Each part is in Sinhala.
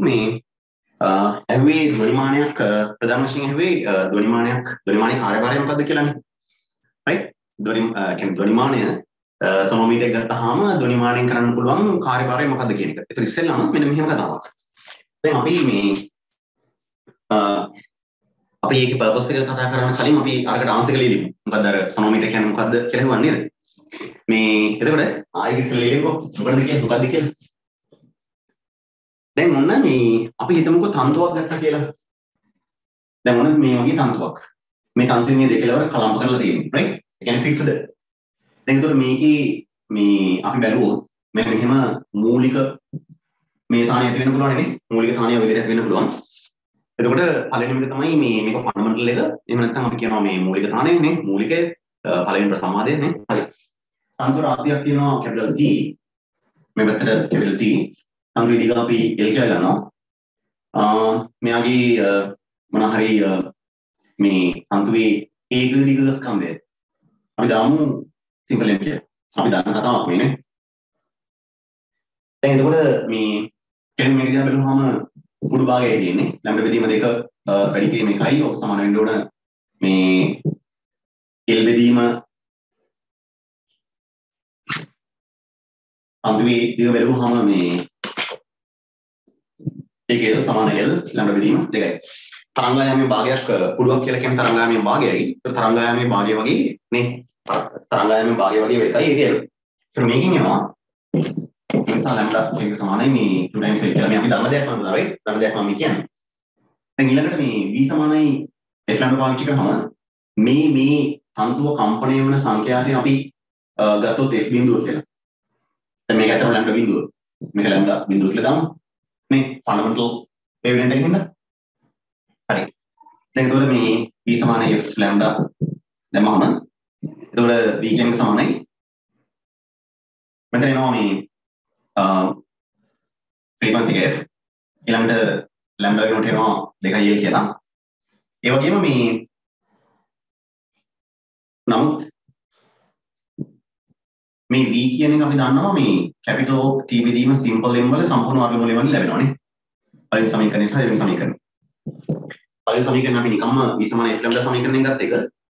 මගතල හරි දැන් මේ ඇවේ ධනිමානයක් ප්‍රධාන වශයෙන් ඇවේ ධනිමානයක් ධනිමානය කාර්යභාරය මොකක්ද කියලානේ right ධනි කියන්නේ ධනිමානය සමෝමීටර් ගත්තාම ධනිමානයෙන් කරන්න පුළුවන් කාර්යභාරය මොකක්ද කියන එක. ඒතර ඉස්සෙල්ලාම මෙන්න මෙහෙම කතාවක්. දැන් අපි මේ අපි ඒකේ පර්පස් එක කතා කරන්න කලින් අපි අරකට ආන්සර් එක ලියමු. මොකද්ද අර සමෝමීටර් කියන්නේ මොකද්ද කියලා හුවන්නේ නේද? මේ එතකොට ආයෙත් ඉස්සෙල්ලා ලියමුකෝ. මොකද්ද කියන්නේ මොකද්ද කියලා? දැන් ඔන්න මේ අපි හිතමුකෝ තන්තුවක් ගත්තා කියලා. දැන් ඔන්න මේ වගේ තන්තුවක්. මේ තන්තුවේ මේ දෙකලවර කලම්බ කරලා තියෙනවා. right? ඒ කියන්නේ fixed. දැන් ඒතකොට මේකේ මේ අපි බැලුවොත් මෙන්න මෙහෙම මූලික මේ තාණය ඇති වෙන්න පුළුවන් නේ. මූලික තාණය විදිහට වෙන්න පුළුවන්. එතකොට පළවෙනිම එක තමයි මේ මේක ෆන්ඩමන්ටල් එක. එහෙම නැත්නම් අපි කියනවා මේ මූලික තාණය නේ. මූලික පළවෙනි ප්‍රසම්මාදය නේ. හරි. තන්තු රාශියක් තියෙනවා කැපිටල් T. මේ පැත්තට කැපිටල් T. තන්තු දිග අපි L කියලා ගන්නවා. මෙයාගේ මොන හරි මේ තන්තුවේ ඒක දිග ස්කන්ධය. අපි දාමු සිම්පල් එන් කියලා. අපි දන්න කතාවක් මේ නේ. දැන් එතකොට මේ කෙලින් මේක දිහා බලුවාම උඩු භාගයේ තියෙන්නේ ලැම්ඩා බෙදීම දෙක වැඩි කිරීම එකයි ඔක සමාන වෙන්න ඕන මේ L බෙදීම අන්තිමේ දිග බැලුවාම මේ ඒකේ සමාන L ලැම්ඩා බෙදීම දෙකයි. තරංගායාමයේ භාගයක් කුඩුවක් කියලා කියන තරංගායාමයේ භාගයයි. ඒතර තරංගායාමයේ භාගය වගේ නේ. තරංගායාමයේ භාගය වගේ එකයි ඒකේ L. ඒතර මේකෙන් එනවා නිසා ලැම්ඩා එක සමානයි මේ 2 times L කියලා මේ අපි දන්න දෙයක් මම right? දන්න දෙයක් මම කියන්නේ. දැන් ඊළඟට මේ V සමානයි F ලැම්ඩා පාවිච්චි කරාම මේ මේ තන්තුව කම්පණය වෙන සංඛ්‍යාතය අපි ගත්තොත් F බිඳුව කියලා. දැන් මේක ඇත්තටම ලැම්ඩා බිඳුව. මේක ලැම්ඩා බිඳුව කියලා දාමු. මේ ෆන්ඩමන්ටල් වේවලෙන්ත් එකකින්ද? හරි. දැන් එතකොට මේ V සමාන F ලැම්ඩා දැම්මම එතකොට V කියන එක සමානයි මෙතන එනවා මේ ෆ්‍රීකවන්සි එක F ඊළඟට ලැම්ඩා වෙනකොට එනවා 2L කියලා. ඒ වගේම මේ නමුත් මේ v කියන එක අපි දන්නවා මේ කැපිටල් t බෙදීම සිම්පල් m වල සම්පූර්ණ වර්ගමූලය වලින් ලැබෙනවානේ. පළවෙනි සමීකරණය සහ දෙවෙනි සමීකරණය. පළවෙනි සමීකරණය අපි නිකම්ම v සමාන f ලැම්ඩා සමීකරණයෙන් ගත්ත එක.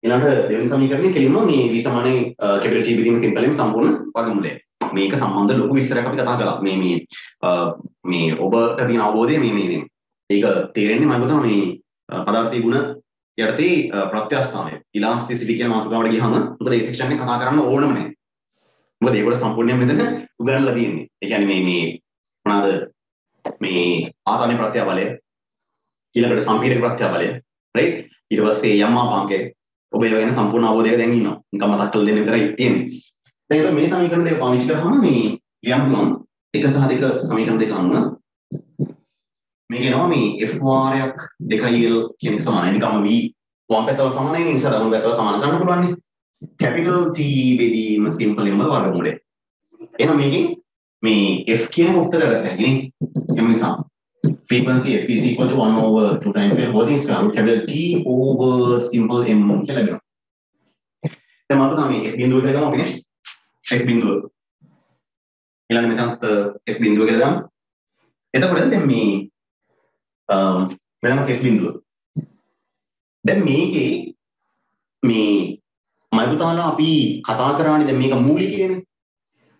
ඊළඟට දෙවෙනි සමීකරණය කෙලින්ම මේ v සමාන කැපිටල් t බෙදීම සිම්පල් m සම්පූර්ණ වර්ගමූලය. මේක සම්බන්ධ ලොකු විස්තරයක් අපි කතා කළා. මේ මේ මේ ඔබට තියෙන අවබෝධය මේ මේ ඒක තේරෙන්නේ මම හිතනවා මේ පදාර්ථයේ ගුණ යටතේ ප්‍රත්‍යස්ථානය. ඉලාස්ටිසිටි කියන මාතෘකාවට ගියහම මොකද ඒ සෙක්ෂන් එක කතා කරන්න ඕනම නැහැ. මොකද ඒකට සම්පූර්ණයෙන් මෙතන උගන්වලා තියෙන්නේ. ඒ කියන්නේ මේ මේ මොනවාද මේ ආතන ප්‍රත්‍යබලය ඊළඟට සම්පීඩක ප්‍රත්‍යබලය right ඊට පස්සේ යම් මාපාංකය ඔබ ඒව ගැන සම්පූර්ණ අවබෝධයක් දැන් ඉන්නවා. නිකන් මතක් කරලා දෙන්න විතරයි තියෙන්නේ. දැන් මේ සමීකරණ දෙක පාවිච්චි කරාම මේ ලියන්න පුළුවන් එක සහ දෙක සමීකරණ දෙක අනුව මේක එනවා මේ f වාරයක් 2l කියන එක සමානයි. නිකම්ම v වම් පැත්තවල සමානයි නේ නිසා දකුණු පැත්තවල සමාන කරන්න පුළුවන් නේ. කැපිටල් T බෙදීම සිම්පල් M වල වර්ගමූලය. එහෙනම් මේකෙන් මේ f කියන එක උත්තර කරගන්න හැකි නේ. එම නිසා frequency f is equal to 1 over 2 times l whole is square root capital T over simple m කියලා ලැබෙනවා. දැන් මම තමයි f බිඳුව කියලා ගමු අපි නේ. f බිඳුව. ඊළඟ මෙතනත් f බිඳුව කියලා දාමු. එතකොට දැන් මේ මෙතන f බිඳුව. දැන් මේකේ මේ මයිබුතාලා අපි කතා කරානේ දැන් මේක මූලිකයනේ.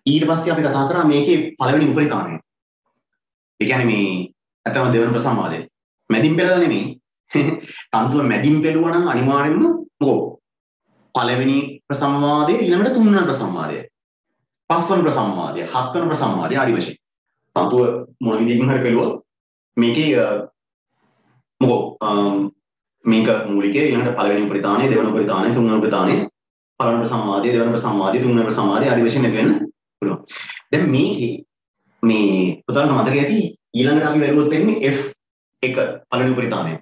ඊට පස්සේ අපි කතා කරා මේකේ පළවෙනි උපරිතාණය. ඒ කියන්නේ මේ ඇත්තම දෙවන ප්‍රසම්වාදය. මැදින් පෙළලා නෙමෙයි. තන්තුව මැදින් පෙළුවා නම් අනිවාර්යෙන්ම මොකෝ පළවෙනි ප්‍රසම්වාදය ඊළඟට තුන්වන ප්‍රසම්වාදය. පස්වන ප්‍රසම්වාදය, හත්වන ප්‍රසම්වාදය ආදී වශයෙන්. තන්තුව මොන විදිහකින් හරි පෙළුවොත් මේකේ මොකෝ මේක මූලිකේ ඊළඟට පළවෙනි උපරිතාණය, දෙවන උපරිතාණය, තුන්වන උපරිතාණය, පළවෙනි ප්‍රසම්වාදය, දෙවන ප්‍රසම්වාදය, තුන්වන ප්‍රසම්වාදය ආදී වශයෙන් වෙන්න පුළුවන්. දැන් මේකේ මේ පුතාලට මතක ඇති ඊළඟට අපි වැළුවොත් වෙන්නේ F1 පළවෙනි උපරිතාණය.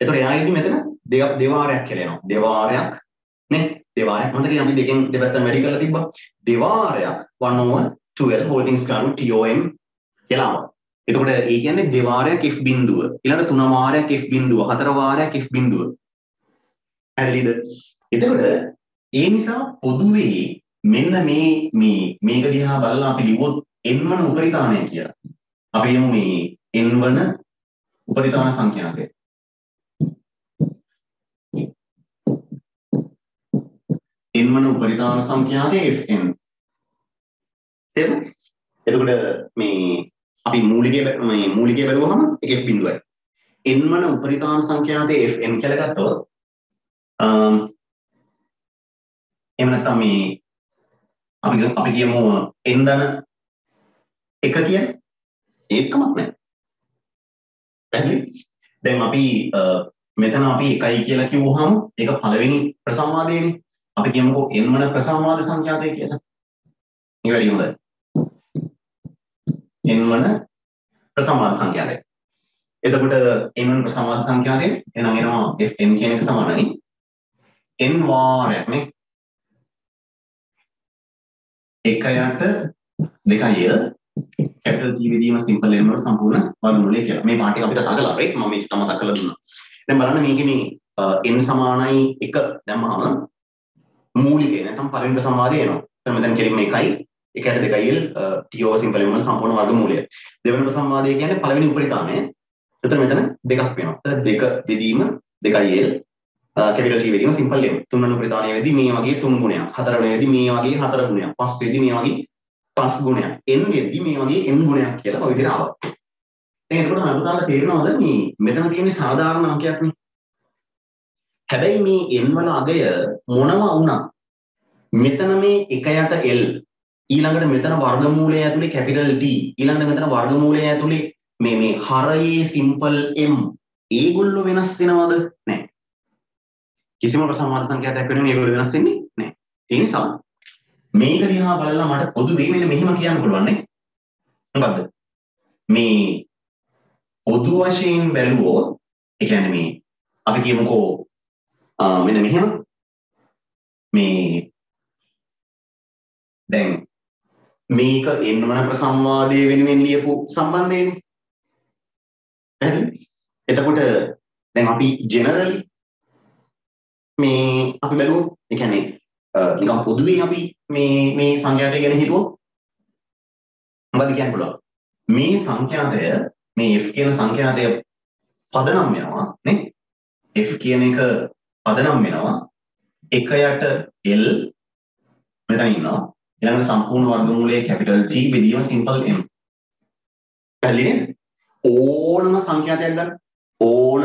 එතකොට එයාගෙදි මෙතන දෙක දෙවාරයක් කියලා එනවා. දෙවාරයක් නේ? දෙවාරයක් මතකයි අපි දෙකෙන් දෙපැත්තම වැඩි කරලා තිබ්බා. දෙවාරයක් 1 over 12 holding square root TOM කියලා ආවා. එතකොට ඒ කියන්නේ දෙවාරයක් F බිඳුව. ඊළඟට තුන වාරයක් F බිඳුව, හතර වාරයක් F බිඳුව. පැහැදිලිද? එතකොට ඒ නිසා පොදුවේ මෙන්න මේ මේ මේක දිහා බලලා අපි ලිව්වොත් n වන උපරිතාණය කියලා. අපි යමු මේ n වන උපරිතාන සංඛ්‍යාතය. n වන උපරිතාන සංඛ්‍යාතය fn. තේරුණාද? එතකොට මේ අපි මූලිකයේ මේ මූලිකයේ බැලුවහම ඒක f බිඳුවයි. n වන උපරිතාන සංඛ්‍යාතය fn කියලා ගත්තොත් එහෙම නැත්නම් මේ අපි අපි කියමු n ධන 1 කියන්නේ ඒකමක් නැහැ. පැහැදිලි? දැන් අපි මෙතන අපි එකයි කියලා කිව්වහම ඒක පළවෙනි ප්‍රසංවාදයනේ. අපි කියමුකෝ n වන ප්‍රසංවාද සංඛ්‍යාතය කියලා. මේ වැඩි හොඳයි. n වන ප්‍රසංවාද සංඛ්‍යාතය. එතකොට n වන ප්‍රසංවාද සංඛ්‍යාතය එහෙනම් එනවා fn කියන එක සමානයි n වාරයක් නේ. 1යට 2ය කැපිටල් T විදීම සිම්පල් n වල සම්පූර්ණ වර්ගමූලය කියලා. මේ පාඩේ අපිට කතා කළා right මම මේක තම මතක් කරලා දුන්නා. දැන් බලන්න මේකේ මේ n සමානයි 1 දැම්මම මූලිකේ නැත්නම් පළවෙනි සංවාදය එනවා. එතන මෙතන කෙලින්ම එකයි එකට දෙකයි l t over simple n වල සම්පූර්ණ වර්ගමූලය. දෙවෙනි සංවාදය කියන්නේ පළවෙනි උපරිතාණය. එතන මෙතන දෙකක් වෙනවා. එතන දෙක බෙදීම දෙකයි l කැපිටල් T වෙදීම සිම්පල් m. තුන්වෙනි උපරිතාණය වෙදී මේ වගේ තුන් ගුණයක්. හතරවෙනි වෙදී මේ වගේ හතර ගුණයක්. පස් වෙදී මේ වගේ පස් ගුණයක් n වෙද්දි මේ වගේ n ගුණයක් කියලා ඔය විදිහට ආවා. දැන් එතකොට අනුතාල තේරෙනවද මේ මෙතන තියෙන සාධාරණ අංකයක් නේ. හැබැයි මේ n වල අගය මොනවා වුණත් මෙතන මේ 1 යට l ඊළඟට මෙතන වර්ගමූලය ඇතුලේ කැපිටල් T ඊළඟට මෙතන වර්ගමූලය ඇතුලේ මේ මේ හරයේ සිම්පල් m ඒගොල්ලෝ වෙනස් වෙනවද නැහැ. කිසිම ප්‍රසංවාද සංඛ්‍යාතයක් වෙනුවෙන් ඒගොල්ලෝ වෙනස් වෙන්නේ නැහැ. ඒ නිසා මේක දිහා බලලා මට පොදුවේ මෙන්න මෙහෙම කියන්න පුළුවන් නේ. මොකද්ද? මේ පොදු වශයෙන් බැලුවොත් ඒ කියන්නේ මේ අපි කියමුකෝ මෙන්න මෙහෙම මේ දැන් මේක එන්නමන ප්‍රසංවාදය වෙනුවෙන් ලියපු සම්බන්ධයනේ. පැහැදිලි? එතකොට දැන් අපි ජෙනරලි මේ අපි බැලුවොත් ඒ කියන්නේ නිකම් පොදුවේ අපි මේ මේ සංඛ්‍යාතය ගැන හිතුවොත් මොකද කියන්න පුළුවන්? මේ සංඛ්‍යාතය මේ f කියන සංඛ්‍යාතය පදනම් වෙනවා නේ? F කියන එක පදනම් වෙනවා. 1 යට l මෙතන ඉන්නවා. ඊළඟට සම්පූර්ණ වර්ගමූලයේ කැපිටල් T බෙදීම සිම්පල් m. පැහැදිලි නේද ඕනම සංඛ්‍යාතයක් ගන්න. ඕන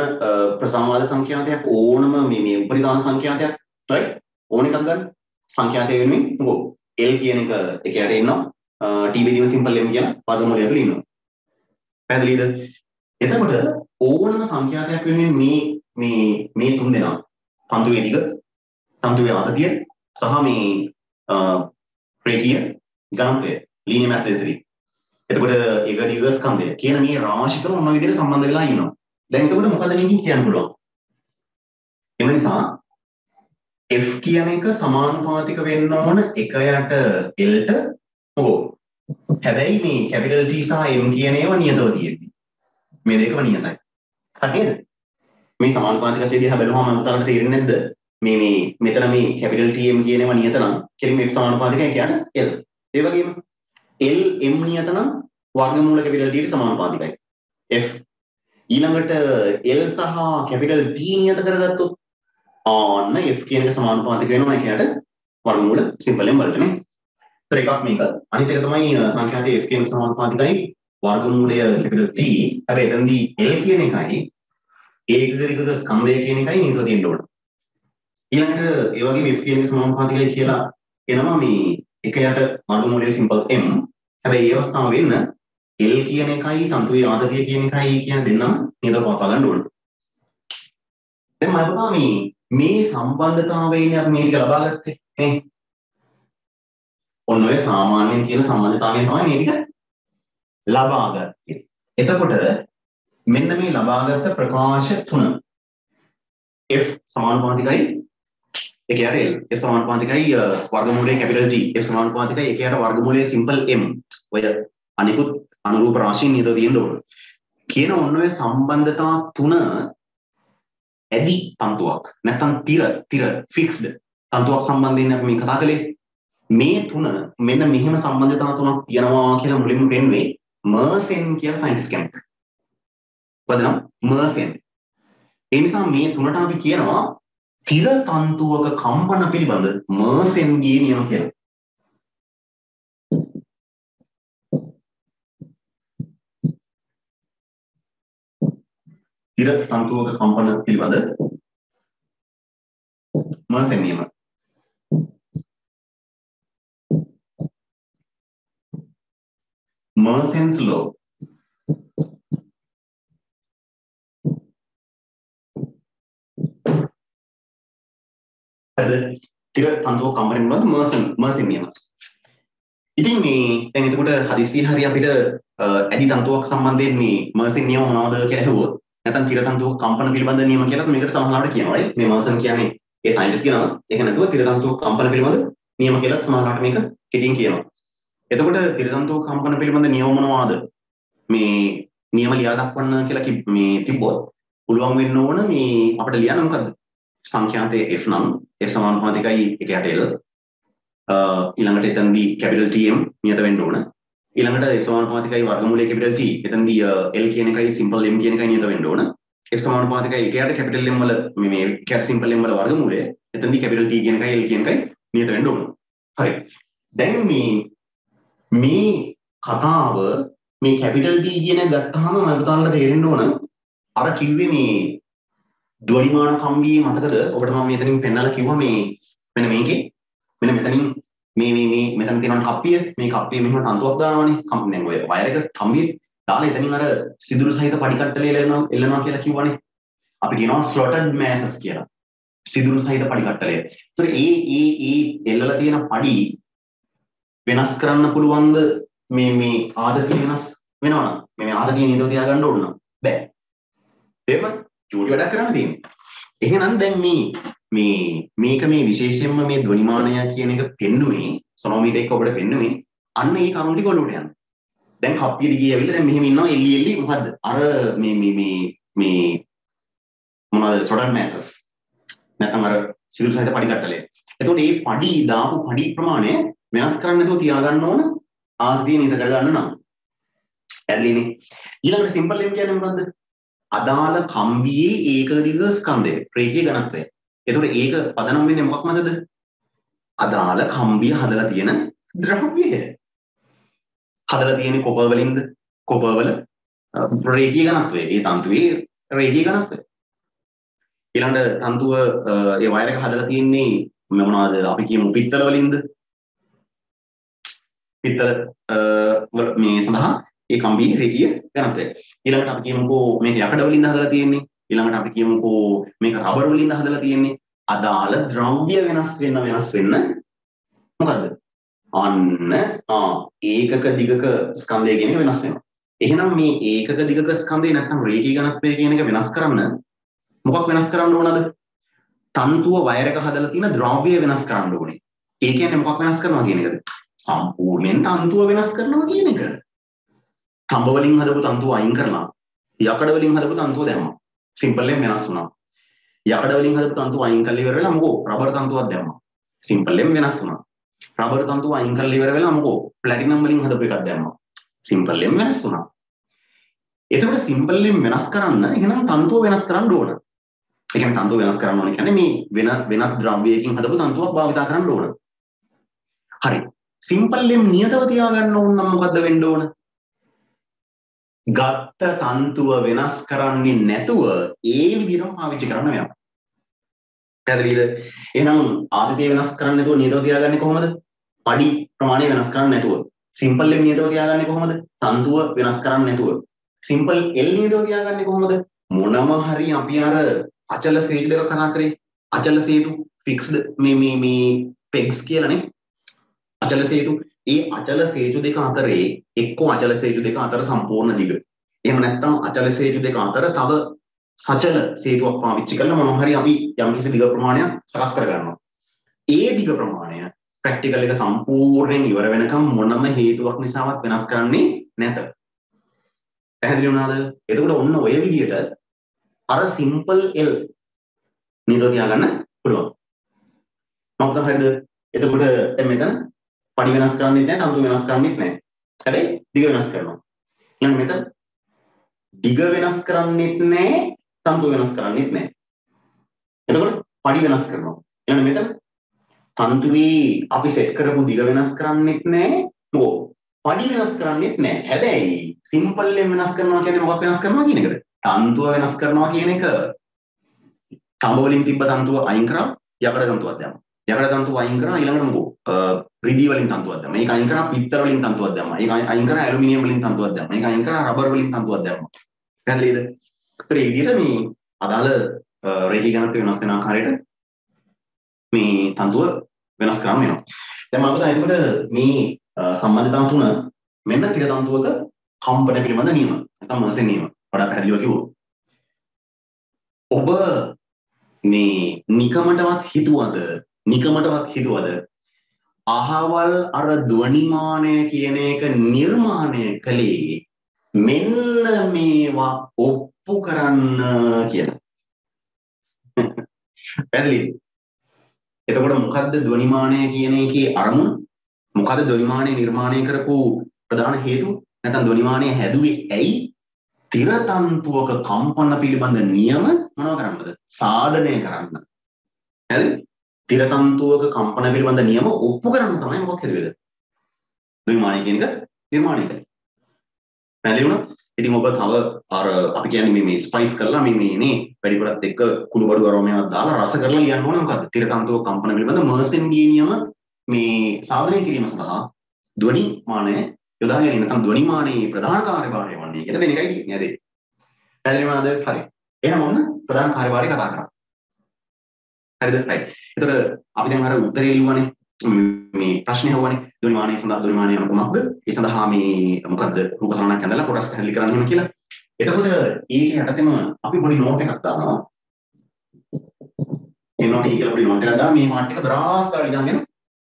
ප්‍රසංවාද සංඛ්‍යාතයක් ඕනම මේ මේ උපරිදාන සංඛ්‍යාතයක් right? ඕන එකක් ගන්න. සංඛ්‍යාතය වෙනුවෙන් මොකෝ L කියන එක එකයට එන්නවා T බෙදීම සිම්පල් M කියන වර්ගමූලය ඇතුළේ ඉන්නවා පැහැදිලිද? එතකොට ඕනම සංඛ්‍යාතයක් වෙනුවෙන් මේ මේ මේ තුන් දෙනා තන්තුවේ දිග තන්තුවේ ආතතිය සහ මේ රේඛීය ඝනත්වය linear mass density එතකොට ඒක දිග ස්කන්ධය කියන මේ රාශිකම මොන විදිහට සම්බන්ධ වෙලා ඉන්නවා? දැන් එතකොට මොකද මේකෙන් කියන්න පුළුවන්? එම නිසා F කියන එක සමානුපාතික වෙන්න ඕන 1යට L ට මොකෝ හැබැයි මේ කැපිටල් T සහ M කියන ඒවා නියතව තියෙන්නේ. මේ දෙකම නියතයි. හරිද මේ සමානුපාතිකත්වය දිහා බැලුවම උදාහරණයක් තේරෙන්නේ නැද්ද? මේ මේ මෙතන මේ කැපිටල් T M කියන ඒවා නියත නම් කෙලින්ම F සමානුපාතිකයි එකට L. ඒ වගේම L M නියත නම් වර්ගමූල කැපිටල් T ට සමානුපාතිකයි. F ඊළඟට L සහ කැපිටල් T නියත කරගත්තොත් ආන්න F කියන එක සමානුපාතික වෙනවා ඒකට වර්ගමූල සිම්පල් M වලට නේ. ඒතර එකක් මේක. අනිත් එක තමයි සංඛ්‍යාතයේ F කියන සමානුපාතිකයි වර්ගමූලය කැපිටල් T. හැබැයි එතනදී L කියන එකයි ඒකගරිකක ස්කන්ධය කියන එකයි නේද තියෙන්න ඕන. ඊළඟට ඒ වගේම F කියන එක සමානුපාතිකයි කියලා එනවා මේ එක යට වර්ගමූලය සිම්පල් M. හැබැයි ඒ අවස්ථාව වෙන්න L කියන එකයි තන්තුවේ ආතතිය කියන එකයි කියන දෙන්නම නේද පවත්වා ගන්න ඕන. දැන් මම හිතුවා මේ මේ සම්බන්ධතාවයෙන් අපි මේ ටික ලබා ගත්තේ නේ. ඔන්න ඔය සාමාන්‍යයෙන් කියන සම්බන්ධතාවයෙන් තමයි මේ ටික ලබා ගත්තේ. එතකොට මෙන්න මේ ලබාගත් ප්‍රකාශ තුන F සමානුපාතිකයි එකයට L F සමානුපාතිකයි වර්ගමූලයේ කැපිටල් T F සමානුපාතිකයි එකයට වර්ගමූලයේ සිම්පල් M ඔය අනිකුත් අනුරූප රාශීන් නේද තියෙන්න ඕන කියන ඔන්න ඔය සම්බන්ධතා තුන ඇඩි තන්තුවක් නැත්තම් තිර තිර ෆික්ස්ඩ් තන්තුවක් සම්බන්ධයෙන් අපි මේ කතා කළේ මේ තුන මෙන්න මෙහෙම සම්බන්ධතා තුනක් තියෙනවා කියලා මුලින්ම පෙන්වේ මර්සෙන් කියලා සයින්ටිස්ට් කෙනෙක්. වදනම් මර්සෙන්. ඒ නිසා මේ තුනට අපි කියනවා තිර තන්තුවක කම්පන පිළිබඳ මර්සෙන්ගේ නියම කියලා. තිර තන්තුවක කම්පන පිළිබඳ මර්සෙන් නියම. Merson's law. හරිද? ටික තන්තුව කම්පැනි වල මර්සන් මර්සින් නියම. ඉතින් මේ දැන් එතකොට හදිසිය හරි අපිට ඇඩි තන්තුවක් සම්බන්ධයෙන් මේ මර්සින් නියම මොනවද කියලා ඇහුවොත් නැත්නම් තිර තන්තුව කම්පන පිළිබඳ නියම කියලා මේකට සමහරවිට කියනවා right මේ මර්සන් කියන්නේ ඒ සයින්ටිස්ට් කියනවා ඒක නැතුව තිර තන්තුව කම්පන පිළිබඳ නියම කියලා සමහරවිට මේක කෙටියෙන් කියනවා එතකොට තිරතන්තු කම්පන පිළිබඳ නියම මොනවාද? මේ නියම ලියා දක්වන්න කියලා මේ තිබ්බොත් පුළුවන් වෙන්න ඕන මේ අපිට ලියන්න මොකද්ද? සංඛ්‍යාතයේ f නම් f සමානුපාතිකයි 1 යට l. ඊළඟට එතනදී capital TM නියත වෙන්න ඕන. ඊළඟට f සමානුපාතිකයි වර්ගමූලයේ capital T. එතනදී uh, l කියන එකයි simple m කියන එකයි නියත වෙන්න ඕන. f සමානුපාතිකයි 1 යට capital M වල මේ cap simple m වල වර්ගමූලය. එතනදී capital T කියන එකයි l කියන එකයි නියත වෙන්න ඕන. හරි. දැන් මේ මේ කතාව මේ කැපිටල් D කියන ගත්තාම මම තේරෙන්න ඕන අර කිව්වේ මේ ධ්වනිමාන කම්බියේ මතකද ඔබට මම මෙතනින් පෙන්නලා කිව්වා මේ මෙන්න මේකේ මෙන්න මෙතනින් මේ මේ මේ මෙතන තියෙනවා කප්පිය මේ කප්පිය මෙහෙම තන්තුවක් දානවානේ. කම් දැන් ඔය වයර් එක කම්බියේ දාලා එතනින් අර සිදුරු සහිත පඩි කට්ටලය එල්ලනවා එල්ලනවා කියලා කිව්වනේ. අපි කියනවා ස්ලොටඩ් මෑසස් කියලා. සිදුරු සහිත පඩි කට්ටලය. ඒතර ඒ ඒ ඒ එල්ලලා තියෙන පඩි වෙනස් කරන්න පුළුවන්ද? මේ මේ ආදතිය වෙනස් වෙනවා නම් මේ ආදතිය නේද තියාගන්න ඕන නම්? බෑ. එහෙම චූටි වැඩක් කරන්න තියෙන්නේ. එහෙනම් දැන් මේ මේ මේක මේ විශේෂයෙන්ම මේ ධ්වනිමානය කියන එක පෙන්නුවේ සොනෝමීටර් එක ඔබට පෙන්නුවේ අන්න ඒ කරුණ ටික ඔලුවට යනවා දැන් කප්පිය දිගේ ඇවිල්ලා දැන් මෙහෙම ඉන්නවා එල්ලි එල්ලි මොකද්ද? අර මේ මේ මේ මේ මොනවද? සොඩන් මෑසස් නැත්නම් අර සිදුරු සහිත පඩි කට්ටලය එතකොට මේ පඩි දාපු පඩි ප්‍රමාණය වෙනස් කරන්න නැතුව තියාගන්න ඕන ආර්ධිය නිත කරගන්න නම්. ඇදලිනේ ඊළඟට සිම්පල් එම් කියන්නේ මොකද්ද? අදාළ කම්බියේ ඒක දිග ස්කන්ධය රේඛීය ඝනත්වය. එතකොට ඒක පදනම් වෙන්නේ මොකක් මතද අදාළ කම්බිය හදලා තියෙන ද්‍රව්‍යය. හදලා තියෙන කොපර් වලින්ද? කොපර් වල රේඛීය ඝනත්වය. ඒ තන්තුවේ රේඛීය ඝනත්වය. ඊළඟට තන්තුව ඒ වයර් එක හදලා තියෙන්නේ මොනවද? අපි කියමු පිත්තල වලින්ද? පිත්තල මේ සඳහා ඒ කම්බියේ රේඛීය ඝනත්වය. ඊළඟට අපි කියමුකෝ මේක යකඩ වලින්ද හදලා තියෙන්නේ. ඊළඟට අපි කියමුකෝ මේක රබර් වලින්ද හදලා තියෙන්නේ. අදාළ ද්‍රව්‍ය වෙනස් වෙන වෙනස් වෙන්න මොකද්ද? අන්න ආ ඒකක දිගක ස්කන්ධය කියන එක වෙනස් වෙනවා. එහෙනම් මේ ඒකක දිගක ස්කන්ධය නැත්නම් රේඛී ඝනත්වය කියන එක වෙනස් කරන්න මොකක් වෙනස් කරන්න ඕනද? තන්තුව වයර් එක හදලා තියෙන ද්‍රව්‍ය වෙනස් කරන්න ඕනේ. ඒ කියන්නේ මොකක් වෙනස් කරනවා කියන එකද? සම්පූර්ණයෙන් තන්තුව වෙනස් කරනවා කියන එක. තඹ වලින් හදපු තන්තුව අයින් කරලා යකඩ වලින් හදපු තන්තුව දැම්මා. සිම්පල්ෙන් වෙනස් වුණා. යකඩ වලින් හදපු තන්තුව අයින් කරලා ඉවර වෙලා මොකෝ රබර් තන්තුවක් දැම්මා. සිම්පල්ෙන් වෙනස් වුණා. රබර් තන්තුව අයින් කරලා ඉවර වෙලා මොකෝ ප්ලැටිනම් වලින් හදපු එකක් දැම්මා. සිම්පල්ෙන් වෙනස් වුණා. එතකොට සිම්පල්ෙන් වෙනස් කරන්න එහෙනම් තන්තුව වෙනස් කරන්න ඕන. ඒ කියන්නේ තන්තුව වෙනස් කරන්න ඕන කියන්නේ මේ වෙන වෙනත් ද්‍රව්‍යයකින් හදපු තන්තුවක් භාවිතා කරන්න ඕන. හරි. සිම්පල්ලෙම් නියතව තියාගන්න ඕන නම් මොකද්ද වෙන්න ඕන? ගත්ත තන්තුව වෙනස් කරන්නේ නැතුව ඒ විදිහටම පාවිච්චි කරන්න වෙනවා. පැහැදිලිද? එහෙනම් ආදිතේ වෙනස් කරන්න නැතුව නියතව තියාගන්නේ කොහොමද? පඩි ප්‍රමාණය වෙනස් කරන්න නැතුව. සිම්පල් එම් නියතව තියාගන්නේ කොහොමද? තන්තුව වෙනස් කරන්න නැතුව. සිම්පල් එල් නියතව තියාගන්නේ කොහොමද? මොනම හරි අපි අර අචල සේතු දෙක කතා කරේ. අචල සේතු ෆික්ස්ඩ් මේ මේ මේ පෙග්ස් කියලානේ අචල සේතු ඒ අචල සේතු දෙක අතරේ එක්කෝ අචල සේතු දෙක අතර සම්පූර්ණ දිග. එහෙම නැත්නම් අචල සේතු දෙක අතර තව සචල සේතුවක් පාවිච්චි කරලා මොනවා හරි අපි යම්කිසි දිග ප්‍රමාණයක් සකස් කර ගන්නවා. ඒ දිග ප්‍රමාණය ප්‍රැක්ටිකල් එක සම්පූර්ණයෙන් ඉවර වෙනකම් මොනම හේතුවක් නිසාවත් වෙනස් කරන්නේ නැත. පැහැදිලි වුණාද? එතකොට ඔන්න ඔය විදිහට අර සිම්පල් L නිරෝධය ගන්න පුළුවන්. මොකද හරිද? එතකොට මෙතන පඩි වෙනස් කරන්නෙත් නැහැ තන්තු වෙනස් කරන්නෙත් නැහැ. හැබැයි දිග වෙනස් කරනවා. ඊළඟ මෙතන දිග වෙනස් කරන්නෙත් නැහැ තන්තුව වෙනස් කරන්නෙත් නැහැ. එතකොට පඩි වෙනස් කරනවා. ඊළඟ මෙතන තන්තුවේ අපි සෙට් කරපු දිග වෙනස් කරන්නෙත් නැහැ. මොකෝ පඩි වෙනස් කරන්නෙත් නැහැ. හැබැයි සිම්පල්ලෙන් වෙනස් කරනවා කියන්නේ මොකක් වෙනස් කරනවා කියන එකද? තන්තුව වෙනස් කරනවා කියන එක. තඹ වලින් තිබ්බ තන්තුව අයින් කරා යකඩ තන්තුවක් දැම්මා. යකඩ තන්තුව අයින් කරා ඊළඟට මොකෝ රිදී වලින් තන්තුවක් දැම්මා. මේක අයින් කරා පිත්තර වලින් තන්තුවක් දැම්මා. මේක අයින් කරා ඇලුමිනියම් වලින් තන්තුවක් දැම්මා. මේක අයින් කරා රබර් වලින් තන්තුවක් දැම්මා. පැහැදිලිද? ඒතර ඒ විදිහට මේ අදාළ රේඛී ඝනත්වය වෙනස් වෙන ආකාරයට මේ තන්තුව වෙනස් කරන්න වෙනවා. දැන් මම හිතනවා එතකොට මේ සම්බන්ධතා තුන මෙන්න තිර තන්තුවක කම්පන පිළිබඳ නියම. නැත්නම් මර්සන් නියම. වඩා පැහැදිලිව කිව්වොත්. ඔබ මේ නිකමටවත් හිතුවද නිකමටවත් හිතුවද අහවල් අර ධ්වනිමානය කියන එක නිර්මාණය කළේ මෙන්න මේවා ඔප්පු කරන්න කියලා. පැහැදිලිද? එතකොට මොකද්ද ධ්වනිමානය කියන එකේ අරමුණ? මොකද්ද ධ්වනිමානය නිර්මාණය කරපු ප්‍රධාන හේතු? නැත්නම් ධ්වනිමානය හැදුවේ ඇයි? තිර තන්තුවක කම්පන පිළිබඳ නියම මොනව කරන්නද? සාධනය කරන්න. හරිද? තිර තන්තුවක කම්පන පිළිබඳ නියම ඔප්පු කරන්න තමයි මොකක් හදුවේද? ධ්වනිමානය කියන එක නිර්මාණය කළේ. පැහැදිලි වුණා? ඉතින් ඔබ තව අර අපි කියන්නේ මේ මේ ස්පයිස් කරලා මේ මේ නේ වැඩිපුරත් එක්ක කුණු බඩු අරෝමයක් දාලා රස කරලා ලියන්න ඕනේ මොකද්ද? තිර තන්තුව කම්පන පිළිබඳ මර්සෙන්ගේ නියම මේ සාධනය කිරීම සඳහා ධ්වනි මානය යොදා ගැනීම නැත්නම් ධ්වනි මානයේ ප්‍රධාන කාර්යභාරය වන්නේ කියලා දෙන එකයි තියෙන්නේ නේද? පැහැදිලි වුණාද? හරි. එහෙනම් ඔන්න ප්‍රධාන කාර්යභාරය කතා කරා. හරිද? රයිට්. එතකොට අපි දැන් අර උත්තරේ ලිව්වනේ. මේ ප්‍රශ්නේ හවනේ ධ්වනි මානය සඳහා ධ්වනි මානය යන කොහොමද? ඒ සඳහා මේ මොකද්ද රූප සමනක් ඇඳලා කොටස් පැහැදිලි කරන්න ඕන කියලා. එතකොට ඒකේ යටතේම අපි පොඩි නෝට් එකක් දානවා. ඒ නෝට් එක කියලා පොඩි නෝට් එකක් දාලා මේ මාට් එක දරාස් කරලා ඉඳන්ගෙන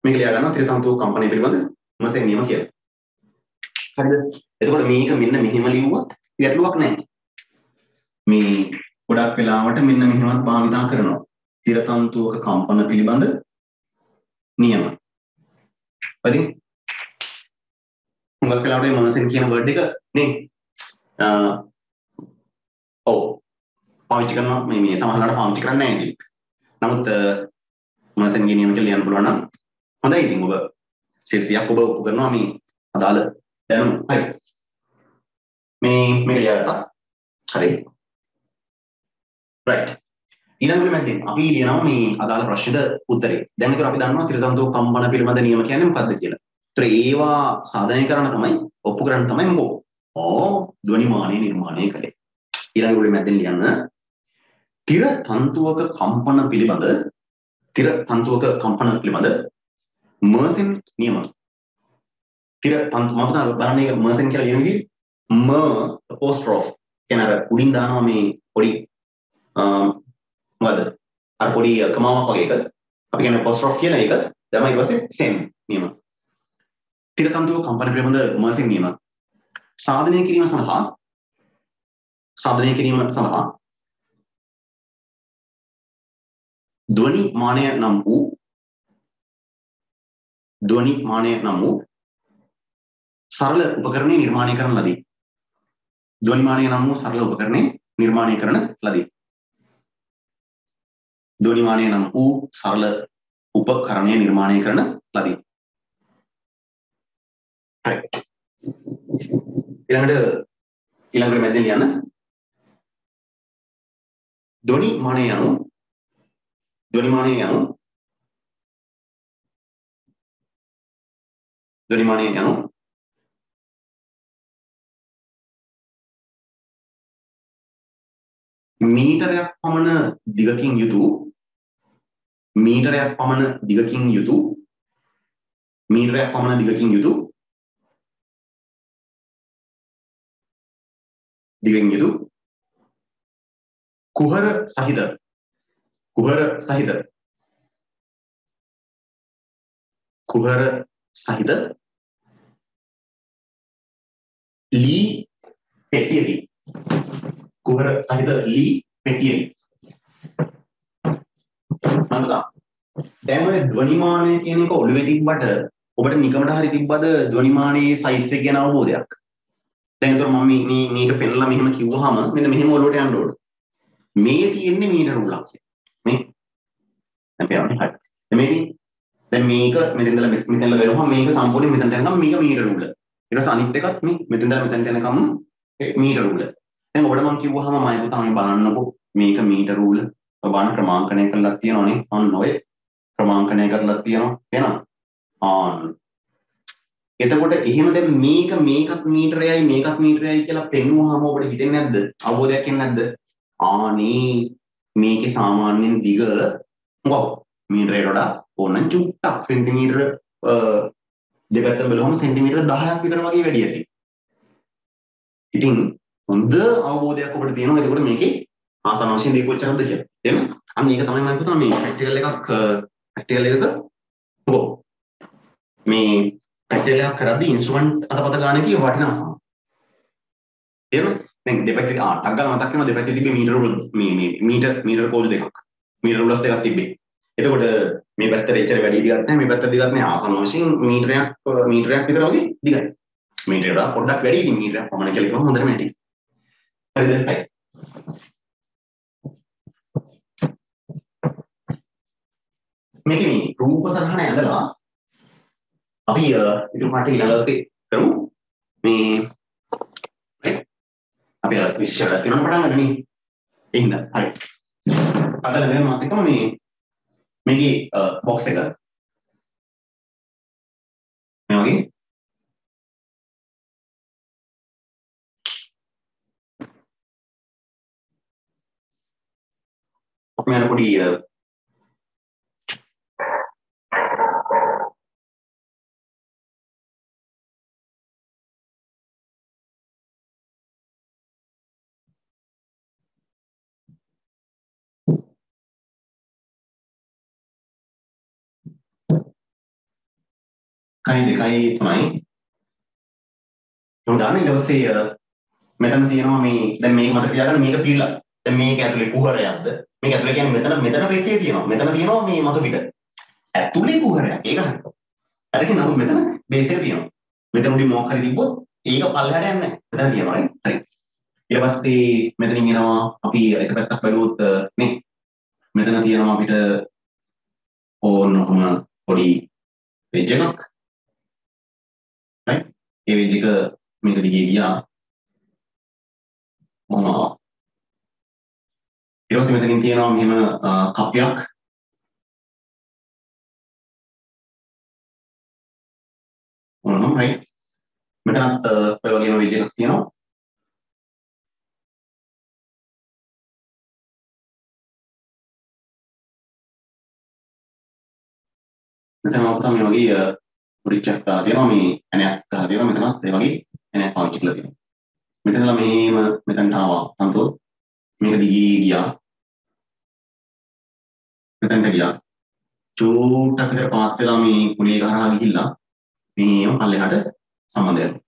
මේක ලියා ගන්නවා ත්‍රිතන්තුව කම්පණය පිළිබඳ මසෙන් නියම කියලා. හරිද? එතකොට මේක මෙන්න මෙහෙම ලිව්වොත් ගැටලුවක් නැහැ. මේ ගොඩක් වෙලාවට මෙන්න මෙහෙමත් භාවිතා කරනවා. ත්‍රිතන්තුවක කම්පන පිළිබඳ නියම. හරි? හුඟක් වෙලාවට මර්සන් කියන වර්ඩ් එක නේ ඔව් පාවිච්චි කරනවා මේ මේ සමහරවිට පාවිච්චි කරන්නේ නැහැ ඉතින්. නමුත් මර්සන්ගේ නියම කියලා ලියන්න පුළුවන් නම් හොඳයි ඉතින් ඔබ 100ක් ඔබ ඔප්පු කරනවා මේ අදාළ දැනුම. හරි. මේ මේක ලියාගත්තා. හරි. right. ඊළඟට මැද්දෙන් අපි ලියනවා මේ අදාළ ප්‍රශ්නෙට උත්තරේ. දැන් ඒතර අපි දන්නවා ත්‍රිතන්තෝ කම්පන පිළිබඳ නියම කියන්නේ මොකක්ද කියලා. ඒතර ඒවා සාධනය කරන තමයි ඔප්පු කරන්න තමයි මොකෝ. ඕ ධ්වනිමානය නිර්මාණය කළේ. ඊළඟට මැද්දෙන් ලියන්න තිර තන්තුවක කම්පන පිළිබඳ තිර තන්තුවක කම්පන පිළිබඳ මර්සින් නියම. තිර තන්තු මම තමයි බලන්නේ මර්සින් කියලා ලියන විදිහ ම අපෝස්ට්‍රොෆ් කියන අර උඩින් දානවා මේ පොඩි මොකද අර පොඩි කමාවක් වගේ එක අපි කියන්නේ apostrophe කියලා ඒක තමයි ඊට පස්සේ same නියම. තිරතන්තුව කම්පන පිළිබඳ මර්සින් නියම. සාධනය කිරීම සඳහා සාධනය කිරීම සඳහා ධ්වනි මානය නම් වූ ධ්වනි මානය නම් වූ සරල උපකරණය නිර්මාණය කරන ලදී. ධ්වනි මානය නම් වූ සරල උපකරණය නිර්මාණය කරන ලදී. ධ්වනිමානය නම් වූ සරල උපකරණය නිර්මාණය කරන ලදී. හරි. ඊළඟට ඊළඟට මැදින් ලියන්න. ධ්වනිමානය යනු ධ්වනිමානය යනු ධ්වනිමානය යනු මීටරයක් පමණ දිගකින් යුතු මීටරයක් පමණ දිගකින් යුතු? මීටරයක් පමණ දිගකින් යුතු? දිගින් යුතු? කුහර සහිත. කුහර සහිත. කුහර සහිත. ලී පෙට්ටියකි කුහර සහිත ලී පෙට්ටියකි නේද? දැන් ඔය ධ්වනිමානය කියන එක ඔළුවේ තිබ්බට ඔබට නිකමට හරි තිබ්බද ධ්වනිමානයේ සයිස් එක ගැන අවබෝධයක්? දැන් ඒතර මම මේ මේක පෙන්ලා මෙහෙම කිව්වහම මෙන්න මෙහෙම ඔලුවට යන්න ඕන. මේ තියෙන්නේ මීටර උලක්. මේ දැන් පේනවනේ හරි. මේකේ දැන් මේක මෙතෙන්දලා මෙතෙන්ලා වෙනවම මේක සම්පූර්ණයෙන් මෙතනට යනකම් මේක මීටර උල. ඊට පස්සේ අනිත් එකත් මේ මෙතෙන්දලා මෙතනට යනකම් මීටර උල. දැන් ඔබට මම කිව්වහම මම තමයි බලන්නකො මේක මීටර උල. ඔබ බලන්න ක්‍රමාංකණය කරලා තියෙනවනේ. අන්න ඔය ක්‍රමාංකණය කරලා තියෙනවා. එහෙනම් ආන් එතකොට එහෙම දැන් මේක මේකත් මීටරයයි මේකත් මීටරයයි කියලා පෙන්වුවාම ඔබට හිතෙන්නේ නැද්ද? අවබෝධයක් එන්නේ නැද්ද? ආනේ මේකේ සාමාන්‍යයෙන් දිග මොකක්ද? මීටරයට වඩා ඕනනම් චුට්ටක් සෙන්ටිමීටර දෙපැත්ත බලුවම සෙන්ටිමීටර 10ක් විතර වගේ වැඩි ඇති. ඉතින් හොඳ අවබෝධයක් ඔබට තියෙනවා එතකොට මේකේ ආසන්න වශයෙන් දේ කොච්චරද කියලා. එහෙනම් අන්න ඒක තමයි මම හිතුවා මේ ප්‍රැක්ටිකල් එකක් ප්‍රැක්ටිකල් එකක මේ පැටල කරදි ඉන්ස්ට්‍රුමන්ට් අතපත ගාන කිය වටිනාකම එහෙම? දැන් දෙපැත්තේ ආ ටක් ගාලා මතක් වෙනවා දෙපැත්තේ තිබ්බේ මීටර රූල්ස් මේ මේ මීටර මීටර කෝඩ් දෙකක්. මීටර රූල්ස් දෙකක් තිබ්බේ. එතකොට මේ පැත්තට එච්චර වැඩි දිගක් නැහැ මේ පැත්තට දිගක් නැහැ. ආසන්න වශයෙන් මීටරයක් මීටරයක් විතර වගේ දිගයි. මීටරයට පොඩ්ඩක් වැඩි ඉතින් මීටරයක් පමණ කියලා කිව්වම හොඳටම ඇති හරිද? මේක මේ රූප සරහන ඇඳලා අපි ඉතුරු පාට ඊළඟ දවසේ කරමු. මේ අපි විශේෂ තියෙනවා පටන් ගන්න නේ එහෙනම් හරි. අදලා දැන් මාත් එක්කම මේ මේකේ බොක්ස් එක. මේ වගේ. අපි යන පොඩි කයි දෙකයි තුනයි. මම දාන්න ඊට පස්සේ මෙතන තියෙනවා මේ දැන් මේක මතක තියාගන්න මේක පිළලා දැන් මේක ඇතුලේ කුහරයක්ද? මේක ඇතුලේ කියන්නේ මෙතන මෙතන පෙට්ටිය තියෙනවා. මෙතන තියෙනවා මේ මතු පිට. ඇතුලේ කුහරයක්. ඒක හරියට. හරි නමුත් මෙතන බේස් එක තියෙනවා. මෙතන උඩින් මොකක් හරි තිබ්බොත් ඒක පල්ලෙහාට යන්නේ නැහැ. මෙතන තියෙනවා හරි. ඊට පස්සේ මෙතනින් එනවා අපි එක පැත්තක් බැලුවොත් මේ මෙතන තියෙනවා අපිට ඕන කොහොම පොඩි වෙජ් එකක්. Right? ඒ වෙජ් එක මේක දිගේ ගියා. මොනවා? ඊට පස්සේ මෙතනින් තියෙනවා මෙහෙම කප්පයක්. මොනවා right? මෙතනත් ඔය වගේම වෙජ් එකක් තියෙනවා. මෙතන අපිට මේ වගේ රිචක් ගහලා තියෙනවා මේ ඇණයක් ගහලා තියෙනවා මෙතනත් ඒ වගේ ඇණයක් පාවිච්චි කරලා තියෙනවා. මෙතනලා මෙහෙම මෙතනට ආවා. අන්තෝ මේක දිගේ ගියා. මෙතනට ගියා. චූට්ටක් විතර පාත් වෙලා මේ කුණේ කරා ගිහිල්ලා මේව පල්ලෙහාට සම්බන්ධ වෙනවා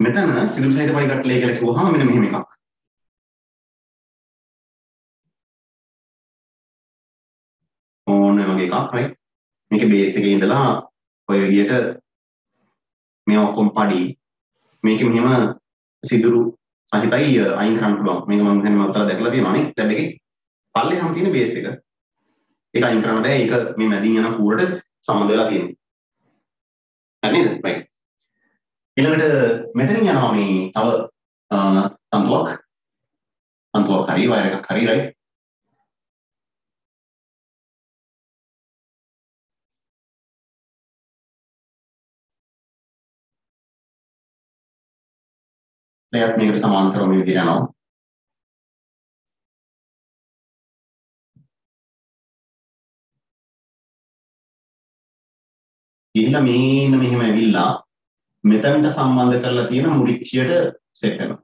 මෙතන සිදුරු සහිත පරිකට්ලය කියලා කිව්වහම මෙන්න මෙහෙම එකක්. වගේ එකක් right? මේක බේස් එකේ ඉඳලා ඔය විදියට මේ ඔක්කොම පඩි මේක මෙහෙම සිදුරු සහිතයි uh, අයින් කරන්න පුළුවන්. මේක මම දැන් මම දැකලා තියෙනවා නේ. ලැබ් එකේ පල්ලෙහාම තියෙන බේස් එක. ඒක අයින් කරන්න බෑ. ඒක මේ මැදින් යන කූරට සම්බන්ධ වෙලා තියෙනවා. හරි නේද? right. ඊළඟට මෙතනින් යනවා මේ තව uh, තන්තුවක්. තන්තුවක් හරි වයර් එකක් හරි right? එයත් මේකට සමාන්තරව මේ විදිහට යනවා. ගිහිල්ලා මේන්න මෙහෙම ඇවිල්ලා මෙතනට සම්බන්ධ කරලා තියෙන මුරිච්චියට සෙට් වෙනවා.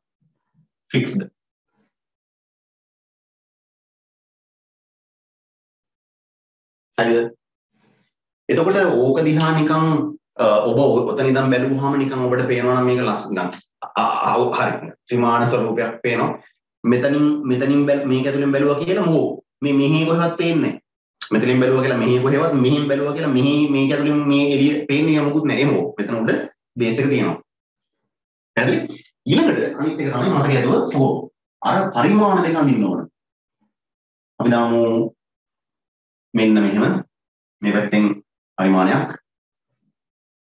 ෆික්ස්ඩ්. හරිද? එතකොට ඕක දිහා නිකන් ඔබ ඔතන ඉඳන් බැලුවාම නිකන් ඔබට පේනවා නම් මේක ලස්සනක්. හරි. ත්‍රිමාණ ස්වරූපයක් පේනවා. මෙතනින් මෙතනින් මේක ඇතුලෙන් බැලුවා කියලා මොකෝ මේ මෙහි කොහෙවත් පේන්නේ මෙතනින් බැලුවා කියලා මෙහි කොහෙවත් මෙහින් බැලුවා කියලා මෙහි මේක ඇතුලින් මේ එළිය පේන්නේ මොකුත් නැහැ. එමෝ මෙතන උඩ බේස් එක තියෙනවා. පැහැදිලි? ඊළඟට අනිත් එක තමයි මතක ඇතුව ෆෝ අර පරිමාණ දෙක අඳින්න ඕන. අපි දාමු මෙන්න මෙහෙම. මේ පැත්තෙන් පරිමාණයක්.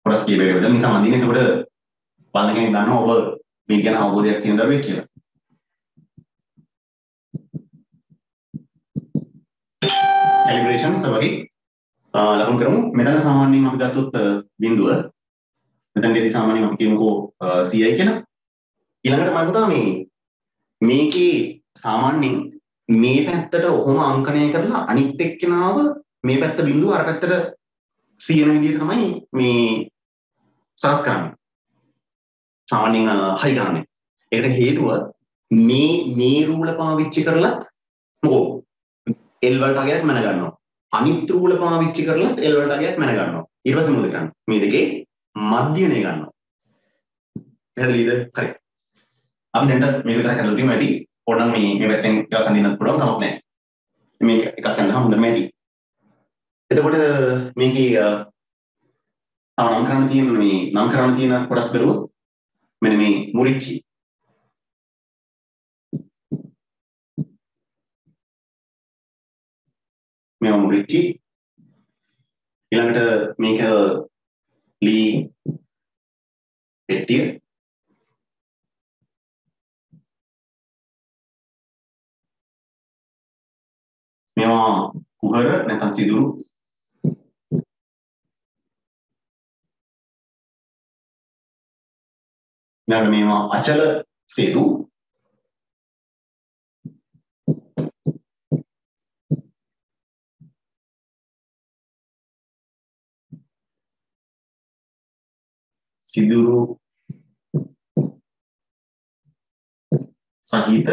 කොටස් කීපයකට බෙදලා නිකන් අඳින්න එතකොට බලන කෙනෙක් දන්නවා ඔබ මේ ගැන අවබෝධයක් තියෙන දරුවෙක් කියලා. කැලිබ්‍රේෂන්ස් වගේ ලකුණු කරමු. මෙතන සාමාන්‍යයෙන් අපි ගත්තොත් බිඳුව. මෙතනදී සාමාන්‍යයෙන් අපි කියමුකෝ 100යි කියලා ඊළඟට මම පුතා මේ මේකේ සාමාන්‍යයෙන් මේ පැත්තට ඔහොම අංකණය කරලා අනිත් එක්කෙනාව මේ පැත්ත බිඳුව අර පැත්තට සියන විදිහට තමයි මේ සකස් කරන්නේ. සාමාන්‍යයෙන් හයි කරන්නේ ඒකට හේතුව මේ මේ රූල පාවිච්චි කරලත් මොකෝ L වලට අගයක් මැන ගන්නවා. අනිත් රූල පාවිච්චි කරලත් L වලට අගයක් මැන ගන්නවා. ඊට පස්සේ මොකද කරන්නේ? මේ දෙකේ මධ්‍යණය ගන්නවා. පැහැදිලිද? හරි. අපි දැන් මේක විතර කරලා තියෙමු ඇති. ඕනනම් මේ මේ පැත්තෙන් එකක් අඳින්නත් පුළුවන් කමක් නැහැ. මේක එකක් ගන්නවා හොඳම ඇති. එතකොට මේකේ තව නම් කරන්න තියෙන මේ නම් කරන්න තියෙන කොටස් බැලුවොත් මෙන්න මේ මුරිච්චි මේවා මුරිච්චි ඊළඟට මේක ලී පෙට්ටිය. මේවා කුහර නැත්නම් සිදුරු. ඊළඟ මේවා අචල සේතු සිදුරු. සහිත.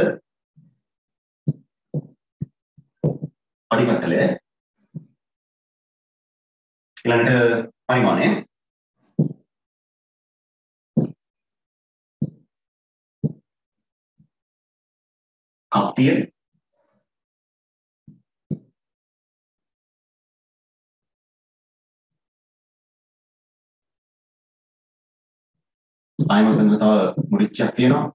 පරිමට්ටලය ඊළඟට පරිමාණය කප්පිය ආයෙම මෙතන තව මුරිච්චයක් තියෙනවා.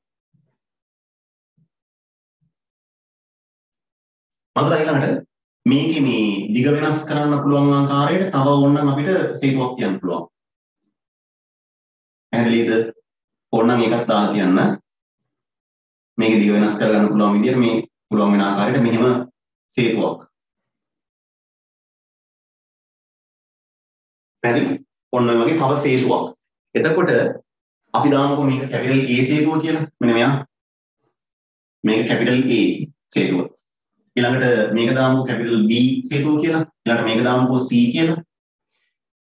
මම ඊළඟට මේකේ මේ දිග වෙනස් කරන්න පුළුවන් ආකාරයට තව ඕනනම් අපිට සේතුවක් කියන්න පුළුවන්. පැහැදිලිද? ඕනනම් ඒකත් දාලා තියන්න. මේක දිග වෙනස් කරගන්න පුළුවන් විදිහට මේ පුළුවන් වෙන ආකාරයට මෙහෙම සේතුවක්. පැහැදිලි? ඔන්න ඔය වගේ තව සේතුවක්. එතකොට අපි දාමුකෝ මේක කැපිටල් A සේතුව කියලා. මෙන්න මෙයා. මේක කැපිටල් A සේතුව. ඊළඟට මේක දාමුකෝ කැපිටල් B සේතුව කියලා. ඊළඟට මේක දාමුකෝ C කියලා.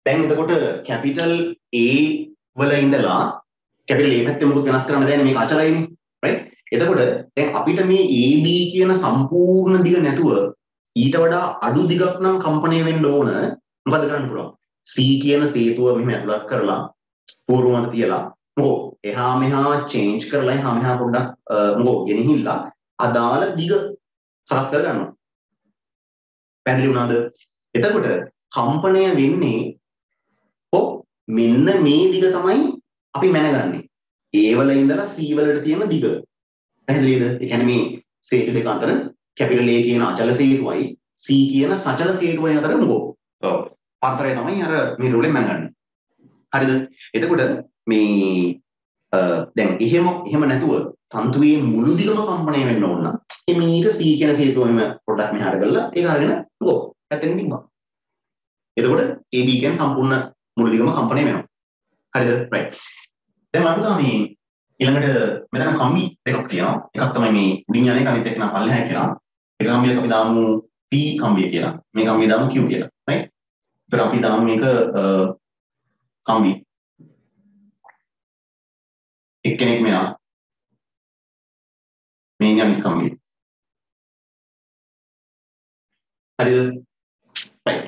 දැන් එතකොට කැපිටල් A වල ඉඳලා කැපිටල් A පැත්තේ මොකද වෙනස් කරන්න බෑනේ මේක අචලයිනේ. Right? එතකොට දැන් අපිට මේ AB කියන සම්පූර්ණ දිග නැතුව ඊට වඩා අඩු දිගක් නම් කම්පණය වෙන්න ඕන මොකද කරන්න පුළුවන්? C කියන සේතුව මෙහෙම ඇතුළත් කරලා පූර්වමත තියලා මොකෝ එහා මෙහා චේන්ජ් කරලා එහා මෙහා පොඩ්ඩක් මොකෝ ගෙනහිල්ලා අදාළ දිග සකස් කර ගන්නවා. පැහැදිලි වුණාද? එතකොට කම්පණය වෙන්නේ ඔව් මෙන්න මේ දිග තමයි අපි මැනගන්නේ. A වල ඉඳලා C වලට තියෙන දිග. පැහැදිලිද? ඒ කියන්නේ මේ සේතු දෙක අතර කැපිටල් A කියන අචල සේතුවයි C කියන සචල සේතුවයි අතර මොකෝ? ඔව්. පරතරය තමයි අර මේ රූලෙන් මැනගන්නේ. හරිද? එතකොට මේ දැන් එහෙම එහෙම නැතුව තන්තුවේ මුළු දිගම කම්පණය වෙන්න ඕන නම් එමීට C කියන සේතුව මෙහෙම පොඩ්ඩක් මෙහාට කරලා ඒක අරගෙන ගෝ පැත්තකින් තිබ්බා. එතකොට AB කියන සම්පූර්ණ මුළු දිගම කම්පණය වෙනවා. හරිද? right. දැන් මම හිතුවා මේ ඊළඟට මෙතන කම්බි දෙකක් තියෙනවා. එකක් තමයි මේ උඩින් යන එක අනිත් එක නම් පල්ලෙහා කියලා. එක කම්බියක් අපි දාමු P කම්බිය කියලා. මේ කම්බිය දාමු Q කියලා. right? ඒතර අපි දාමු මේක කම්බි එක්කෙනෙක් මෙයා මේ අනිත් කම්බිය හරිද right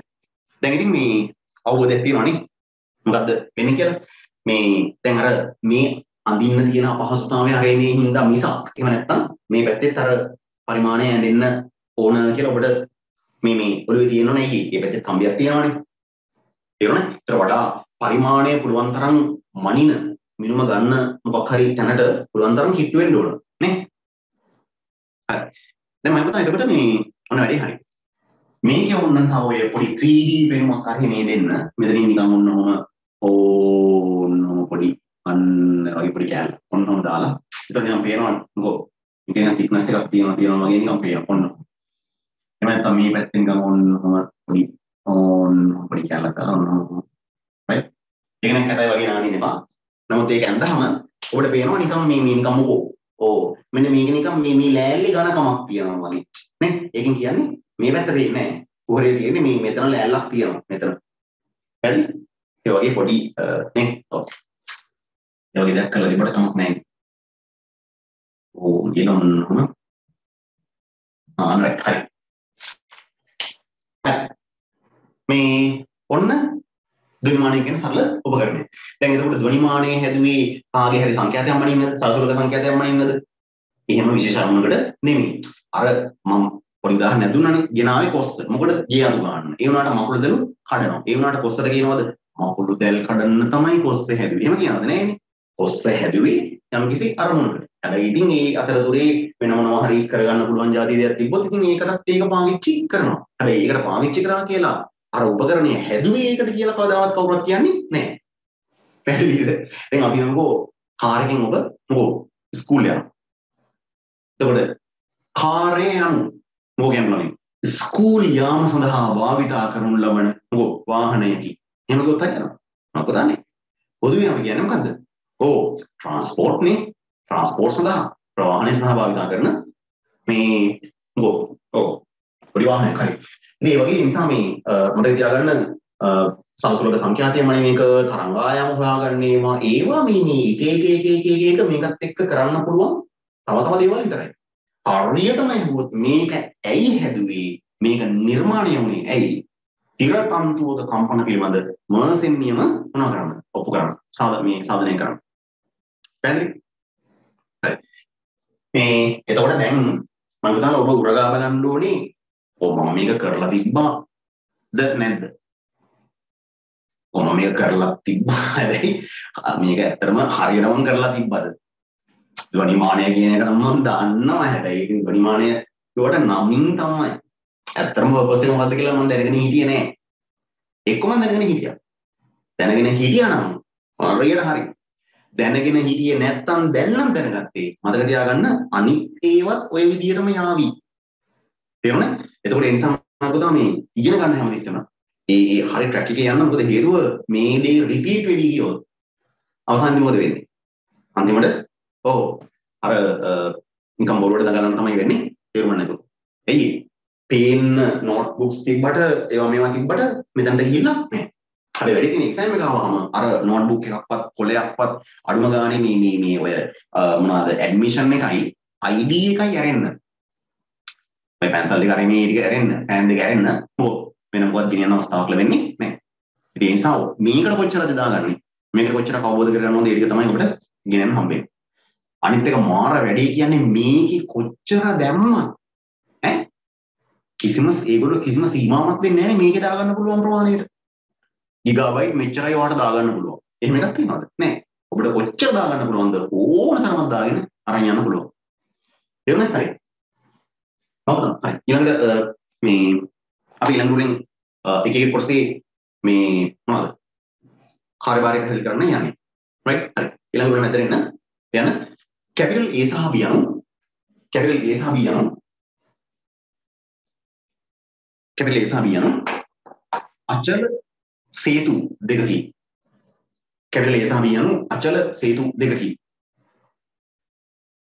දැන් ඉතින් මේ අවබෝධයක් තියෙනවනේ මොකද්ද වෙන්නේ කියලා මේ දැන් අර මේ අඳින්න තියෙන අපහසුතාවය අර මේ හින්දා මිසක්. එහෙම නැත්තම් මේ පැත්තෙත් අර පරිමාණය ඇඳෙන්න ඕන කියලා ඔබට මේ මේ ඔළුවේ තියෙනවනේ ඇයි ඒ පැත්තේ කම්බියක් තියෙනවනේ. තේරුණා? ඒතර වඩා පරිමාණය පුළුවන් තරම් මනින මිනුම ගන්න මොකක් හරි තැනට පුළුවන් තරම් කිට්ටු වෙන්න ඕන. නේ? හරි. දැන් මම හිතනවා එතකොට මේ ඔන්න වැඩේ හරි. මේකේ ඕනනම් තව ඔය පොඩි 3D පෙනුමක් හරි මේ දෙන්න. මෙතනින් නිකන් ඔන්න ඔහම ඕන්න පොඩි අන්න වගේ පොඩි කෑල්ල ඔන්න ඔහම දාලා. එතකොට නිකන් පේනවා මොකෝ නිකන් thickness එකක් තියෙනවා තියෙනවා වගේ නිකන් පේනවා. ඔන්න. එහෙම නැත්නම් මේ පැත්තෙන් නිකන් ඔන්න ඔහම පොඩි. ඕන්න පොඩි කෑල්ලක් දාලා ඔන්න ඔහම right? ඒක නම් කතයි වගේ නාදින්න එපා නමුත් ඒක ඇඳහම ඔබට පේනවා නිකන් මේ මේ නිකන් මොකෝ? ඕ මෙන්න මේක නිකන් මේ මේ ලෑල්ලේ ඝනකමක් තියෙනවා වගේ. නේ? ඒකෙන් කියන්නේ මේ පැත්ත පේන්නේ නැහැ. කුහරේ තියෙන්නේ මේ මෙතන ලෑල්ලක් තියෙනවා. මෙතන. හරි? ඒ වගේ පොඩි නේ? ඔව්. ඒ වගේ දෙයක් කළා ඉබට කමක් නැහැ ඕ ඊළඟ ආ රයිට් හරි මේ ඔන්න ධ්වනිමානය කියන සරල උපකරණය. දැන් එතකොට ධ්වනිමානය හැදුවේ කාගේ හරි සංඛ්‍යාතයක් මනින්නද? සරසුලක සංඛ්‍යාතයක් මනින්නද? එහෙම විශේෂ අරමුණකට නෙමෙයි. අර මම පොඩි උදාහරණයක් දුන්නානේ. ගෙනාවේ කොස්ස. මොකද ගේ අඳු ගන්න. ඒ වුණාට මකුළු දෙලු කඩනවා. ඒ වුණාට කොස්සට කියනවද? මකුළු දැල් කඩන්න තමයි කොස්ස හැදුවේ. එහෙම කියනවද නෑනේ. කොස්ස හැදුවේ යම්කිසි අරමුණකට. හැබැයි ඉතින් ඒ අතරතුරේ වෙන මොනවා හරි කරගන්න පුළුවන් જાති දෙයක් තිබ්බොත් ඉතින් ඒකටත් ඒක පාවිච්චි කරනවා. හැබැයි ඒකට පාවිච්චි කරා කියලා අර උපකරණය හැදුවේ ඒකට කියලා කවදාවත් කවුරුත් කියන්නේ නැහැ. පැහැදිලිද? දැන් අපි හිතමුකෝ කාර් එකෙන් ඔබ මොකෝ ස්කූල් යනවා. එතකොට කාර්යය යනු මොකෝ කියනවා ස්කූල් යාම සඳහා භාවිතා කරනු ලබන මොකෝ වාහනයකි. එහෙම කිව්වොත් හරියනවා. මොකද දන්නේ? පොදුවේ අපි කියන්නේ මොකද්ද? ඕ ට්‍රාන්ස්පෝර්ට් නේ. ට්‍රාන්ස්පෝර්ට් සඳහා ප්‍රවාහනය සඳහා භාවිතා කරන මේ මොකෝ ඔව් පොඩි වාහනයක් හරි. මේ වගේ නිසා මේ මතක තියාගන්න සමසුලක සංඛ්‍යාතය මනින එක තරංගායම හොයාගන්න ඒවා ඒවා මේ මේ එක එක එක එක එක එක මේකත් එක්ක කරන්න පුළුවන් තව තව දේවල් විතරයි. හරියටම ඇහුවොත් මේක ඇයි හැදුවේ මේක නිර්මාණය වුණේ ඇයි? තිර තන්තුවක කම්පන පිළිබඳ මර්සෙන් නියම මොනවා කරන්න? ඔප්පු කරන්න. සාධ මේ සාධනය කරන්න. පැහැදිලි? හරි. මේ එතකොට දැන් මම හිතනවා ඔබ උරගා බලන්න ඕනේ ඔව් මම මේක කරලා තිබ්බාද නැද්ද? ඔව් මම මේක කරලා තිබ්බා හැබැයි මේක ඇත්තටම හරියටම කරලා තිබ්බද? ධ්වනිමානය කියන එක නම් මම දන්නවා හැබැයි ඒක ධ්වනිමානය ඒකට නමින් තමයි. ඇත්තටම පර්පස් එක මොකද්ද කියලා මම දැනගෙන හිටියේ නෑ. එක්කම දැනගෙන හිටියා. දැනගෙන හිටියා නම් හරියට හරි. දැනගෙන හිටියේ නැත්තම් දැන් නම් දැනගත්තේ. මතක තියාගන්න අනිත් ඒවත් ওই විදිහටම යාවි. තේරුණා? එතකොට ඒ නිසා මම හිතුවා මේ ඉගෙන ගන්න හැමතිස්සෙම ඒ ඒ හරි ට්‍රැක් එකේ යන්න මොකද හේතුව මේ දේ රිපීට් වෙවි ගියොත් අවසානයේ මොකද වෙන්නේ? අන්තිමට ඔව් අර නිකම් බොරුවට දඟලන තමයි වෙන්නේ තේරුම් නැතුව. එයි පේන්න නෝට්බුක්ස් තිබ්බට ඒවා මේවා තිබ්බට මෙතනට ගිහිල්ලා නෑ. හැබැයි වැඩි තියෙන එක්සෑම් එක ආවම අර නෝට්බුක් එකක්වත් කොලයක්වත් අඩුම ගානේ මේ මේ මේ ඔය මොනවාද ඇඩ්මිෂන් එකයි ID එකයි ඇරෙන්න මේ පැන්සල් එක අර මේ ටික ඇරෙන්න පෑන් දෙක ඇරෙන්න මොකෝ වෙන මොකක්ද ගෙනියන්න අවස්ථාවක් ලැබෙන්නේ නැහැ. ඉතින් ඒ නිසා මේකට කොච්චරද දාගන්නේ? මේකට කොච්චර අවබෝධ කරගන්නවද ඒ ටික තමයි ඔබට ගෙනියන්න හම්බෙන්නේ. අනිත් එක මාර වැඩේ කියන්නේ මේකේ කොච්චර දැම්මත් ඈ කිසිම ඒගොල්ලෝ කිසිම සීමාවක් දෙන්නේ නැහැ මේකේ දාගන්න පුළුවන් ප්‍රමාණයට. ගිගාබයිට් මෙච්චරයි ඔයාලට දාගන්න පුළුවන්. එහෙම එකක් තියෙනවද? නැහැ. ඔබට කොච්චර දාගන්න පුළුවන්ද? ඕන තරමක් දාගෙන අරන් යන්න පුළුවන්. තේරුණාද? හරි. නෝන හරි ඊළඟට මේ අපි ඊළඟුරින් එක එක කොටසේ මේ මොනවද කාර්යභාරයක් හැදි කරන්න යන්නේ රයිට් හරි ඊළඟුරින් මෙතන එන්න යන කැපිටල් A සහ B යනු කැපිටල් A සහ B යනු කැපිටල් A සහ B යනු අචල සේතු දෙකකි. කැපිටල් A සහ B යනු අචල සේතු දෙකකි.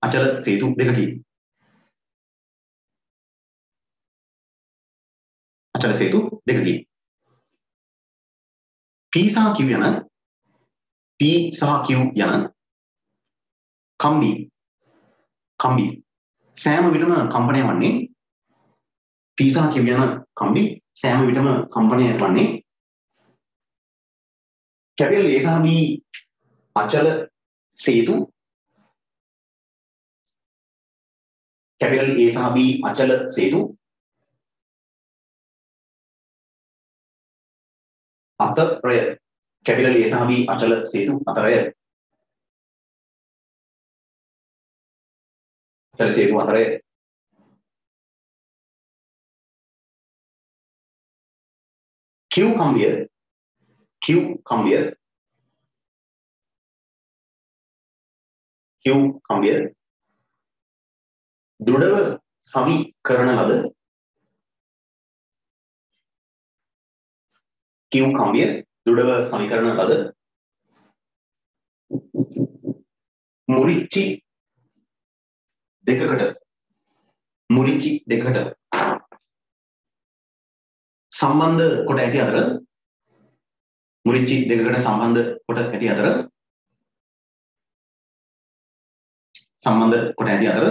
අචල සේතු දෙකකි. අචල සේතු දෙකකින් P සහ Q යන P සහ Q යන කම්බි. කම්බි. සෑම විටම කම්පනය වන්නේ P සහ Q යන කම්බි. සෑම විටම කම්පනය වන්නේ කැපිටල් A සහ B අචල සේතු. කැපිටල් A සහ B අචල සේතු. අතරය කැපිටල් A සහ B අචල සේතු අතරය. අචල සේතු අතරය. Q කම්බිය Q කම්බිය Q කම්බිය දෘඩව සවි කරන ලද Q කම්බිය දෘඩව සවි කරන ලද මුරිච්චි දෙකකට මුරිච්චි දෙකකට සම්බන්ධ කොට ඇති අතර මුරිච්චි දෙකකට සම්බන්ධ කොට ඇති අතර සම්බන්ධ කොට ඇති අතර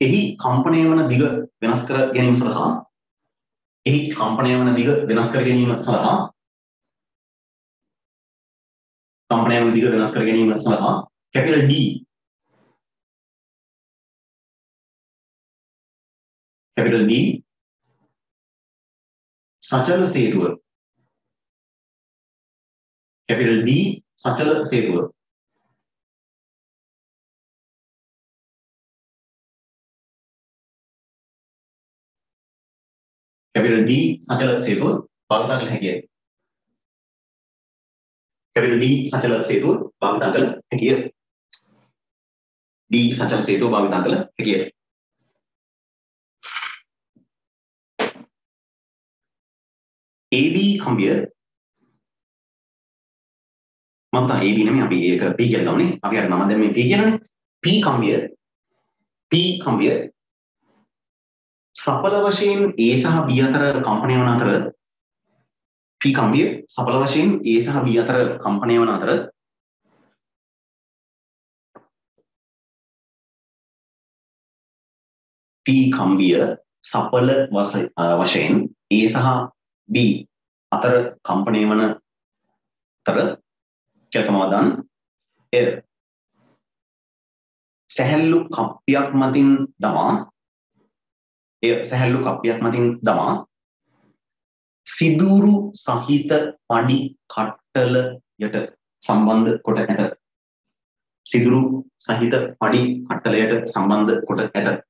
එහි කම්පණය වන දිග වෙනස් කර ගැනීම සඳහා එහි කම්පණය වන දිග වෙනස් කර ගැනීම සඳහා කම්පණය වන දිග වෙනස් කර ගැනීම සඳහා කැපිටල් D කැපිටල් D සචල සේරුව කැපිටල් D සචල සේරුව කැපිටල් D සචල සේතුව භාවිතා කළ හැකිය. කැපිටල් D සචල සේතුව භාවිතා කළ හැකිය. D සචල සේතුව භාවිතා කළ හැකිය. AB කම්බිය මම තා AB නෙමෙයි අපි ඒක P කියලා ගමුනේ. අපි අර නම දැන් මේ P කියලානේ. P කම්බිය P කම්බිය සඵල වශයෙන් A සහ B අතර කම්පණය වන අතර P කම්බිය සඵල වශයෙන් A සහ B අතර කම්පණය වන අතර P කම්බිය සඵල වශයෙන් A සහ B අතර කම්පණය වන අතර කියලා තමයි දාන්න එය සැහැල්ලු කප්පියක් මතින් දමා එය සැහැල්ලු කප්පියක් මතින් දමා සිදුරු සහිත පඩි කට්ටලයට සම්බන්ධ කොට ඇත. සිදුරු සහිත පඩි කට්ටලයට සම්බන්ධ කොට ඇත.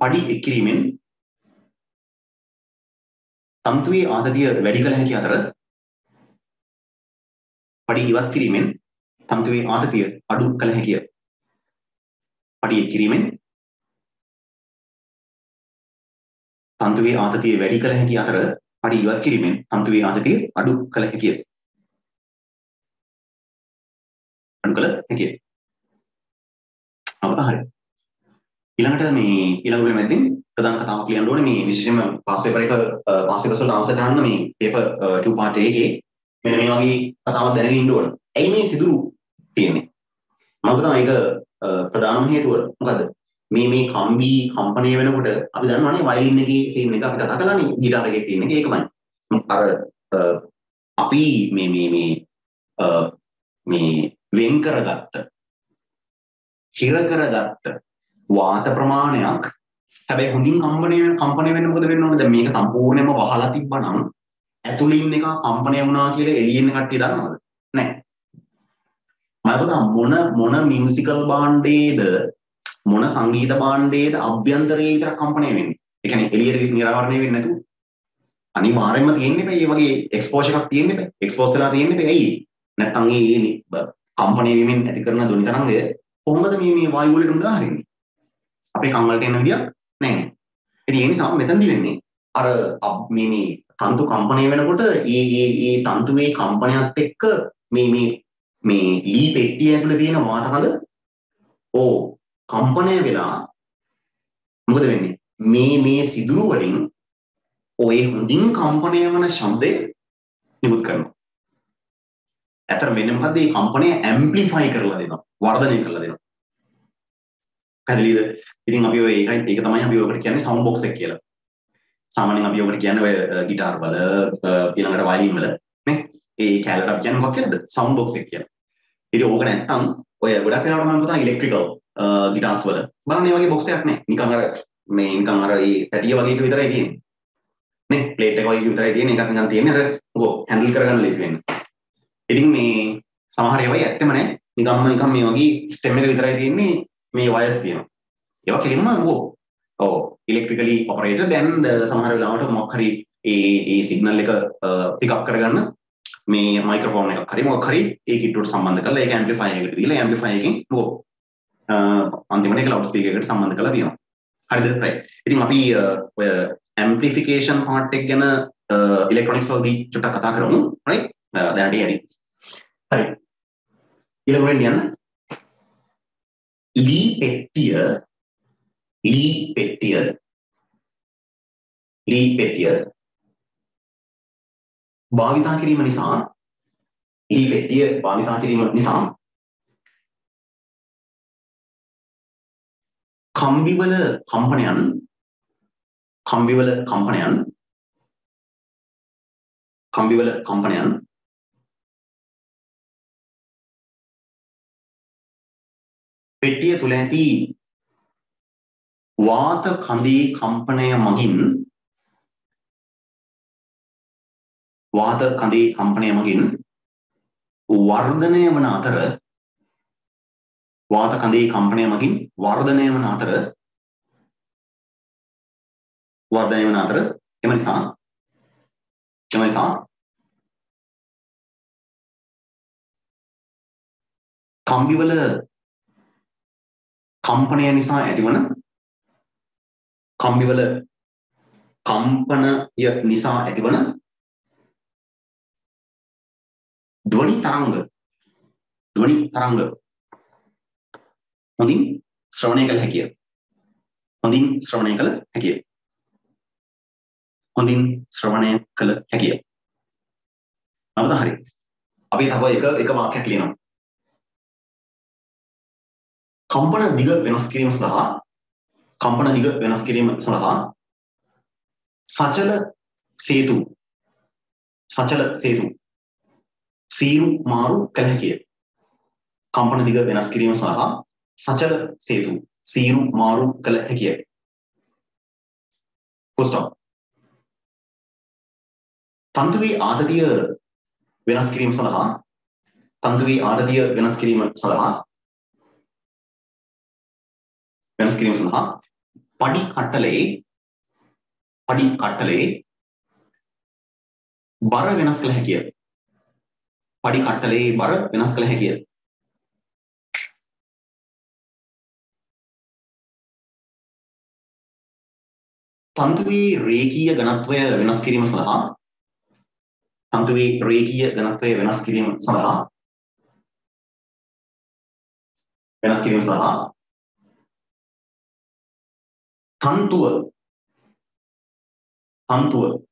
පඩි එක්කිරීමෙන් තන්තුවේ ආතතිය වැඩි කළ හැකි අතර පඩි ඉවත් කිරීමෙන් තන්තුවේ ආතතිය අඩු කළ හැකිය. පඩිය කිරීමෙන් තන්තුවේ ආතතිය වැඩි කළ හැකි අතර පඩි ඉවත් කිරීමෙන් තන්තුවේ ආතතිය අඩු කළ හැකිය. අඩු කළ හැකිය. අවබෝධ හරි. ඊළඟට මේ ඊළඟ වෙල මැද්දෙන් ප්‍රධාන කතාවක් ලියන්න ඕනේ මේ විශේෂයෙන්ම පාස් පේපර් එක පාස් පේපර්ස් වලට ආන්සර් ගන්න මේ පේපර් 2 part එකේ මෙන්න මේ වගේ කතාවක් දැනගෙන ඉන්න ඕනේ. ඇයි මේ සිදුරු තියෙන්නේ? මම තමයි ඒක ප්‍රධානම හේතුව. මොකද මේ මේ කම්බි කම්පණය වෙනකොට අපි දන්නවනේ වයලින් එකේ සීන් එක අපි කතා කළානේ ගිටාර එකේ සීන් එක ඒකමයි. අර අපි මේ මේ මේ මේ වෙන් කරගත්ත හිර කරගත්ත වාත ප්‍රමාණයක් හැබැයි හොඳින් කම්පණය වෙන කම්පණය වෙන්න මොකද වෙන්න ඕනේ? දැන් මේක සම්පූර්ණයෙන්ම වහලා තිබ්බනම් ඇතුළින් එක කම්පණය වුණා කියලා එළියෙන් කට්ටිය දන්නවද නැහැ මම මොන මොන මියුසිකල් භාණ්ඩයේද මොන සංගීත භාණ්ඩයේද අභ්‍යන්තරයේ විතර කම්පණය වෙන්නේ. ඒ කියන්නේ එළියට නිරාවරණය වෙන්නේ නැතුව අනිවාර්යයෙන්ම තියෙන්නේ මේ වගේ එක්ස්පෝෂර් එකක් තියෙන්නේ බෑ. එක්ස්පෝස් වෙලා තියෙන්නේ බෑ. ඇයි? නැත්තම් ඒ කම්පණය වීමෙන් ඇති කරන ධ්වනි තරංගය කොහොමද මේ මේ වායු වලට උදාහරින්නේ? අපේ කන් වලට එන විදියක් නැහැ. ඉතින් ඒ නිසා මෙතනදි වෙන්නේ අර මේ මේ තන්තු කම්පණය වෙනකොට ඒ ඒ ඒ තන්තුවේ කම්පනයත් එක්ක මේ මේ මේ ලී පෙට්ටිය ඇතුළේ තියෙන වාතකද ඕ කම්පණය වෙලා මොකද වෙන්නේ මේ මේ සිදුරු වලින් ඔය හොඳින් කම්පණය වන ශබ්දය නිකුත් කරනවා. ඇතර මෙන්න මොකද මේ කම්පණය ඇම්ප්ලිෆයි කරලා දෙනවා වර්ධනය කරලා දෙනවා. පැහැදිලිද? ඉතින් අපි ඔය ඒකයි ඒක තමයි අපි ඔයකට කියන්නේ සවුන්ඩ් බොක්ස් එක කියලා. සාමාන්‍යයෙන් අපි ඔයකට කියන්නේ ඔය ගිටාර් වල ඊළඟට වයලින් වල නේ ඒ කැලට අපි කියන්නේ මොකක් කියලාද? සවුන්ඩ් බොක්ස් එක කියලා. ඉතින් ඕක නැත්තම් ඔය ගොඩක් වෙලාවට මම පුතා ඉලෙක්ට්‍රිකල් ගිටාර්ස් වල බලන්න මේ වගේ බොක්ස් එකක් නැහැ. නිකන් අර මේ නිකන් අර ඒ පැටිය වගේ එක විතරයි තියෙන්නේ. නේ ප්ලේට් එක වගේ විතරයි තියෙන්නේ ඒකත් නිකන් තියෙන්නේ අර මොකෝ හැන්ඩල් කරගන්න ලේසි වෙන්න. ඉතින් මේ සමහර ඒවායි ඇත්තම නෑ නිකම්ම නිකම් මේ වගේ ස්ටෙම් එක විතරයි තියෙන්නේ මේ වයර්ස් තියෙනවා. ඒවා කෙලින්ම මොකෝ ඔව් ඉලෙක්ට්‍රිකලි ඔපරේටඩ් ඇන්ඩ් සමහර වෙලාවට මොකක් හරි ඒ ඒ සිග්නල් එක පික් අප් කරගන්න මේ මයික්‍රොෆෝන් එකක් හරි මොකක් හරි ඒ කිට්ටුවට සම්බන්ධ කරලා ඒක ඇම්ප්ලිෆයර් එකට දීලා ඇම්ප්ලිෆයර් එකෙන් මොකෝ අන්තිමට ඒක ලවුඩ් ස්පීකර් එකට සම්බන්ධ කරලා තියෙනවා. හරිද? රයිට්. ඉතින් අපි ඔය ඇම්ප්ලිෆිකේෂන් පාර්ට් එක ගැන ඉලෙක්ට්‍රොනික්ස් වලදී චුට්ටක් කතා කරමු. රයිට්. දැනට හරි. හරි. ඊළඟට යන්න. ලී පෙට්ටිය ලී පෙට්ටිය ලී පෙට්ටිය භාවිතා කිරීම නිසා ලී පෙට්ටිය භාවිතා කිරීම නිසා කම්බිවල කම්පනයන් කම්බිවල කම්පනයන් කම්බිවල කම්පනයන් පෙට්ටිය තුළ ඇති වාත කඳේ කම්පනය මගින් වාත කඳේ කම්පනය මගින් වර්ධනය වන අතර වාත කඳේ කම්පනය මගින් වර්ධනය වන අතර වර්ධනය වන අතර එම නිසා එම නිසා කම්බිවල කම්පනය නිසා ඇතිවන කම්බිවල කම්පනය නිසා ඇතිවන ධ්වනි තරංග ධ්වනි තරංග. හොඳින් ශ්‍රවණය කළ හැකිය. හොඳින් ශ්‍රවණය කළ හැකිය. හොඳින් ශ්‍රවණය කළ හැකිය. නවත හරි. අපි තව එක එක වාක්‍යයක් ලියනවා. කම්පන දිග වෙනස් කිරීම සඳහා කම්පන දිග වෙනස් කිරීම සඳහා සචල සේතු සචල සේතු සීරු මාරු කළ හැකිය කම්පන දිග වෙනස් කිරීම සඳහා සචල සේතු සීරු මාරු කළ හැකිය පුස්තම් තන්තුවේ ආතතිය වෙනස් කිරීම සඳහා තන්තුවේ ආතතිය වෙනස් කිරීම සඳහා වෙනස් කිරීම සඳහා පඩි කට්ටලේ පඩි කට්ටලේ බර වෙනස් කළ හැකිය. පඩි කට්ටලේ බර වෙනස් කළ හැකිය. තන්තුවේ රේඛීය ඝනත්වය වෙනස් කිරීම සඳහා තන්තුවේ රේඛීය ඝනත්වය වෙනස් කිරීම සඳහා වෙනස් කිරීම සඳහා තන්තුව. තන්තුව.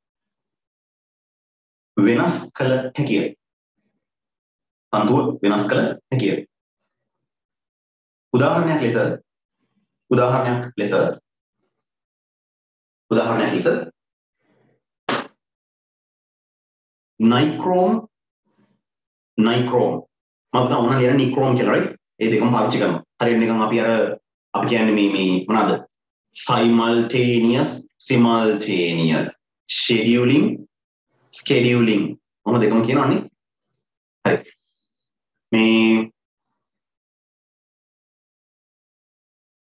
වෙනස් කළ හැකිය. තන්තුව වෙනස් කළ හැකිය. උදාහරණයක් ලෙස උදාහරණයක් ලෙස උදාහරණයක් ලෙස නයික්‍රෝම් නයික්‍රෝම්. මම තමයි ඕන ලියන නික්‍රෝම් කියලා right? ඒ දෙකම පාවිච්චි කරනවා. හරියට නිකන් අපි අර අපි කියන්නේ මේ මේ මොනවාද? Simultaneous simultaneous scheduling scheduling. මොන දෙකම කියනවනේ. හරි. මේ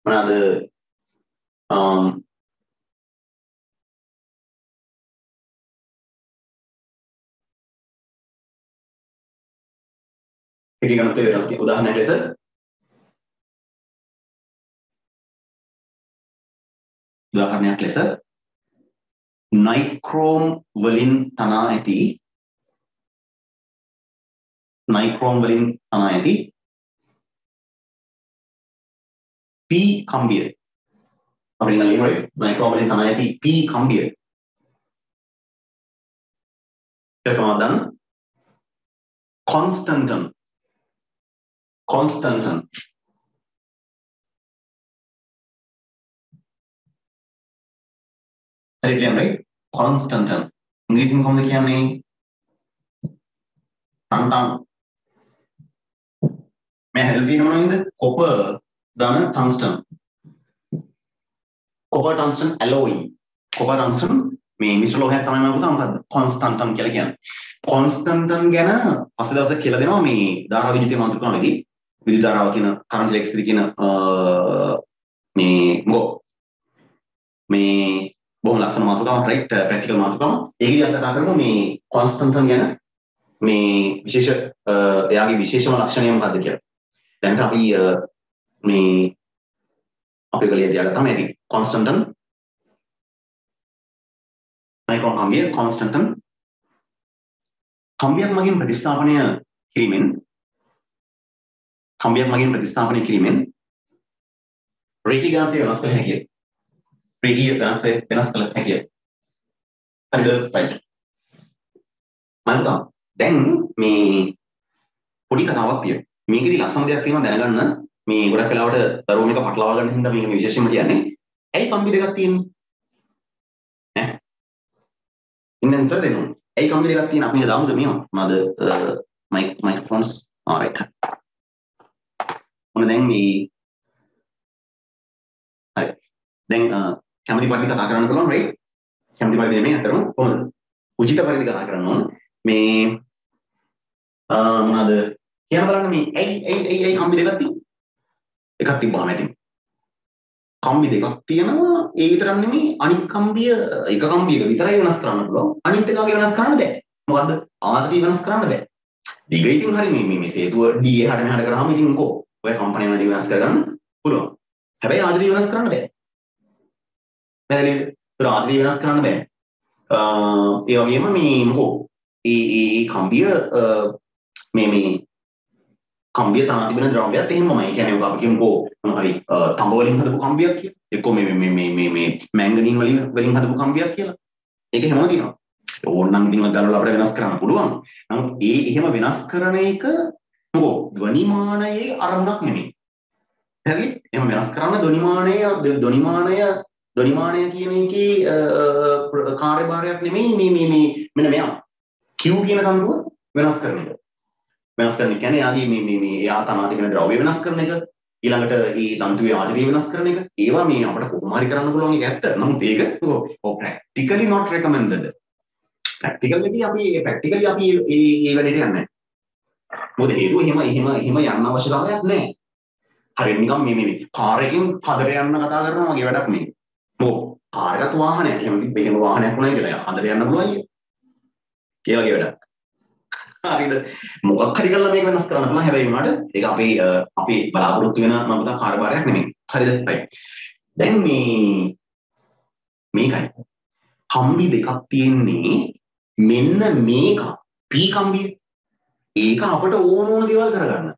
මොනවාද? Um පිළිගන්නත් වෙනස් උදාහරණයක් ලෙස උදාහරණයක් ලෙස නයික්‍රෝම් වලින් තනා ඇති නයික්‍රෝම් වලින් තනා ඇති P කම්බිය. අපි ඉන්න ලියනවා නයික්‍රෝම් වලින් තනා ඇති P කම්බිය. එකමදන් කොන්ස්ටන්ටන් කොන්ස්ටන්ටන් හරි කියන්න right constant ඉංග්‍රීසියෙන් කොහොමද කියන්නේ? තන්තම් මේ හැදලා තියෙන මොනවද copper ධන tungsten. copper tungsten alloy. copper tungsten මේ මිශ්‍ර ලෝහයක් තමයි මම පුතා මොකද්ද? කොන්ස්ටන්ටම් කියලා කියන්නේ. කොන්ස්ටන්ටම් ගැන පස්සේ දවසක් කියලා දෙනවා මේ ධාරා විද්‍යුත් මාතෘකාවේදී විද්‍යුත් ධාරාව කියන කරන්ට් ඉලෙක්ට්‍රිසිටි කියන මේ මොකෝ? මේ බොහොම ලස්සන මාතෘකාවක් රයිට් ප්‍රැක්ටිකල් uh, මාතෘකාවක්. ඒකදී අපි කතා කරමු මේ කොන්ස්ටන්ටම් ගැන මේ විශේෂ uh, එයාගේ විශේෂම ලක්ෂණය මොකක්ද කියලා. දැන් අපි uh, මේ අපි කලිය තියාගත්තාම ඇති කොන්ස්ටන්ටම් මයික්‍රෝන් කම්බිය කොන්ස්ටන්ටම් කම්බියක් මගින් ප්‍රතිස්ථාපනය කිරීමෙන් කම්බියක් මගින් ප්‍රතිස්ථාපනය කිරීමෙන් රේඛී ඝනත්වය වෙනස් කළ හැකිය. රේඛීය ඝනත්වය වෙනස් කළ හැකිය. හරිද? right. මම දැන් මේ පොඩි කතාවක් තියෙනවා. මේකෙදි ලස්සන දෙයක් තියෙනවා දැනගන්න. මේ ගොඩක් වෙලාවට රෝම් එක පටලවා ගන්න හින්දා මේක විශේෂයෙන්ම කියන්නේ. ඇයි කම්බි දෙකක් තියෙන්නේ? ඈ? ඉන්න උත්තර දෙන්න ඕනේ. ඇයි කම්බි දෙකක් තියෙන අපි දාමුද මේවා? මොනවාද මයික් මයික්‍රොෆෝන්ස් alright. මොන දැන් මේ හරි. දැන් කැමති පරිදි කතා කරන්න පුළුවන් right? කැමති පරිදි නෙමෙයි අතරම කොහොමද? උචිත පරිදි කතා කරන්න ඕන. මේ මොනවාද කියන බලන්න මේ ඇයි ඇයි ඇයි ඇයි කම්බි දෙකක් තියෙන්නේ? එකක් තිබ්බාම ඇති. කම්බි දෙකක් තියෙනවා ඒ විතරක් නෙමෙයි අනිත් කම්බිය එක කම්බියක විතරයි වෙනස් කරන්න පුළුවන්. අනිත් එකගේ වෙනස් කරන්න බෑ. මොකද්ද? ආදිතී වෙනස් කරන්න බෑ. දිග ඉතින් හරි මේ මේ සේතුව D එහාට මෙහාට කරාම ඉතින් කො ඔය කම්පැනි වල වෙනස් කරගන්න පුළුවන්. හැබැයි ආදිතී වෙනස් කරන්න බෑ. පැහැදිලිද? ඒතර ආදිතී වෙනස් කරන්න බෑ. ඒ වගේම මේ මොකෝ ඒ ඒ කම්බිය මේ මේ කම්බිය තනා තිබෙන ද්‍රව්‍යයත් එහෙමමයි. ඒ කියන්නේ අපි කියමුකෝ මොන හරි තඹ වලින් හදපු කම්බියක් කියලා. එක්කෝ මේ මේ මේ මේ මේ මැංගනීන් වලින් වලින් හදපු කම්බියක් කියලා. ඒක එහෙමම තියෙනවා. ඕනනම් ඉතින් ගලවලා අපිට වෙනස් කරන්න පුළුවන්. නමුත් ඒ එහෙම වෙනස් කරන එක මොකෝ ධ්වනිමානයේ අරමුණක් නෙමෙයි. හරි? එහෙම වෙනස් කරන්න ධ්වනිමානය ධ්වනිමානය ධ්වනිමානය කියන එකේ කාර්යභාරයක් නෙමෙයි මේ මේ මේ මෙන්න මෙයා Q කියන තනුව වෙනස් කරන එක. වෙනස් කරන කියන්නේ යාගේ මේ මේ මේ එයා තමා තිබෙන ද්‍රව්‍ය වෙනස් කරන එක ඊළඟට ඒ තන්තුවේ ආජනීය වෙනස් කරන එක ඒවා මේ අපිට කොහොම හරි කරන්න පුළුවන් එක ඇත්ත. නමුත් ඒක ඔව් practically not recommended. practically අපි practically අපි ඒ ඒ වැඩේට යන්නේ නැහැ. මොකද හේතුව එහෙම එහෙම එහෙම යන්න අවශ්‍යතාවයක් නැහැ. හරියට නිකන් මේ මේ කාර් එකකින් හදට යන්න කතා කරනවා වගේ වැඩක් නෙමෙයි. මොකෝ කාර් එකත් වාහනයක්. එහෙම තිබ්බ එහෙම වාහනයක් වුණා කියලා හදට යන්න පුළුවන්. ඒ වගේ වැඩක්. හරිද? මොකක් හරි කරලා මේක වෙනස් කරන්න පුළුවන් හැබැයි උනාට ඒක අපි අපි බලාපොරොත්තු වෙන මම තා කාර්යභාරයක් නෙමෙයි. හරිද? right. දැන් මේ මේකයි. කම්බි දෙකක් තියෙන්නේ මෙන්න මේක. P කම්බිය ඒක අපට ඕන ඕන දේවල් කරගන්න.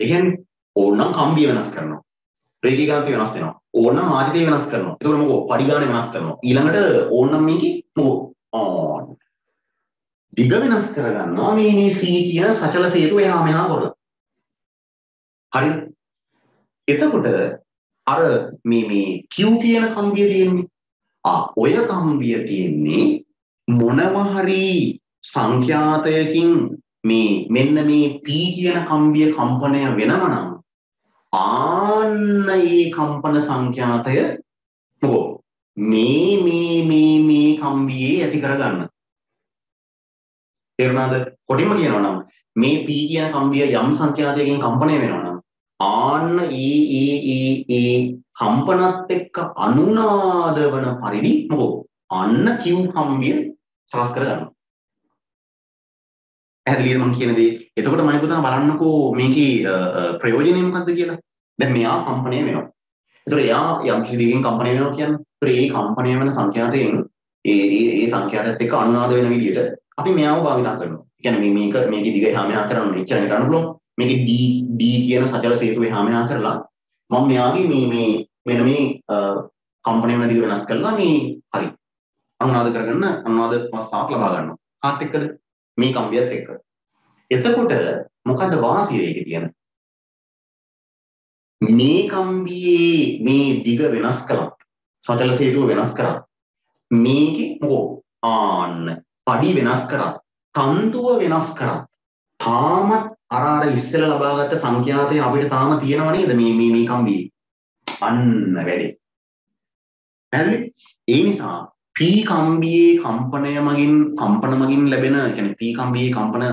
ඒ කියන්නේ ඕනනම් කම්බිය වෙනස් කරනවා. රේඛී ගණන්තය වෙනස් වෙනවා. ඕනනම් ආදිතය වෙනස් කරනවා එතකොට මොකෝ පරිගාන වෙනස් කරනවා ඊළඟට ඕනනම් මේකේ මොකෝ on දිග වෙනස් කරගන්නවා මේ මේ C කියන සචල සේතුව එහා මෙහා කරලා. හරිද? එතකොට අර මේ මේ Q කියන කම්බිය තියෙන්නේ. ආ ඔය කම්බිය තියෙන්නේ මොනම හරි සංඛ්‍යාතයකින් මේ මෙන්න මේ P කියන කම්බිය කම්පනය වෙනව නම් ආන්න ඒ කම්පන සංඛ්‍යාතය මොකෝ මේ මේ මේ මේ කම්බියේ ඇති කරගන්න තේරුණාද? කොටින්ම කියනවා නම් මේ P කියන කම්බිය යම් සංඛ්‍යාතයකින් කම්පණය වෙනවා නම් ආන්න ඒ ඒ ඒ ඒ කම්පනත් එක්ක අනුනාද වන පරිදි මොකෝ අන්න Q කම්බිය සකස් කර ගන්නවා. පැහැදිලිද මම කියන දේ? එතකොට මම පුතා බලන්නකෝ මේකේ ප්‍රයෝජනය මොකද්ද කියලා. දැන් මෙයා කම්පණය වෙනවා. එතකොට එයා යම් කිසි දෙයකින් කම්පණය වෙනවා කියන්නේ. ඒතර ඒ කම්පණය වෙන සංඛ්‍යාතයෙන් ඒ ඒ සංඛ්‍යාතයත් එක්ක අනුනාද වෙන විදිහට අපි මෙයාව භාවිතා කරනවා. ඒ කියන්නේ මේ මේක මේකේ දිග එහා මෙහා කරන්න ඉච්චරනේ කරන්න පුළුවන්. මේකේ D D කියන සචල සේතුව එහා මෙහා කරලා මම මෙයාගේ මේ මේ මෙන්න මේ කම්පණය වෙන දිග වෙනස් කරලා මේ හරි අනුවාද කරගන්න අනුවාද අවස්ථාවක් ලබා ගන්නවා. කාත් එක්කද? මේ කම්බියත් එක්ක. එතකොට මොකද්ද වාසිය ඒකේ තියෙන? මේ කම්බියේ මේ දිග වෙනස් කළත් සචල සේතුව වෙනස් කරා. මේකේ මොකෝ? ආන්න. පඩි වෙනස් කරත් තන්තුව වෙනස් කරත් තාමත් අර අර ඉස්සෙල්ලා ලබාගත්ත සංඛ්‍යාතය අපිට තාම තියෙනව නේද මේ මේ මේ කම්බියේ? අන්න වැඩේ. පැහැදිලි ඒ නිසා P කම්බියේ කම්පනය මගින් කම්පන මගින් ලැබෙන කියන්නේ P කම්බියේ කම්පන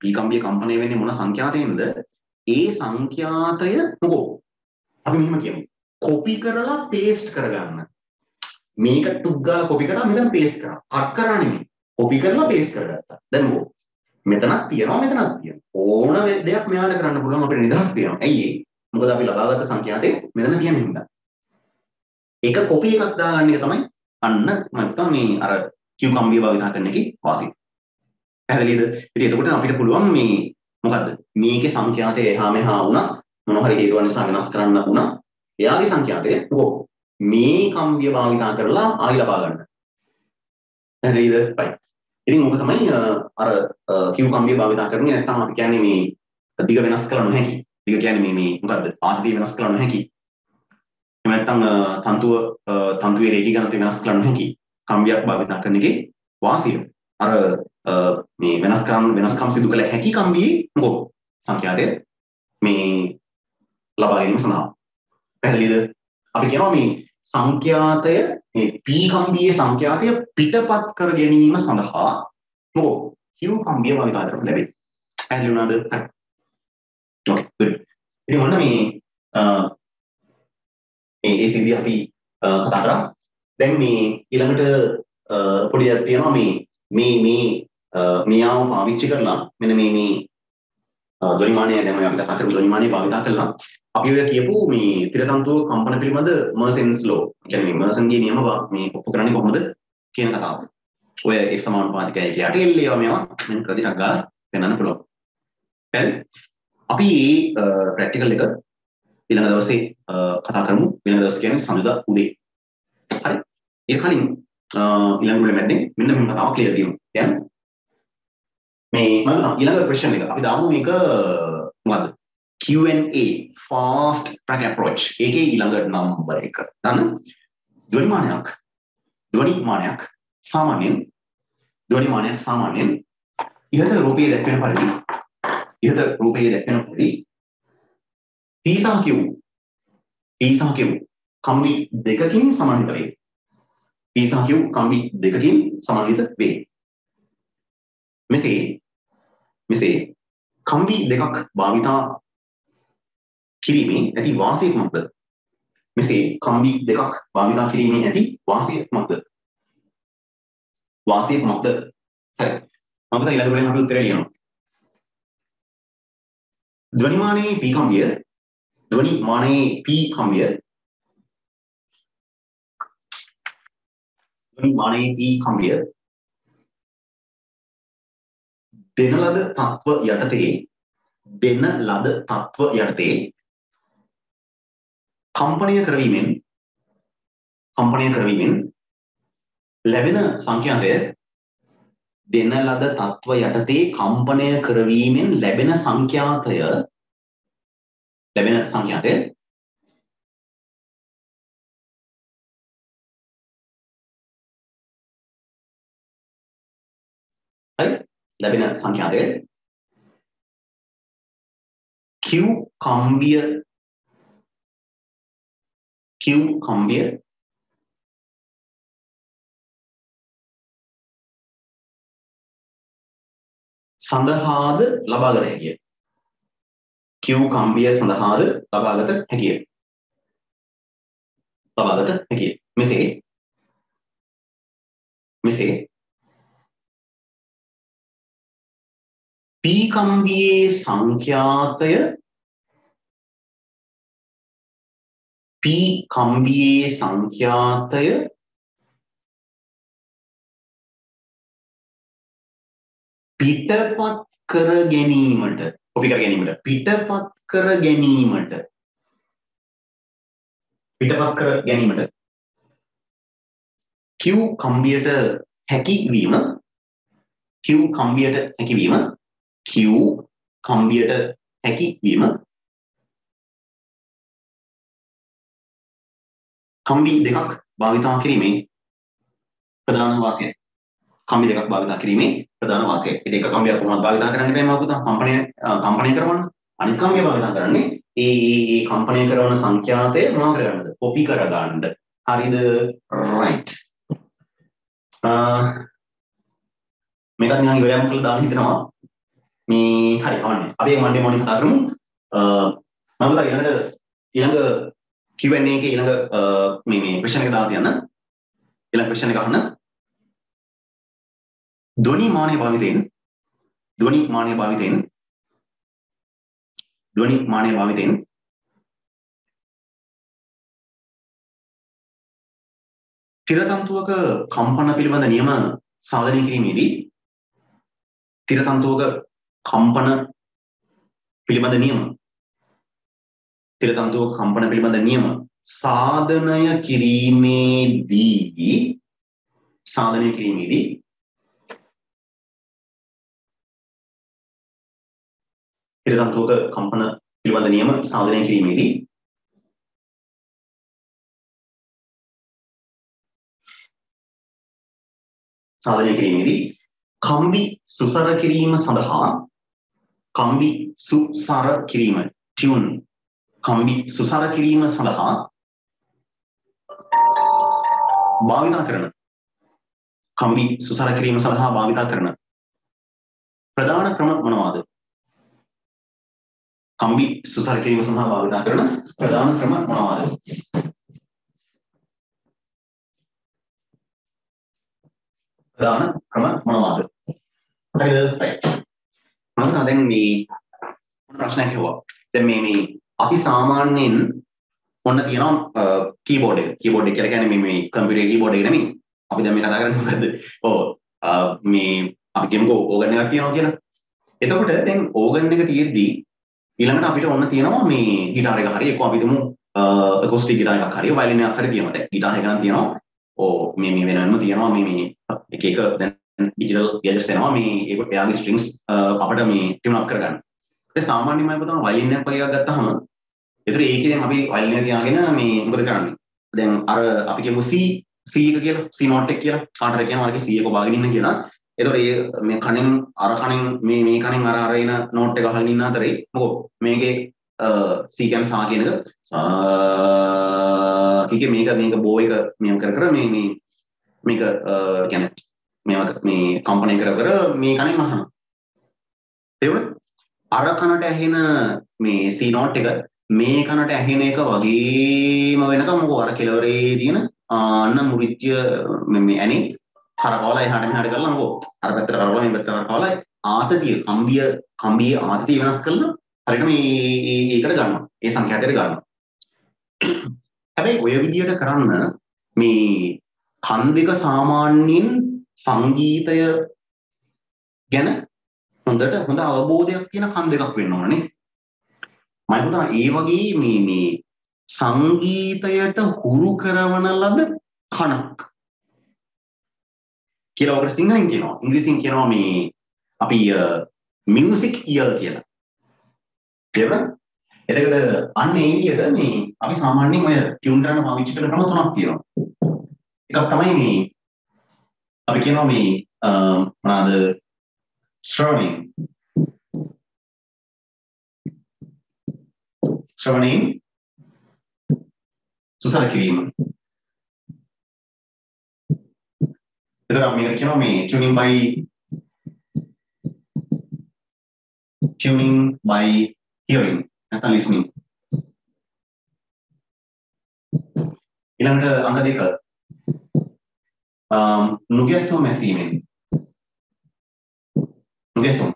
P කම්බියේ කම්පනය වෙන්නේ මොන සංඛ්‍යාතයෙන්ද? ඒ සංඛ්‍යාතය මොකෝ? අපි මෙහෙම කියමු. කොපි කරලා පේස්ට් කරගන්න. මේක ටුක් ගාලා කොපි කරා මෙතන පේස්ට් කරා. කට් කරා නෙමෙයි. කොපි කරලා පේස්ට් කරගත්තා. දැන් මොකෝ? මෙතනක් තියෙනවා මෙතනක් තියෙනවා. ඕන දෙයක් මෙයාට කරන්න පුළුවන් අපිට නිදහස් තියෙනවා. ඇයි ඒ? මොකද අපි ලබාගත් සංඛ්‍යාතේ මෙතන තියෙන හින්දා. ඒක කොපි එකක් දාගන්න එක තමයි අන්න නැත්තම් මේ අර Q කම්බිය භාවිතා කරන එකේ වාසිය. පැහැදිලිද? ඉතින් එතකොට අපිට පුළුවන් මේ මොකද්ද? මේකේ සංඛ්‍යාතය එහා මෙහා වුණා මොන හරි හේතුවක් නිසා වෙනස් කරන්න වුණා. එයාගේ සංඛ්‍යාතය කොහොම මේ කම්බිය භාවිතා කරලා ආයි ලබා ගන්න. පැහැදිලිද? right. ඉතින් ඕක තමයි අර Q කම්බිය භාවිතා කරන්නේ නැත්නම් අපි කියන්නේ මේ දිග වෙනස් කළ නොහැකි. දිග කියන්නේ මේ මේ මොකද්ද? ආදිදී වෙනස් කළ නොහැකි. එහෙම නැත්නම් තන්තුව තන්තුවේ රේඛී ඝනත්වය වෙනස් කළ නොහැකි කම්බියක් භාවිතා කරන එකේ වාසිය. අර මේ වෙනස්කම් වෙනස්කම් සිදු කළ හැකි කම්බියේ මොකෝ සංඛ්‍යාතය මේ ලබා ගැනීම සඳහා. පැහැදිලිද? අපි කියනවා මේ සංඛ්‍යාතය මේ P කම්බියේ සංඛ්‍යාතය පිටපත් කර ගැනීම සඳහා මොකෝ Q කම්බිය භාවිත කරන්න ලැබේ. පැහැදිලි වුණාද? ඕකේ good. ඉතින් ඔන්න මේ මේ ඒ සිද්ධිය අපි කතා කරා. දැන් මේ ඊළඟට පොඩි දෙයක් තියෙනවා මේ මේ මේ මෙයාව පාවිච්චි කරලා මෙන්න මේ මේ ධ්වනිමානය දැන් අපි කතා කරමු ධ්වනිමානය භාවිත කරලා අපි ඔය කියපු මේ තිරතන්තුව කම්පන පිළිබඳ මර්සන්ස් ලෝ කියන්නේ මේ මර්සන්ගේ නියම මේ ඔප්පු කරන්නේ කොහොමද කියන කතාව. ඔය F සමානුපාතිකයි කියලා යට L ඒවා මේවා මෙන්න ප්‍රතිටක් ගාලා පෙන්වන්න පුළුවන්. හරි. අපි මේ ප්‍රැක්ටිකල් එක ඊළඟ දවසේ කතා කරමු. ඊළඟ දවස් කියන්නේ සඳුදා උදේ. හරි. ඒ කලින් ඊළඟ මුල මැද්දේ මෙන්න මේ කතාව ක්ලියර් දියමු. කියන්නේ මේ මම ඊළඟ ක්වෙස්චන් එක අපි දාමු මේක මොකද්ද? Q&A fast track approach ඒකේ ඊළඟ නම්බර එක දන්න ධ්වනිමානයක් ධ්වනිමානයක් සාමාන්‍යයෙන් ධ්වනිමානයක් සාමාන්‍යයෙන් ඉහත රූපයේ දැක්වෙන පරිදි ඉහත රූපයේ දැක්වෙන පරිදි P සහ Q P සහ Q කම්බි දෙකකින් සමන්විත වේ P සහ Q කම්බි දෙකකින් සමන්විත වේ මෙසේ මෙසේ කම්බි දෙකක් භාවිතා කිරීමේ ඇති වාසිය කුමක්ද? මෙසේ කම්බි දෙකක් භාවිතා කිරීමේ ඇති වාසිය කුමක්ද? වාසිය කුමක්ද? හරි. මම තමයි ඊළඟ ප්‍රශ්නේ අපි උත්තරය ලියනවා. ධ්වනිමානයේ P කම්බිය ධ්වනිමානයේ P කම්බිය. ධ්වනිමානයේ P කම්බිය. දෙන ලද තත්ත්ව යටතේ දෙන ලද තත්ත්ව යටතේ කම්පනය කරවීමෙන් කම්පනය කරවීමෙන් ලැබෙන සංඛ්‍යාතය දෙන ලද තත්ත්ව යටතේ කම්පනය කරවීමෙන් ලැබෙන සංඛ්‍යාතය ලැබෙන සංඛ්‍යාතය? හරි. ලැබෙන සංඛ්‍යාතය? Q කම්බිය. Q කම්බිය. සඳහාද ලබාගත හැකිය. Q කම්බිය සඳහාද ලබාගත හැකිය. ලබාගත හැකිය. මෙසේ මෙසේ P කම්බියේ සංඛ්‍යාතය P කම්බියේ සංඛ්‍යාතය පිටපත් කර ගැනීමට කොපි කර ගැනීමට පිටපත් කර ගැනීමට. පිටපත් කර ගැනීමට. Q කම්බියට හැකිවීම Q කම්බියට හැකිවීම Q කම්බියට හැකිවීම. කම්බි දෙකක් භාවිතා කිරීමේ ප්‍රධාන වාසියයි. කම්බි දෙකක් භාවිතා කිරීමේ ප්‍රධාන වාසියයි. ඉතින් එක කම්බියක් කොහොමද භාවිතා කරන්න බෑ මොකද කම්පණය කම්පණය කරවන්න. අනිත් කම්බිය භාවිතා කරන්නේ ඒ ඒ ඒ කම්පණය කරන සංඛ්‍යාතය මොනවා කරගන්නද? කොපි කරගන්න. හරිද? right. මේකත් නිකන් ඉවරයක්ම කළා දාන්න හිතනවා මේ හරි කවන්නේ අපි මන්ඩේ මොනින් කතා කරමු මම හිතා ඊළඟට ඊළඟ Q&A එකේ ඊළඟ මේ මේ ක්වෙස්චන් එක දාලා තියන්න ඊළඟ ක්වෙස්චන් එක අහන්න ධ්වනි මානය භාවිතයෙන් ධ්වනි මානය භාවිතයෙන් ධ්වනි මානය භාවිතයෙන් තිරතන්තුවක කම්පන පිළිබඳ නියම සාධනය කිරීමේදී තිරතන්තුවක කම්පන පිළිබඳ නියම තිරතන්තුවක කම්පන පිළිබඳ නියම සාධනය කිරීමේදී සාධනය කිරීමේදී තිරතන්තුවක කම්පන පිළිබඳ නියම සාධනය කිරීමේදී සාධනය කිරීමේදී කම්බි සුසර කිරීම සඳහා කම්බි සුසර කිරීම ටියුන් කම්බි සුසර කිරීම සඳහා භාවිතා කරන කම්බි සුසර කිරීම සඳහා භාවිතා කරන ප්‍රධාන ක්‍රම මොනවාද? කම්බි සුසර කිරීම සඳහා භාවිතා කරන ප්‍රධාන ක්‍රම මොනවාද ප්‍රධාන ක්‍රම මොනවාද? හරිද? right. මම දැන් මේ ප්‍රශ්නයක් හෙව්වා. දැන් මේ මේ අපි සාමාන්‍යයෙන් ඔන්න තියෙනවා කීබෝඩ් එක. කීබෝඩ් එක කියලා කියන්නේ මේ මේ කම්පියුටර් කීබෝඩ් එක නෙමෙයි. අපි දැන් මේ කතා කරන්නේ මොකද්ද? ඔව් මේ අපි කියමුකෝ ඕගන් එකක් තියෙනවා කියලා. එතකොට දැන් ඕගන් එක තියෙද්දි ඊළඟට අපිට ඔන්න තියෙනවා මේ ගිටාර එක හරි එක්ක අපි තුමු අකෝස්ටික් ගිටාර එකක් හරි වයලින් එකක් හරි තියෙනවා. දැන් ගිටාර එක නම් තියෙනවා. ඕ මේ මේ වෙනම තියෙනවා මේ මේ එක එක දැන් ඩිජිටල් ගෑජට්ස් එනවා මේ ඒක එයාගේ ස්ට්‍රින්ග්ස් අපිට මේ ටියුන් අප් කරගන්න. ඒ සාමාන්‍යයෙන්ම අපි තමයි වයලින් එකක් වගේ එකක් ගත්තාම ඒතර ඒකේ දැන් අපි වයලින් එක තියාගෙන මේ මොකද කරන්නේ? දැන් අර අපි කියමු C C එක කියලා C note එක කියලා කාටද කියනවා අරගේ C එක ඔබාගෙන ඉන්න කියලා. එතකොට ඒ මේ කණෙන් අර කණෙන් මේ මේ කණෙන් අර අර එන නෝට් එක අහගෙන ඉන්න අතරේ මොකෝ මේකේ C කියන්නේ සා කියන එක සා කිකේ මේක මේක බෝ එක මෙහෙම කර කර මේ මේ මේක කියන්නේ මේවා මේ කම්පණය කර කර මේ කණෙන් අහනවා. තේරුණාද? අර කනට ඇහෙන මේ C note එක මේ කනට ඇහෙන එක වගේම වෙනකම් මොකෝ අර කෙලවරේ තියෙන අන්න මුරිච්ච මේ ඇනේ කරකවලා එහාට මෙහාට කරලා මොකෝ අර පැත්තට කරකවලා මේ පැත්තට කරකවලා ආතතිය කම්බිය කම්බිය ආතතිය වෙනස් කරලා හරියට මේ ඒකට ගන්නවා. ඒ සංඛ්‍යාතයට ගන්නවා. හැබැයි ඔය විදියට කරන්න මේ කන් දෙක සාමාන්‍යයෙන් සංගීතය ගැන හොඳට හොඳ අවබෝධයක් තියෙන කන් දෙකක් වෙන්න ඕනේ. මම හිතුවා ඒ වගේ මේ මේ සංගීතයට හුරු කරවන ලද කනක් කියලා ඔකට සිංහලෙන් කියනවා. ඉංග්‍රීසියෙන් කියනවා මේ අපි මියුසික් ඉයර් කියලා. තේරුණාද? එතකොට අන්න ඒ විදිහට මේ අපි සාමාන්‍යයෙන් ඔය ටියුන් කරන්න පාවිච්චි කරන ක්‍රම තුනක් තියෙනවා. එකක් තමයි මේ අපි කියනවා මේ මොනවාද ශ්‍රවණින් ශ්‍රවණින් සුසර කිරීම. එතකොට අපි මේකට කියනවා මේ tuning by tuning by hearing නැත්නම් listening. ඊළඟට අංක දෙක නුගැස්සුම් ඇසීමෙන් නුගැස්සුම්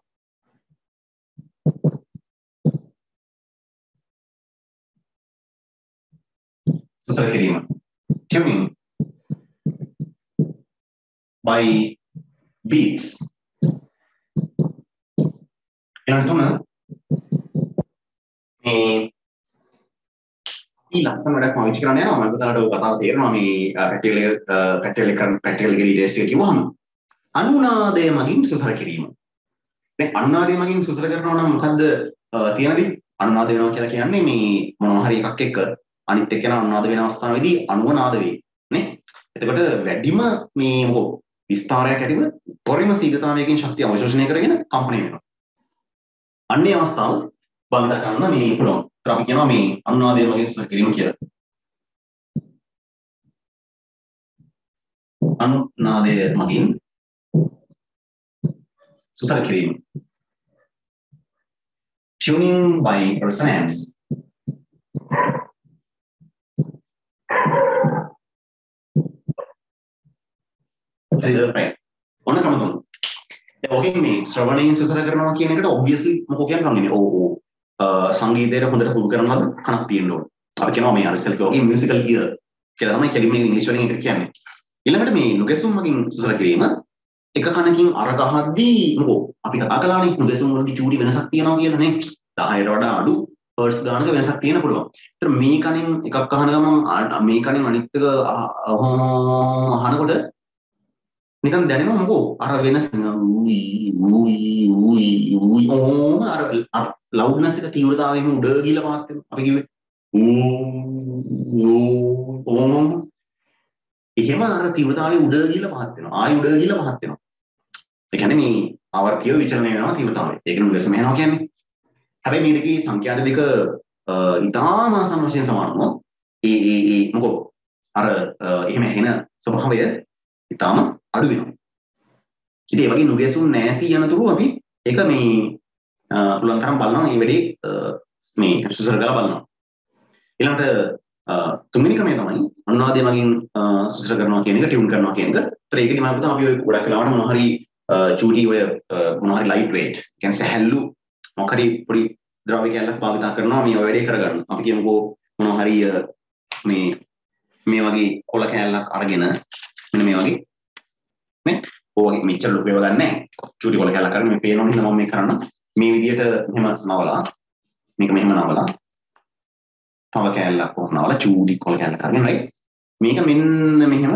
සුසර කිරීම tuning by beats. ඊළඟ තුන මේ අපි ලස්සන වැඩක් පාවිච්චි කරන්න යනවා මම පුතාට ඔය කතාව තේරෙනවා මේ පැටිකල් එක පැටිකල් එක කරන පැටිකල් එකේ ඩීටේල්ස් ටික කිව්වහම අනුනාදය මගින් සුසර කිරීම දැන් අනුනාදය මගින් සුසර කරනවා නම් මොකද්ද තියෙනදී අනුනාද වෙනවා කියලා කියන්නේ මේ මොනවා හරි එකක් එක්ක අනිත් එක්කෙනා අනුනාද වෙන අවස්ථාවේදී අනුව නාද වේ නේ එතකොට වැඩිම මේ මොකෝ විස්තරයක් ඇතිව පොරිම සීඝ්‍රතාවයකින් ශක්තිය අවශෝෂණය කරගෙන කම්පණය වෙනවා. අන්නේ අවස්ථාව බලන්න ගන්න මේ පුළුවන්. අපි කියනවා මේ අනුනාදය වගේ සුසර කිරීම කියලා. අනුනාදය මගින් සුසර කිරීම. Tuning by resonance හරිද right ඔන්න ක්‍රම තුන දැන් ඔකෙන් මේ ශ්‍රවණයෙන් සුසර කරනවා කියන එකට obviously මොකෝ කියන්නේ කන්නේ ඕ ඕ සංගීතයට හොඳට පුරු කරනවද කනක් තියෙන්න ඕන අපි කියනවා මේ අර ඉස්සෙල් කිව්වා musical ear කියලා තමයි කෙලින්ම ඉංග්‍රීසි වලින් එකට කියන්නේ ඊළඟට මේ නුගැසුම් මගින් සුසර කිරීම එක කනකින් අර ගහද්දී මොකෝ අපි කතා කළානේ නුගැසුම් වලදී චූටි වෙනසක් තියෙනවා කියලා නේ 10ට වඩා අඩු හර්ට්ස් ගානක වෙනසක් තියෙන පුළුවන්. ඒතර මේ කණෙන් එකක් අහන ගමන් මේ කණෙන් අනිත් එක අහනකොට නිකන් දැනෙනවා මොකෝ අර වෙනස ඌයි ඌයි ඌයි ඌයි ඕම අර ලවුඩ්නස් එක තීව්‍රතාවයෙන් උඩ ගිහලා මාත් වෙනවා. අපි කිව්වේ ඌ ඕම එහෙම අර තීව්‍රතාවයේ උඩ ගිහලා පහත් වෙනවා. ආයි උඩ ගිහලා පහත් වෙනවා. ඒ කියන්නේ මේ ආවර්තිය විචලනය වෙනවා තීව්‍රතාවය. ඒක නුගසම යනවා කියන්නේ. හැබැයි මේ දෙකේ සංඛ්‍යාත දෙක ඉතාම ආසන්න වශයෙන් සමාන වුණොත් ඒ ඒ ඒ මොකෝ අර එහෙම එන ස්වභාවය ඉතාම අඩු වෙනවා. ඉතින් ඒ වගේ නුගැසුම් නැසී යනතුරු අපි ඒක මේ පුළුවන් තරම් බලනවා මේ වැඩේ මේ සුසර ගාලා බලනවා. ඊළඟට තුන්වෙනි ක්‍රමය තමයි අනුවාදය මගින් සුසර කරනවා කියන එක ටියුන් කරනවා කියන එක. ඒතර ඒකදී මම හිතනවා අපි ඔය ගොඩක් වෙලාවට මොනවා හරි චූටි ඔය මොනවා හරි ලයිට් වේට් කියන්නේ සැහැල්ලු මොකක් හරි පොඩි ද්‍රව්‍ය කැලක් භාවිතා කරනවා මේ ඔය වැඩේ කරගන්න. අපි කියමුකෝ මොනවා හරි මේ මේ වගේ කොළ කැලක් අරගෙන මෙන්න මේ වගේ නේ ඔය මෙච්චර ලොකු ඒවා ගන්න නැහැ. චූටි කොළ කැලක් අරගෙන මේ පේනවා හින්දා මම මේ කරන්න. මේ විදියට මෙහෙම නවලා මේක මෙහෙම නවලා තව කැලක් කොහොම නවලා චූටි කොළ කැලක් අරගෙන right මේක මෙන්න මෙහෙම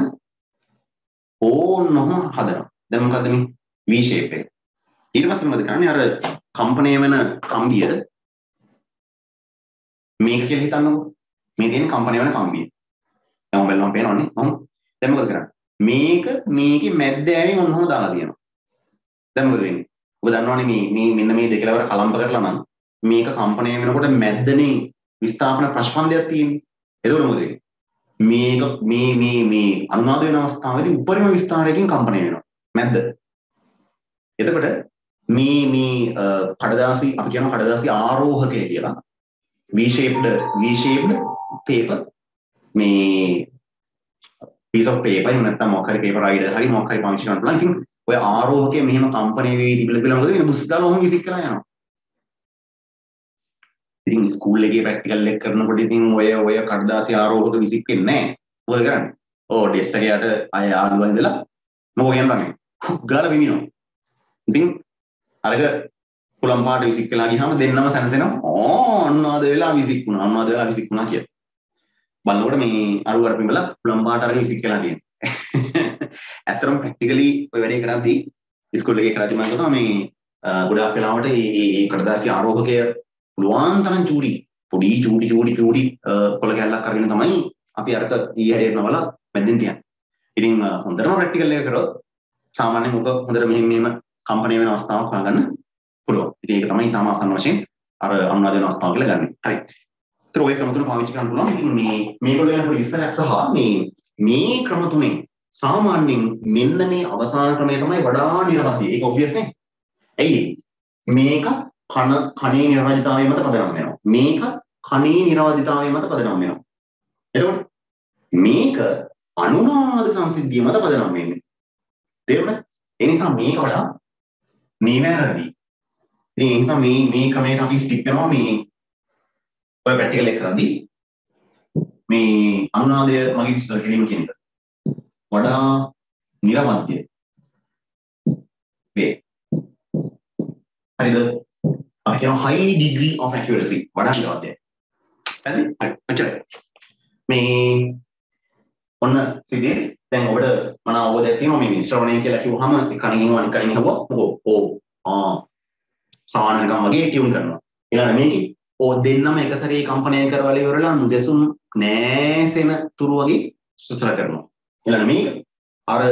ඕනම හදනවා. දැන් මොකද්ද මේ V shape එක. ඊට පස්සේ මොකද කරන්නේ අර කම්පණය වෙන කම්බිය මේක කියලා හිතන්නකෝ. මේ තියෙන කම්පණය වෙන කම්බිය. දැන් ඔබ බලන්න පේනවනේ. මම දැන් මොකද කරන්නේ? මේක මේකේ මැද්ද ඇවින් ඔන්නෝම දාලා තියෙනවා. දැන් මොකද වෙන්නේ? ඔබ දන්නවනේ මේ මේ මෙන්න මේ දෙකලවර කලම්බ කරලා නම් මේක කම්පණය වෙනකොට මැද්දනේ විස්ථාපන ප්‍රශ්පන්දයක් තියෙන්නේ. එතකොට මොකද වෙන්නේ? මේක මේ මේ මේ අනුනාද වෙන අවස්ථාවේදී උපරිම විස්තාරයකින් කම්පණය වෙනවා. මැද්ද. එතකොට මේ මේ කඩදාසි අපි කියනවා කඩදාසි ආරෝහකය කියලා V shaped V shaped paper මේ piece of paper එහෙම නැත්නම් මොකක් හරි paper rider හරි මොකක් හරි පාවිච්චි කරන්න පුළුවන්. ඉතින් ඔය ආරෝහකය මෙහෙම කම්පණය වෙවි තිබිලා තිබිලා මොකද වෙන්නේ? බුස් දාලා ඔහොම විසික් කරලා යනවා. ඉතින් ස්කූල් එකේ ප්‍රැක්ටිකල් එක කරනකොට ඉතින් ඔය ඔය කඩදාසි ආරෝහක විසික් වෙන්නේ නැහැ. මොකද කරන්නේ? ඕ ඩෙස්ක් එකේ යට අය ආලුවා ඉඳලා මොකෝ කියන්නේ? ගාලා විමිනවා. ඉතින් අරක කුලම් පාට විසික් වෙලා ගියාම දෙන්නම සැනසෙනවා. ඕ අන්නවාද වෙලා විසික් වුණා. අන්නවාද වෙලා විසික් වුණා කියලා. බලනකොට මේ අරු අර පිඹල කුලම් පාට අරක විසික් වෙලා තියෙනවා. ඇත්තටම ප්‍රැක්ටිකලි ඔය වැඩේ කරද්දී ඉස්කෝලේ එකේ කරද්දී මම හිතුවා මේ ගොඩාක් වෙලාවට මේ මේ කඩදාසි ආරෝහකය පුළුවන් තරම් චූඩි පොඩි චූඩි චූඩි චූඩි කොළ කැල්ලක් අරගෙන තමයි අපි අරක ඊ හැඩයට නවලා මැදින් තියන්නේ. ඉතින් හොඳටම ප්‍රැක්ටිකල් එක කරොත් සාමාන්‍යයෙන් ඔක හොඳට මෙහෙම මෙහෙම කම්පණය වෙන අවස්ථාවක් හොයාගන්න පුළුවන්. ඉතින් ඒක තමයි තාම ආසන්න වශයෙන් අර අනුවාද වෙන අවස්ථාව කියලා ගන්න. හරි. ඒතර ওই ක්‍රම තුන පාවිච්චි කරන්න පුළුවන්. ඉතින් මේ මේගොල්ලෝ යන පොඩි විස්තරයක් සහ මේ මේ ක්‍රම තුනෙන් සාමාන්‍යයෙන් මෙන්න මේ අවසාන ක්‍රමය තමයි වඩා නිර්වහදී. ඒක ඔබ්වියස් නේ. ඇයි මේක කන කනේ නිර්වදිතාවය මත පදනම් වෙනවා. මේක කනේ නිර්වදිතාවය මත පදනම් වෙනවා. එතකොට මේක අනුනාද සංසිද්ධිය මත පදනම් වෙන්නේ. තේරුණා? ඒ නිසා මේක වඩා නිවැරදි. ඉතින් ඒ නිසා මේ මේ ක්‍රමයට අපි ස්ටික් කරනවා මේ ඔය ප්‍රැක්ටිකල් එක කරද්දී මේ අනුනාදය මගේ විශ්ව හෙලීම කියන එක වඩා නිර්මද්‍ය වේ. හරිද? අපි කියන high degree of accuracy වඩා නිර්මද්‍යයි. හරි? හරි. ඔච්චරයි. මේ ඔන්න සිදේ දැන් ඔබට මන අවබෝධයක් තියෙනවා මේ ශ්‍රවණය කියලා කිව්වහම කණින් ඉන්නවා කණින් හවෝ මොකෝ ඕ ආ සාමාන්‍ය නිකන් වගේ ටියුන් කරනවා. ඊළඟ මේකේ ඕ දෙන්නම එක සැරේ කම්පණය කරවල ඉවරලා නුදෙසුම් නෑසෙන තුරු වගේ සුසර කරනවා. ඊළඟ මේක අර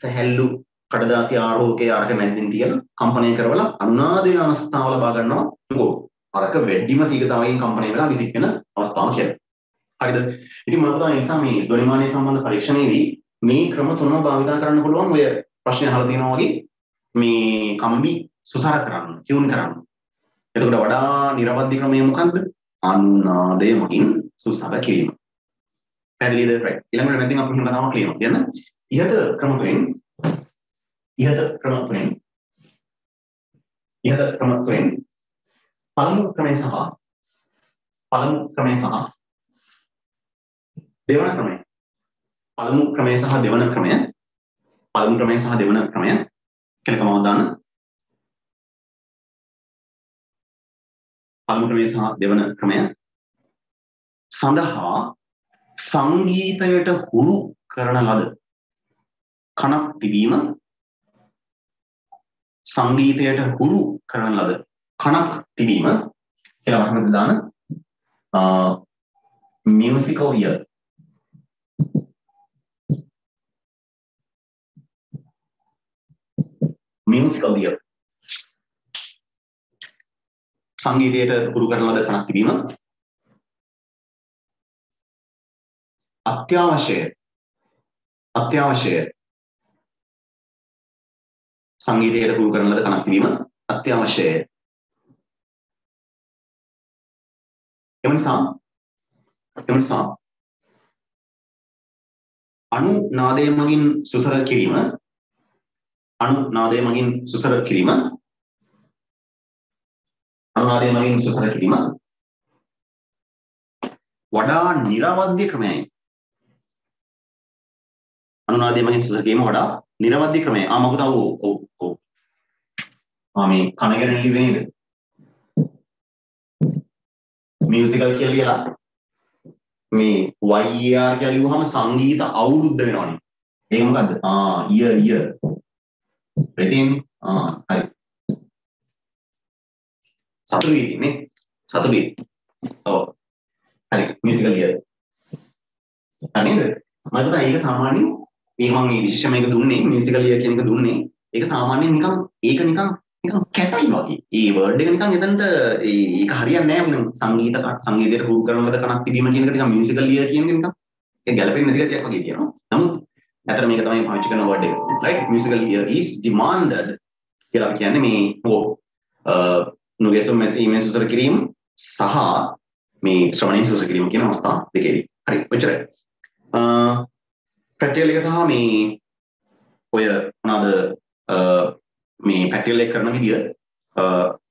සැහැල්ලු කඩදාසි ආරෝහකයේ අරක මැද්දින් තියලා කම්පණය කරවලා අනුනාදේ අවස්ථාව ලබා ගන්නවා. මොකෝ අරක වැඩිම සීගතාවකින් කම්පණය වෙලා විසික් වෙන අවස්ථාව කියලා. හරිද? ඉතින් මම හිතනවා ඒ නිසා මේ ධ්වනිමානය සම්බන්ධ පරීක්ෂණයේදී මේ ක්‍රම තුනම භාවිතා කරන්න පුළුවන්. ඔය ප්‍රශ්නේ අහලා තියෙනවා වගේ මේ කම්බි සුසර කරන්න, ටියුන් කරන්න. එතකොට වඩා නිර්වද්‍ය ක්‍රමය මොකක්ද? අන්නාදය මගින් සුසර කිරීම. පැහැදිලිද? right. ඊළඟට නැත්නම් අපි හිතනවා තමයි ක්ලියර් කියන්න. ඉහත ක්‍රම තුනෙන් ඉහත ක්‍රම තුනෙන් ඉහත ක්‍රම තුනෙන් පළමු ක්‍රමය සහ පළමු ක්‍රමය සහ දෙවන ක්‍රමය පළමු ක්‍රමය සහ දෙවන ක්‍රමය පළමු ක්‍රමය සහ දෙවන ක්‍රමය කියලා කමවත් දාන්න පළමු ක්‍රමය සහ දෙවන ක්‍රමය සඳහා සංගීතයට හුරු කරන ලද කනක් තිබීම සංගීතයට හුරු කරන ලද කනක් තිබීම කියලා වචනකට දාන? මියුසිකල් ඉයර් මියුසිකල් ඉයර් සංගීතයට හුරු කරන ලද කනක් තිබීම. අත්‍යවශ්‍යය අත්‍යවශ්‍යය සංගීතයට හුරු කරන ලද කනක් තිබීම. අත්‍යවශ්‍යය එම නිසා එම නිසා අනු නාදය මගින් සුසර කිරීම අනු නාදය මගින් සුසර කිරීම අනු නාදය මගින් සුසර කිරීම වඩා නිරවද්‍ය ක්‍රමයයි අනුනාදය මගින් සුසර කිරීම වඩා නිරවද්‍ය ක්‍රමය ආ මොකද ඔව් ඔව් ඔව් ආ මේ කන ගැන ලිව්වේ නේද මියුසිකල් කියලා ලියලා මේ YER කියලා ලියුවහම සංගීත අවුරුද්ද වෙනවනේ. ඒක මොකද්ද? ආ year year. ප්‍රතින් ආ හරි. සතුටු වීදිනේ. සතුටු වීදි. ඔව්. හරි මියුසිකල් year. නේද? මම හිතුවා ඒක සාමාන්‍යයෙන් මේ මම මේ විශේෂම එක දුන්නේ මියුසිකල් year කියන එක දුන්නේ. ඒක සාමාන්‍යයෙන් නිකන් ඒක නිකන් නිකන් කැතයි වගේ. ඒ වර්ඩ් එක නිකන් එතනට ඒක හරියන්නේ නැහැ මම සංගීත සංගීතයට හුරු කරනවද කනක් තිබීම කියන එක නිකන් මියුසිකල් ලියර් කියන එක නිකන් ඒක ගැලපෙන්නේ නැති ගතියක් වගේ කියනවා. නමුත් ඇත්තට මේක තමයි පාවිච්චි කරන වර්ඩ් එක. right musical ear is demanded කියලා අපි කියන්නේ මේ ඕ නුගෙසුම් මෙසි ඊමේල් සුසර කිරීම සහ මේ ශ්‍රවණයෙන් සුසර කිරීම කියන අවස්ථා දෙකේදී. හරි ඔච්චරයි. ප්‍රැක්ටිකල් එක සහ මේ ඔය මොනවාද මේ පැටිල් එක කරන විදිය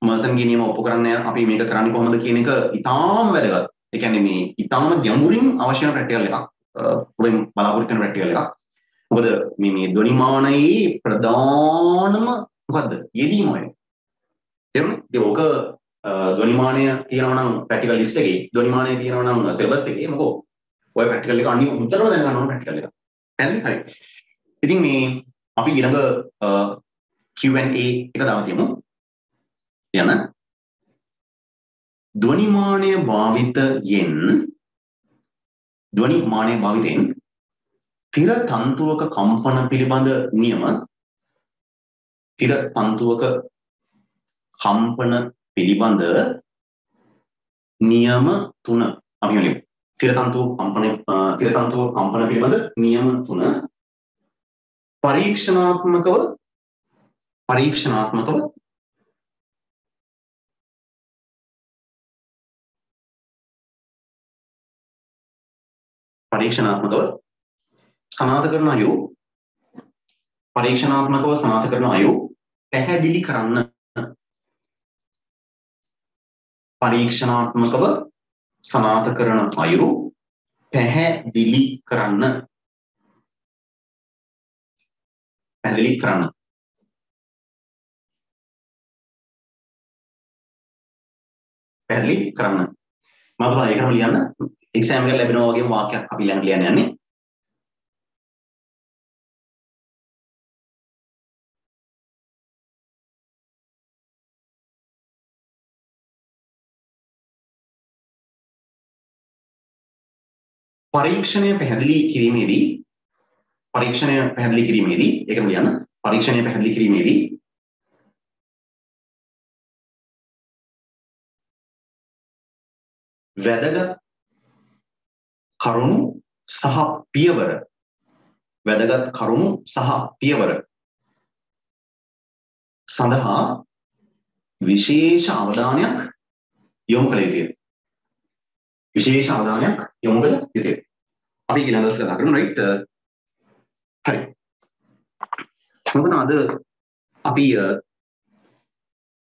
මර්සන්ගේ නියම ඔප්පු කරන්න අපි මේක කරන්නේ කොහොමද කියන එක ඉතාම වැදගත්. ඒ කියන්නේ මේ ඉතාම ගැඹුරින් අවශ්‍ය වෙන ප්‍රැක්ටිකල් එකක්. ඔබෙන් බලාපොරොත්තු වෙන ප්‍රැක්ටිකල් එකක්. මොකද මේ මේ ධ්වනිමානයේ ප්‍රධානම මොකද්ද? යෙදීම ඔය. තේරුණා? ඉතින් ඕක ධ්වනිමානය තියෙනවා නම් ප්‍රැක්ටිකල් ලිස්ට් එකේ ධ්වනිමානය තියෙනවා නම් සිලබස් එකේ මොකෝ ඔය ප්‍රැක්ටිකල් එක අනිත් උත්තරම දැනගන්න ඕන ප්‍රැක්ටිකල් එක. හරිද? හරි. ඉතින් මේ අපි ඊළඟ Q&A එක දාලා තියමු. යන ධ්වනිමානය භාවිතයෙන් ධ්වනිමානය භාවිතයෙන් තිර තන්තුවක කම්පන පිළිබඳ නියම තිර තන්තුවක කම්පන පිළිබඳ නියම තුන අපි කියමු තිර තන්තුව කම්පන තිර තන්තුව කම්පන පිළිබඳ නියම තුන පරීක්ෂණාත්මකව පරීක්ෂණාත්මකව පරීක්ෂණාත්මකව සනාථ කරන අයු පරීක්ෂණාත්මකව සනාථ කරන අයු පැහැදිලි කරන්න පරීක්ෂණාත්මකව සනාථ කරන අයු පැහැදිලි කරන්න පැහැදිලි කරන්න පැහැදිලි කරන්න. මම පුතා ඒකම ලියන්න එක්සෑම් එකට ලැබෙනවා වගේම වාක්‍යයක් අපි ඊළඟට ලියන්න යන්නේ. පරීක්ෂණය පැහැදිලි කිරීමේදී පරීක්ෂණය පැහැදිලි කිරීමේදී ඒකම ලියන්න පරීක්ෂණය පැහැදිලි කිරීමේදී වැදගත් කරුණු සහ පියවර වැදගත් කරුණු සහ පියවර සඳහා විශේෂ අවධානයක් යොමු කළ යුතුය. විශේෂ අවධානයක් යොමු කළ යුතුය. අපි ඊළඟ දවසේ කතා කරමු රයිට්. හරි. මොකද අද අපි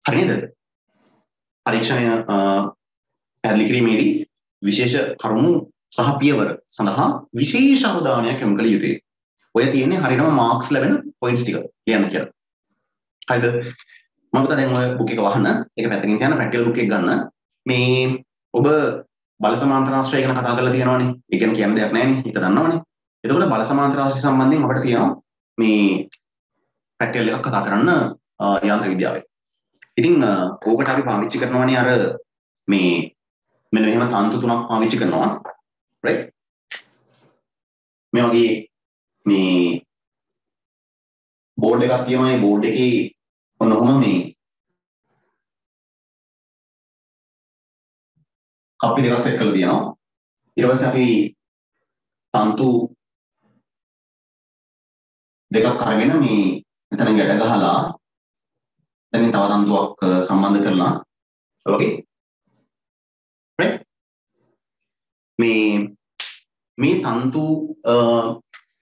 හරිනේද? පරීක්ෂණය පැහැදිලි කිරීමේදී විශේෂ කරුණු සහ පියවර සඳහා විශේෂ අවධානයක් යොමු කළ යුතුයි. ඔය තියෙන්නේ හරියටම මාක්ස් ලැබෙන පොයින්ට්ස් ටික ලියන්න කියලා. හරිද? මම දැන් ඔය බුක් එක වහන්න ඒක පැත්තකින් තියන්න ප්‍රැක්ටිකල් බුක් එක ගන්න. මේ ඔබ බල සමාන්තරාශ්‍රය ගැන කතා කරලා තියෙනවානේ. ඒ ගැන කියන්න දෙයක් නැහැ නේ. ඒක දන්නවනේ. එතකොට බල සමාන්තරාශ්‍රය සම්බන්ධයෙන් අපිට තියෙනවා මේ පැටල් එකක් කතා කරන්න යාන්ත්‍ර විද්‍යාවේ. ඉතින් ඕකට අපි පාවිච්චි කරනවානේ අර මේ මෙන්න මෙහෙම තන්තු තුනක් පාවිච්චි කරනවා. right? මේ වගේ මේ බෝඩ් එකක් තියෙනවා මේ බෝඩ් එකේ ඔන්න ඔහම මේ කප්පි දෙකක් සෙට් කරලා තියෙනවා. ඊට පස්සේ අපි තන්තු දෙකක් අරගෙන මේ මෙතන ගැට ගහලා දැන් තව තන්තුවක් සම්බන්ධ කරලා. ඔගේ මේ මේ තන්තු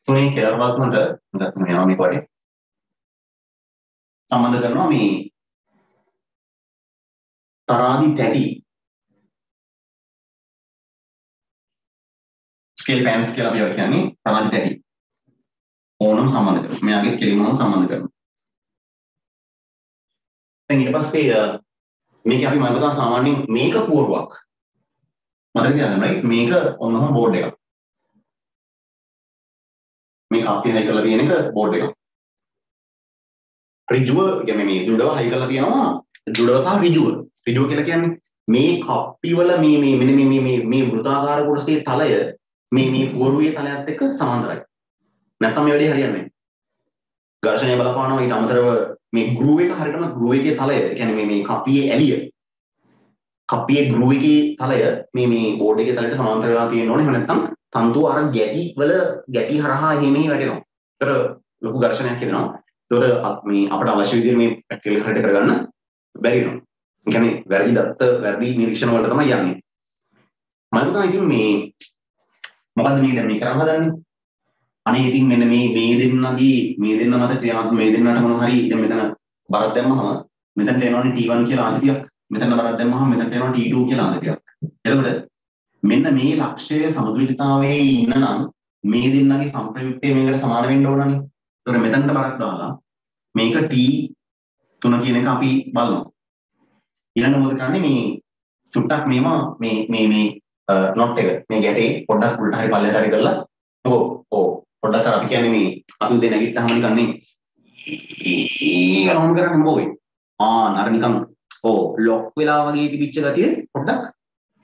තුනේ කෙලවරවල් තුනට ගන්න යනවා මේ වගේ සම්බන්ධ කරනවා මේ තරාදි තැටි ස්කේල් පෑන්ස් කියලා අපි කියන්නේ තරාදි තැටි ඕනම් සම්බන්ධ කරනවා. මෙයාගේ කෙලින්ම සම්බන්ධ කරනවා. දැන් ඊට පස්සේ මේක අපි මම කතා සාමාන්‍යයෙන් මේක පුවරුවක්. මතක තියාගන්න right මේක ඔන්නම බෝඩ් එකක්. මේක අපි හයි කරලා තියෙන එක බෝඩ් එකක්. ඍජුව කියන්නේ මේ දෘඩව හයි කරලා තියෙනවා දෘඩව සහ ඍජුව. ඍජුව කියලා කියන්නේ මේ කප්පි වල මේ මේ මෙන්න මේ මේ මේ වෘත්තාකාර කොටසේ තලය මේ මේ පුවරුවේ තලයත් එක්ක සමාන්තරයි. නැත්තම් මේ වැඩේ හරියන්නේ නැහැ. ඝර්ෂණය බලපානවා ඊට අමතරව මේ ගෲව් එක හරියටම ගෲව් එකේ තලය කියන්නේ මේ මේ කපියේ ඇලිය කපියේ ගෲව් එකේ තලය මේ මේ බෝඩ් එකේ තලයට සමාන්තර වෙලා තියෙන්න ඕනේ. එහෙම නැත්තම් තන්තු අර ගැටි වල ගැටි හරහා එහෙමේ වැටෙනවා. ඒතර ලොකු ඝර්ෂණයක් එනවා. ඒතකොට මේ අපට අවශ්‍ය විදිහට මේ පැටල් එක හරියට කරගන්න බැරි වෙනවා. ඒ කියන්නේ වැරදි දත්ත වැරදි නිරීක්ෂණ වලට තමයි යන්නේ. මම හිතනවා ඉතින් මේ මොකද්ද මේ දැන් මේ කරන්න හදන්නේ? අනේ ඉතින් මෙන්න මේ මේ දෙන්නගේ මේ දෙන්න මත ක්‍රියාත්මක මේ දෙන්නට මොන හරි දැන් මෙතන බරක් දැම්මහම මෙතනට එනවනේ T1 කියලා ආදිතියක් මෙතන බරක් දැම්මහම මෙතනට එනවා T2 කියලා ආදිතියක් එතකොට මෙන්න මේ ලක්ෂය සමතුලිතතාවයේ ඉන්න නම් මේ දෙන්නගේ සංප්‍රයුක්තය මේකට සමාන වෙන්න ඕනනේ. එතකොට මෙතනට බරක් දාලා මේක T3 කියන එක අපි බලනවා. ඊළඟ මොකද කරන්නේ? මේ චුට්ටක් මේම මේ මේ මේ නොට් එක. මේ ගැටේ පොඩ්ඩක් උල්ට හරි පල්ලයට හරි කරලා ඕ ඕ පොඩ්ඩක් අර අපි කියන්නේ මේ අපි උදේ නැගිට්ටාම නිකන් නේ ඊගලම් කරන්න බෝයි ආ නර නිකන් ඕ ලොක් වෙලා වගේ තිබිච්ච ගතිය පොඩ්ඩක්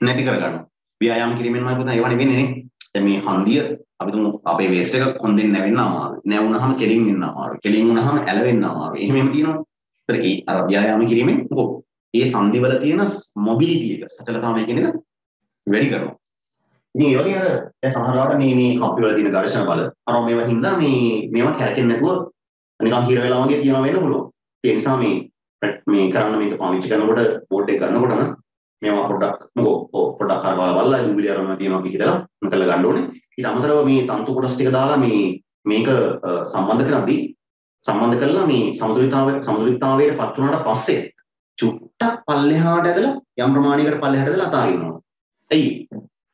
නැති කරගන්න ව්‍යායාම කිරීමෙන් මම පුතා ඒවා නෙවෙන්නේ නේ. දැන් මේ හන්දිය අපි තුමු අපේ වේස්ට් එක කොන්දෙන් නැවෙන්න අමාරුයි. නැවුනහම කෙලින් වෙන්න අමාරුයි. කෙලින් වුනහම ඇලවෙන්න අමාරුයි. එහෙම එහෙම තියෙනවා. ඒතර ඒ අර ව්‍යායාම කිරීමෙන් මොකෝ? ඒ සංදිවල තියෙන මොබිලිටි එක. සටලතාවය කියන එක වැඩි කරනවා ඉතින් ඒ වගේ අර දැන් සමහරවිට මේ මේ කම්පි වල තියෙන ඝර්ෂණ බල අර මේවා හින්දා මේ මේවා කැරකෙන්නේ නැතුව නිකන් හිර වෙලා වගේ තියනවා වෙන්න පුළුවන්. ඒ නිසා මේ මේ කරන්න මේක පාවිච්චි කරනකොට බෝඩ් එක කරනකොටම මේවා පොඩ්ඩක් මොකෝ ඔව් පොඩ්ඩක් කරවලා බලලා දුවිලි අරගෙන තියෙනවා අපි හිතලා මොකද ගන්න ඕනේ. ඊට අමතරව මේ තන්තු කොටස් ටික දාලා මේ මේක සම්බන්ධ කරද්දී සම්බන්ධ කරලා මේ සමතුලිතතාවය සමතුලිතතාවයට පත් වුණාට පස්සේ චුට්ටක් පල්ලෙහාට ඇදලා යම් ප්‍රමාණයකට පල්ලෙහාට ඇදලා අතාරිනවා. එයි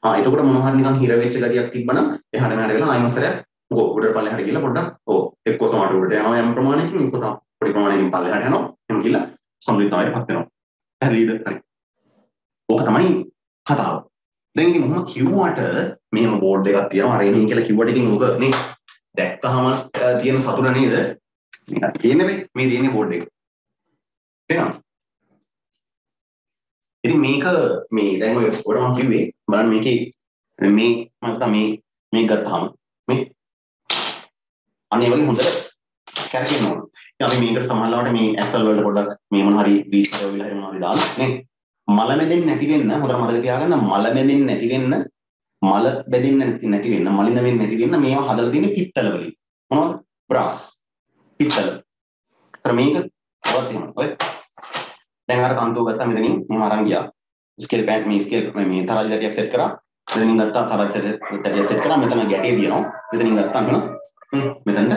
ආ එතකොට මොනවා හරි නිකන් හිර වෙච්ච ගතියක් තිබ්බනම් එහාට මෙහාට වෙලා ආයෙම සැරයක්. මොකෝ උඩට පල්ලෙහාට ගිහලා පොඩ්ඩක් ඔව් එක්කෝ සමහරට උඩට යනවා යම් ප්‍රමාණයකින් එක්කෝ තව පොඩි ප්‍රමාණයකින් පල්ලෙහාට යනවා එහෙම ගිහලා සම්පූර්ණතාවයටපත් වෙනවා. පැහැදිලිද? හරි. ඕක තමයි කතාව. දැන් ඉතින් මම කිව්වට මෙහෙම බෝඩ් එකක් තියෙනවා අර එන්නේ කියලා කිව්වට ඉතින් ඔක නේ දැක්කහම තියෙන සතුට නේද? මේක තියෙන්නේ මේ තියෙන බෝඩ් එක. තේරෙනවද ඉතින් මේක මේ දැන් ඔය ඔයාලට මම කිව්වේ බලන්න මේකේ මේ මම තමයි මේ මේක ගත්තාම මේ අනේ වගේ හොඳට කැරකෙන්න ඕන. ඉතින් අපි මේකට සමහරවිට මේ ඇක්සල් වලට පොඩ්ඩක් මේ මොන හරි රීස්ටාර් වෙලා හරි මොනවා හරි දාලා නේ. මල මැදෙන්නේ නැති වෙන්න හොඳට මතක තියාගන්න මල මැදෙන්නේ නැති වෙන්න මල බැදෙන්නේ නැති නැති වෙන්න මලින වෙන්නේ නැති වෙන්න මේවා හදලා තියෙන්නේ පිත්තල වලින්. මොනවද බ්‍රාස් පිත්තල තර මේක තවත් එහෙම ඔය දැන් අර තන්තුව ගත්තා මෙතනින් මම අරන් ගියා. ස්කේල් පෑන්ට් මේ ස්කේල් මේ තරල් ගැටියක් සෙට් කරා. මෙතනින් ගත්තා තරල් ගැටියක් සෙට් කරා. මෙතන ගැටේ දිනනවා මෙතනින් ගත්තා මෙතන. මෙතනට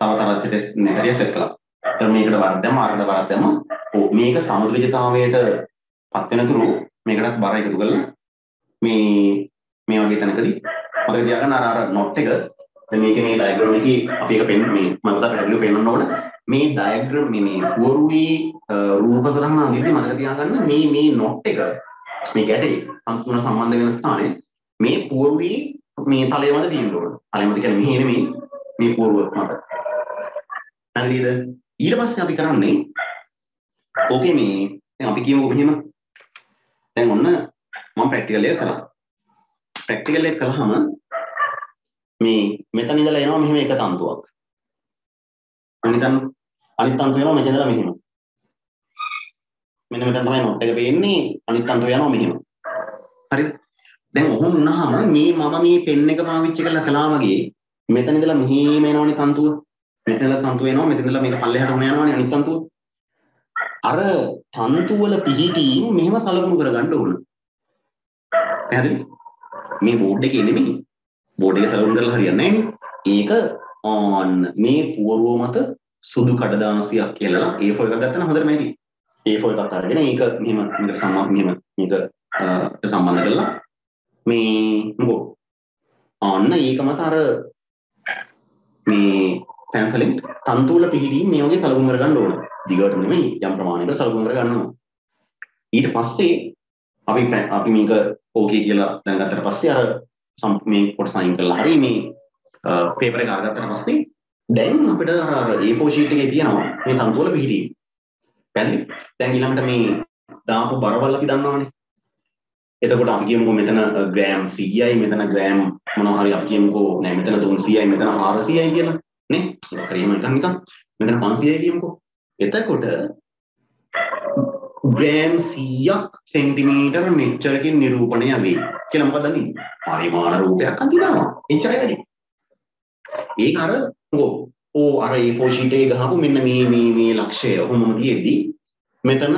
තව තරල් ගැටියක් සෙට් කළා. එතන මේකට වරක් දැම්ම අරකට වරක් දැම්ම ඔව්. මේක සමතුලිතතාවයට පත් වෙනතුරු මේකටත් බර එකතු කරලා මේ මේ වගේ තැනකදී මතක තියාගන්න අර අර නොට් එක. දැන් මේකේ මේ ඩයග්‍රෑම් එකේ අපි ඒක පෙන්න මේ මම පුතා පැහැදිලිව පෙන්නන්න ඕන. මේ ඩයග්‍රෑම් මේ මේ පුවරුවේ රූප සටහන අඳිද්දි මතක තියාගන්න මේ මේ නොට් එක මේ ගැටේ සම්පූර්ණ සම්බන්ධ වෙන ස්ථානේ මේ පුවරුවේ මේ තලය මත තියෙන්න ඕන. තලය මත කියන්නේ මෙහෙ නෙමෙයි මේ පුවරුව මත. හරිද? ඊට පස්සේ අපි කරන්නේ ඕකේ මේ දැන් අපි කියමුකෝ මෙහෙම දැන් ඔන්න මම ප්‍රැක්ටිකල් එක කළා. ප්‍රැක්ටිකල් එක කළාම මේ මෙතන ඉඳලා එනවා මෙහෙම එක තන්තුවක්. අනිතන් අනිත් තන්තුව එනවා මෙතන ඉඳලා මෙහෙම. මෙන්න මෙතන තමයි නෝට් එක පේන්නේ අනිත් තන්තුව යනවා මෙහෙම. හරිද? දැන් ඔහොම වුණාම මේ මම මේ පෙන් එක පාවිච්චි කරලා කළා වගේ මෙතන ඉඳලා මෙහෙම එනවනේ තන්තුව. මෙතන ඉඳලා තන්තුව එනවා මෙතන ඉඳලා මේක පල්ලෙහාට උණ යනවනේ අනිත් තන්තුව. අර තන්තු වල පිහිටීම මෙහෙම සලකුණු කරගන්න ඕන. පැහැදිලි? මේ බෝඩ් එකේ නෙමෙයි. බෝඩ් එක සලකුණු කරලා හරියන්නේ නැහැ ඒක on මේ පුවරුව මත සුදු කඩදාසියක් කියලා A4 එකක් ගත්තා නම් හොඳටම ඇති. A4 එකක් අරගෙන ඒක මෙහෙම මේකට සම්බන්ධ මෙහෙම මේක සම්බන්ධ කරලා මේ මොකෝ ඔන්න ඒක මත අර මේ පැන්සලෙන් තන්තු වල පිහිටීම් මේ වගේ සලකුණු කරගන්න ඕන. දිගට නෙමෙයි යම් ප්‍රමාණයකට සලකුණු කරගන්නවා. ඊට පස්සේ අපි අපි මේක ඕකේ කියලා දැන් ගත්තට පස්සේ අර මේ කොට සයින් කරලා හරි මේ පේපර් එක අරගත්තට පස්සේ දැන් අපිට අර A4 sheet එකේ තියෙනවා මේ තන්තු වල පිහිටීම්. පැහැදිලි? දැන් ඊළඟට මේ දාපු බරවල් අපි දන්නවනේ. එතකොට අපි කියමුකෝ මෙතන ග්‍රෑම් 100යි මෙතන ග්‍රෑම් මොනවා හරි අපි කියමුකෝ නෑ මෙතන 300යි මෙතන 400යි කියලා නේ ඒක හරියම නිකන් නිකන් මෙතන 500යි කියමුකෝ එතකොට ග්‍රෑම් 100ක් සෙන්ටිමීටර් මෙච්චරකින් නිරූපණය වෙයි කියලා මොකද අඳින්නේ පරිමාණ රූපයක් අඳිනවා එච්චරයි වැඩි ඒක අර මොකෝ ඕ අර A4 sheet එකේ ගහපු මෙන්න මේ මේ මේ ලක්ෂය ඔහොමම තියෙද්දි මෙතන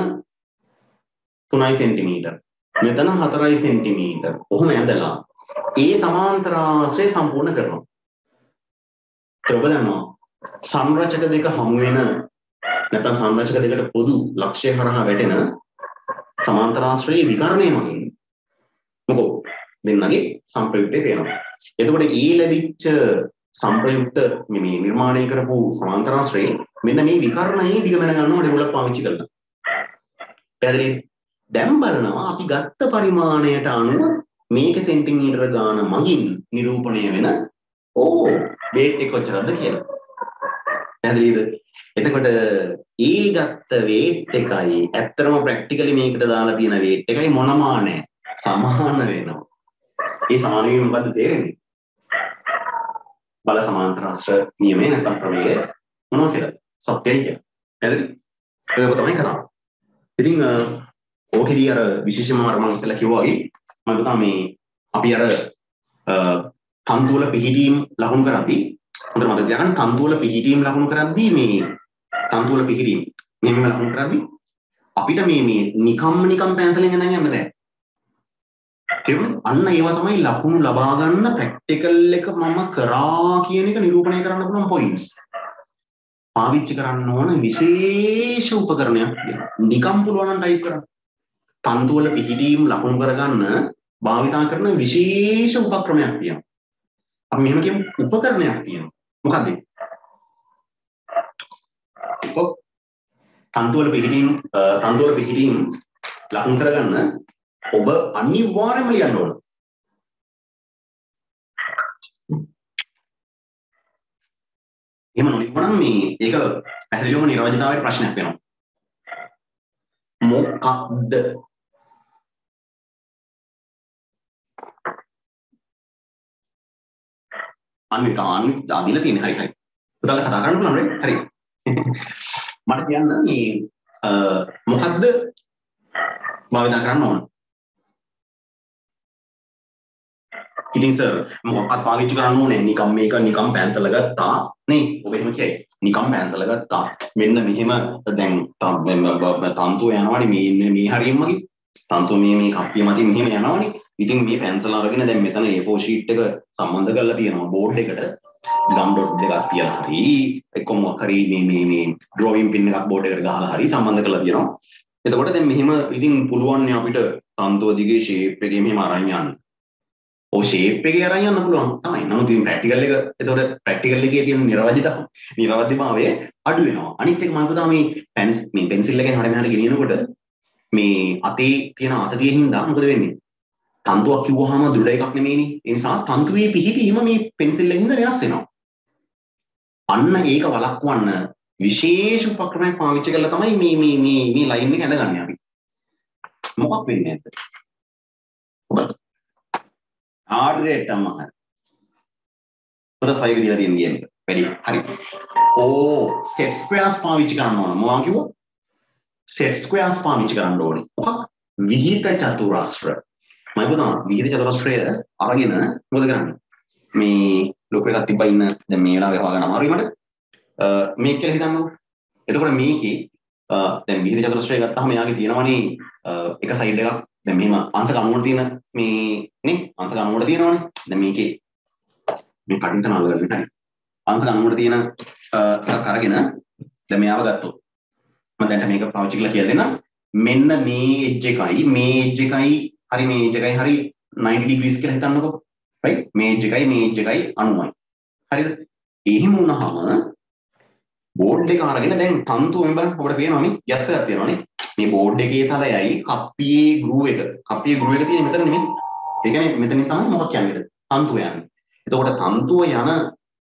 3 සෙන්ටිමීටර් මෙතන 4 සෙන්ටිමීටර් ඔහොම ඇඳලා ඒ සමාන්තරාශ්‍රය සම්පූර්ණ කරනවා. ඒක ඔබ දන්නවා සංරචක දෙක හමු වෙන නැත්නම් සංරචක දෙකට පොදු ලක්ෂ්‍ය හරහා වැටෙන සමාන්තරාශ්‍රයේ විකරණය මගින් මොකෝ දෙන්නගේ සංප්‍රයුක්තය පේනවා. එතකොට ඒ ලැබිච්ච සංප්‍රයුක්ත මේ නිර්මාණය කරපු සමාන්තරාශ්‍රයේ මෙන්න මේ විකරණයේ දිගමන ගන්නවා ඩෙවලොප් පාවිච්චි කරලා. පැහැදිලිද? දැන් බලනවා අපි ගත්ත පරිමාණයට අනුව මේක සෙන්ටිමීටර ගාන මගින් නිරූපණය වෙන ඕ වේට් එක කොච්චරද කියලා. පැහැදිලිද? එතකොට ඒ ගත්ත වේට් එකයි ඇත්තටම ප්‍රැක්ටිකලි මේකට දාලා තියෙන වේට් එකයි මොනමානෑ සමාන වෙනවා. ඒ සමාන වීම මොකද්ද තේරෙන්නේ? බල සමාන්තරාශ්‍ර නියමය නැත්නම් ප්‍රමේය මොනවා කියලාද? සත්‍යයි කියලා. පැහැදිලි? ඒක තමයි කතාව. ඉතින් ඕකෙදී අර විශේෂම අර මම ඉස්සෙල්ලා කිව්වා වගේ මම හිතා මේ අපි අර තන්තු වල පිහිටීම් ලකුණු කරද්දී හොඳට මතක තියාගන්න තන්තු වල පිහිටීම් ලකුණු කරද්දී මේ තන්තු වල පිහිටීම් මෙහෙම ලකුණු කරද්දී අපිට මේ මේ නිකම්ම නිකම් පැන්සලෙන් යන්න යන්න බෑ. තේරුණාද? අන්න ඒවා තමයි ලකුණු ලබා ගන්න ප්‍රැක්ටිකල් එක මම කරා කියන එක නිරූපණය කරන්න පුළුවන් පොයින්ට්ස්. පාවිච්චි කරන්න ඕන විශේෂ උපකරණයක් තියෙනවා. නිකම් පුළුවන් නම් ටයිප් කරන්න. තන්තු වල පිහිටීම් ලකුණු කරගන්න භාවිතා කරන විශේෂ උපක්‍රමයක් තියෙනවා. අපි මෙහෙම කියමු උපකරණයක් තියෙනවා. මොකක්ද ඒ? තන්තු වල පිහිටීම් තන්තු වල පිහිටීම් ලකුණු කරගන්න ඔබ අනිවාර්යයෙන්ම ලියන්න ඕන. එහෙම නොලියුවනම් මේ ඒක පැහැදිලිවම නිර්වචනතාවයට ප්‍රශ්නයක් වෙනවා. මොකක්ද අනිත් අනිත් අදිලා තියෙන හරි හරි. පුතාලා කතා කරන්න පුළුවන් නේද? හරි. මට කියන්න මේ මොකක්ද භාවිතා කරන්න ඕන? ඉතින් සර් මොකක්වත් පාවිච්චි කරන්න ඕනේ නිකම් මේක නිකම් පැන්සල ගත්තා. නේ? ඔබ එහෙම කියයි. නිකම් පැන්සල ගත්තා. මෙන්න මෙහෙම දැන් තන්තුව යනවානේ. මේ මේ හරියම මගේ තන්තුව මේ මේ කප්පිය මතින් මෙහෙම යනවානේ. ඉතින් මේ පැන්සල අරගෙන දැන් මෙතන A4 ෂීට් එක සම්බන්ධ කරලා තියෙනවා බෝඩ් එකට. ගම් ඩොට් දෙකක් තියලා හරි එක්ක මොකක් හරි මේ මේ මේ ඩ්‍රෝවින් පින් එකක් බෝඩ් එකට ගහලා හරි සම්බන්ධ කරලා තියෙනවා. එතකොට දැන් මෙහෙම ඉතින් පුළුවන් අපිට තන්තුව දිගේ ෂේප් එකේ මෙහෙම අරන් යන්න. ඔය ෂේප් එකේ අරන් යන්න පුළුවන් තමයි. නමුත් ඉතින් ප්‍රැක්ටිකල් එක එතකොට ප්‍රැක්ටිකල් එකේ තියෙන නිර්වදිතම නිර්වදිතභාවය අඩු වෙනවා. අනිත් එක මම හිතුවා මේ පෙන්ස් මේ පෙන්සිල් එකෙන් හරිය මෙහාට ගෙනියනකොට මේ අතේ තියෙන අතතිය හින්දා මොකද වෙන්නේ? තන්තුවක් කිව්වහම දෘඩ එකක් නෙමෙයිනේ. ඒ නිසා තන්තුවේ පිහිටීම මේ පෙන්සිල් එකෙන් වෙනස් වෙනවා. අන්න ඒක වළක්වන්න විශේෂ උපක්‍රමයක් පාවිච්චි කරලා තමයි මේ මේ මේ මේ ලයින් එක ඇඳගන්නේ අපි. මොකක් වෙන්නේ නැද්ද? ඔබ ආඩ්‍රේට්ටම හරි. පොත සයික දීලා තියෙන ගේම් එක. වැඩි. හරි. ඕ සෙට් ස්ක්වයර්ස් පාවිච්චි කරන්න ඕන. මොනවා කිව්වා? සෙට් ස්ක්වයර්ස් පාවිච්චි කරන්න ඕනේ. මොකක්? විහිිත චතුරස්‍ර. මම හිතුවා විහිිත චතුරස්‍රය අරගෙන මොකද කරන්නේ? මේ ලොකු එකක් තිබ්බා ඉන්න දැන් මේ වෙලාවේ හොයාගන්න අමාරුයි මට. මේක කියලා හිතන්නකෝ. එතකොට මේකේ දැන් විහිිත චතුරස්‍රය ගත්තාම එයාගේ තියෙනවනේ එක සයිඩ් එකක් දැන් මෙහෙම අංශක 90ට තියෙන මේ නේ? අංශක 90ට තියෙනවනේ. දැන් මේකේ මේ කටින් තමයි අල්ලගන්න හරි අංශක 90ට තියෙන එකක් අරගෙන දැන් මෙයාව ගත්තොත්. මම දැන් මේක පාවිච්චි කරලා කියලා දෙන්නම්. මෙන්න මේ එජ් එකයි මේ එජ් එකයි හරි මේ එජ් එකයි හරි 90 degrees කියලා හිතන්නකෝ. right? මේ එජ් එකයි මේ එජ් එකයි 90යි හරිද? එහෙම වුණාම බෝඩ් එක අරගෙන දැන් තන්තු මෙන්න බලන්න ඔබට පේනවා මේ ගැප් එකක් තියෙනවානේ. මේ බෝඩ් එකේ තලයයි කප්පියේ ගෲ එක. කප්පියේ ගෲ එක තියෙන මෙතන නෙමෙයි ඒ කියන්නේ මෙතනින් තමයි මොකක් යන්නේද තන්තුව යන්නේ. එතකොට තන්තුව යන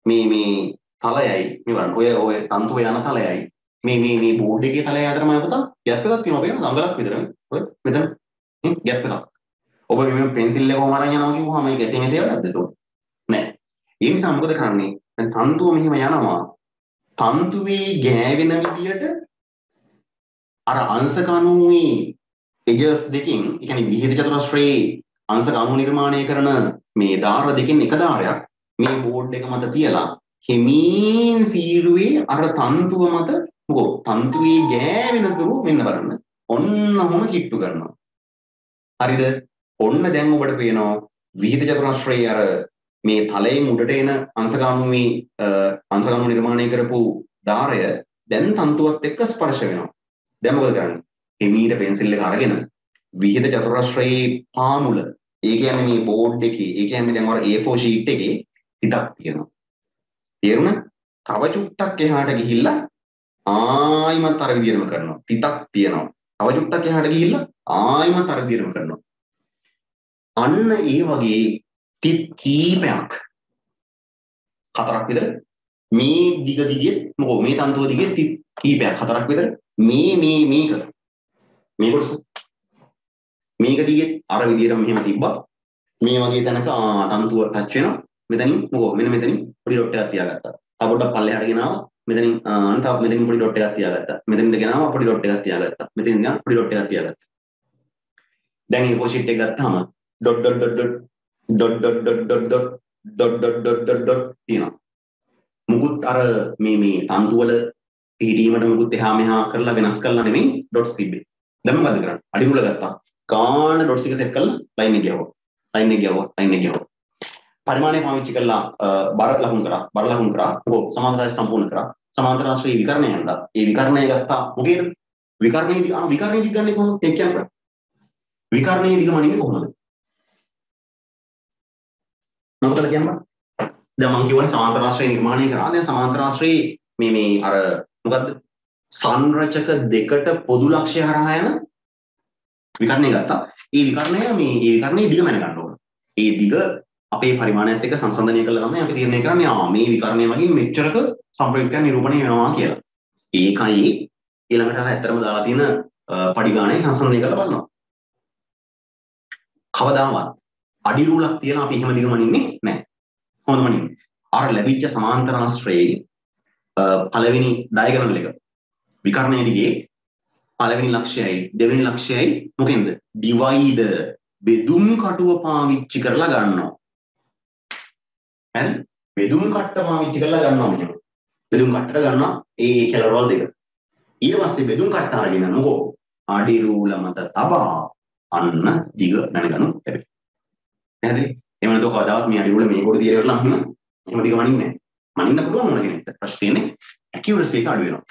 මේ මේ තලයයි මේ බලන්න ඔය ඔය තන්තුව යන තලයයි මේ මේ මේ බෝඩ් එකේ තලය අතර මම පුතා ගැප් එකක් තියෙනවා. බලන්න අඟලක් විතර ඔය මෙතන ගැප් එකක්. ඔබ මේ පෙන්සිල් එක කොහොම අරන් යනවා කිව්වම මේක එසේ මෙසේ වැඩක්ද එතකොට නෑ. ඒ නිසා මොකද කරන්නේ? දැන් තන්තුව මෙහිම යනවා. තන්තුවේ ගෑවෙන විදියට අර අංශක අණුවේ එජස් දෙකෙන් ඒ කියන්නේ විහිද චතුරස්‍රයේ අංශක අණු නිර්මාණය කරන මේ දාර දෙකෙන් එක දාරයක් මේ බෝඩ් එක මත තියලා හිමින් සීරුවේ අර තන්තුව මත මොකෝ තන්තුවේ ගෑවෙන තුරු මෙන්න බලන්න. ඔන්න ඔහොම කිට්ටු කරනවා. හරිද? ඔන්න දැන් ඔබට පේනවා විහිද චතුරස්‍රයේ අර මේ තලයෙන් උඩට එන අංශකාණුවේ අංශකාණු නිර්මාණය කරපු ධාරය දැන් තන්තුවත් එක්ක ස්පර්ශ වෙනවා. දැන් මොකද කරන්නේ? හිමීට පෙන්සිල් එක අරගෙන විහිද චතුරස්‍රයේ පාමුල ඒ කියන්නේ මේ බෝඩ් එකේ ඒ කියන්නේ දැන් අර A4 sheet එකේ හිතක් තියෙනවා. තේරුණා? තව චුට්ටක් එහාට ගිහිල්ලා ආයිමත් අර විදිහටම කරනවා. තිතක් තියෙනවා. තව චුට්ටක් එහාට ගිහිල්ලා ආයිමත් අර විදිහටම කරනවා. අන්න ඒ වගේ තිත් කීපයක් හතරක් විතර මේ දිග දිගේ මොකෝ මේ තන්තුව දිගේ තිත් කීපයක් හතරක් විතර මේ මේ මේක. මේ කොටස. මේක දිගේ අර විදිහටම මෙහෙම තිබ්බා. මේ වගේ තැනක තන්තුව ටච් වෙනවා. මෙතනින් මොකෝ මෙන්න මෙතනින් පොඩි ඩොට් එකක් තියාගත්තා. තව පොඩ්ඩක් පල්ලෙහාට ගෙනාවා. මෙතනින් අන්න තව මෙතනින් පොඩි ඩොට් එකක් තියාගත්තා. මෙතනින්ද ගෙනාවා පොඩි ඩොට් එකක් තියාගත්තා. මෙතනින් ගෙනාවා පොඩි ඩොට් එකක් තියාගත්තා. දැන් ඉන්ෆෝ ෂීට් එක ගත්තාම dot dot dot dot dot dot dot dot dot dot dot dot dot dot තියෙනවා. මුකුත් අර මේ මේ තන්තු වල පිහිටීමට මුකුත් එහා මෙහා කරලා වෙනස් කරලා නෙමෙයි ඩොට්ස් තිබ්බේ. දැන් මොකද කරන්නේ? අඩිමුල ගත්තා. ගාන ඩොට්ස් එක සෙට් කරලා ලයින් එක ගියවුවා. ලයින් එක ගියවුවා. ලයින් එක ගියවුවා. පරිමාණය පාවිච්චි කරලා බර ලකුණු කරා. බර ලකුණු කරා. ඔව් සමාන්තර සම්පූර්ණ කරා. සමාන්තර ආශ්‍රේ විකරණය යනවා. ඒ විකරණය ගත්තා. මොකේද? විකරණයේදී ආ විකරණයේදී ගන්නේ කොහොමද? ඒ කියන්නේ විකරණයේදී ගමන්නේ කොහොමද? මොකටද කියන්නේ? දැන් මම කියවනේ සමාන්තර ආශ්‍රය නිර්මාණය කරා. දැන් සමාන්තර ආශ්‍රයේ මේ මේ අර මොකද්ද? සංරචක දෙකට පොදු ලක්ෂ්‍ය හරහා යන විකරණය ගත්තා. ඒ විකරණය මේ ඒ විකරණයේ දිග මැන ගන්න ඕන. ඒ දිග අපේ පරිමාණයත් එක්ක සංසන්දනය කළා තමයි අපි තීරණය කරන්නේ ආ මේ විකරණය වගේ මෙච්චරක සම්ප්‍රයුක්තයන් නිරූපණය වෙනවා කියලා. ඒකයි ඊළඟට අර ඇත්තටම දාලා තියෙන පඩිගානේ සංසන්දනය කරලා බලනවා. කවදාවත් අඩි රූලක් තියලා අපි එහෙම දිගමනින්නේ නැහැ. කොහොමද මනින්නේ? අර ලැබිච්ච සමාන්තර ආශ්‍රයේ පළවෙනි ඩයගනල් එක විකර්ණයේ දිගේ පළවෙනි ලක්ෂයයි දෙවෙනි ලක්ෂයයි මොකෙන්ද? ඩිවයිඩර් බෙදුම් කටුව පාවිච්චි කරලා ගන්නවා. හරි බෙදුම් කට්ට පාවිච්චි කරලා ගන්නවා මෙහෙම බෙදුම් කට්ටට ගන්නවා ඒ කෙලවරවල් දෙක ඊට පස්සේ බෙදුම් කට්ට අරගෙන මොකෝ අඩි රූල මත තබා අන්න දිග දැනගනු ලැබේ පැහැදිලි එහෙම නැත්නම් කවදාවත් මේ අඩි රූල මේ කොට තියලා කරලා අහන්න එහෙම දිග මනින්නේ නැහැ. මනින්න පුළුවන් මොන කෙනෙක්ට. ප්‍රශ්නේ තියෙන්නේ ඇකියුරසි එක අඩු වෙනවා.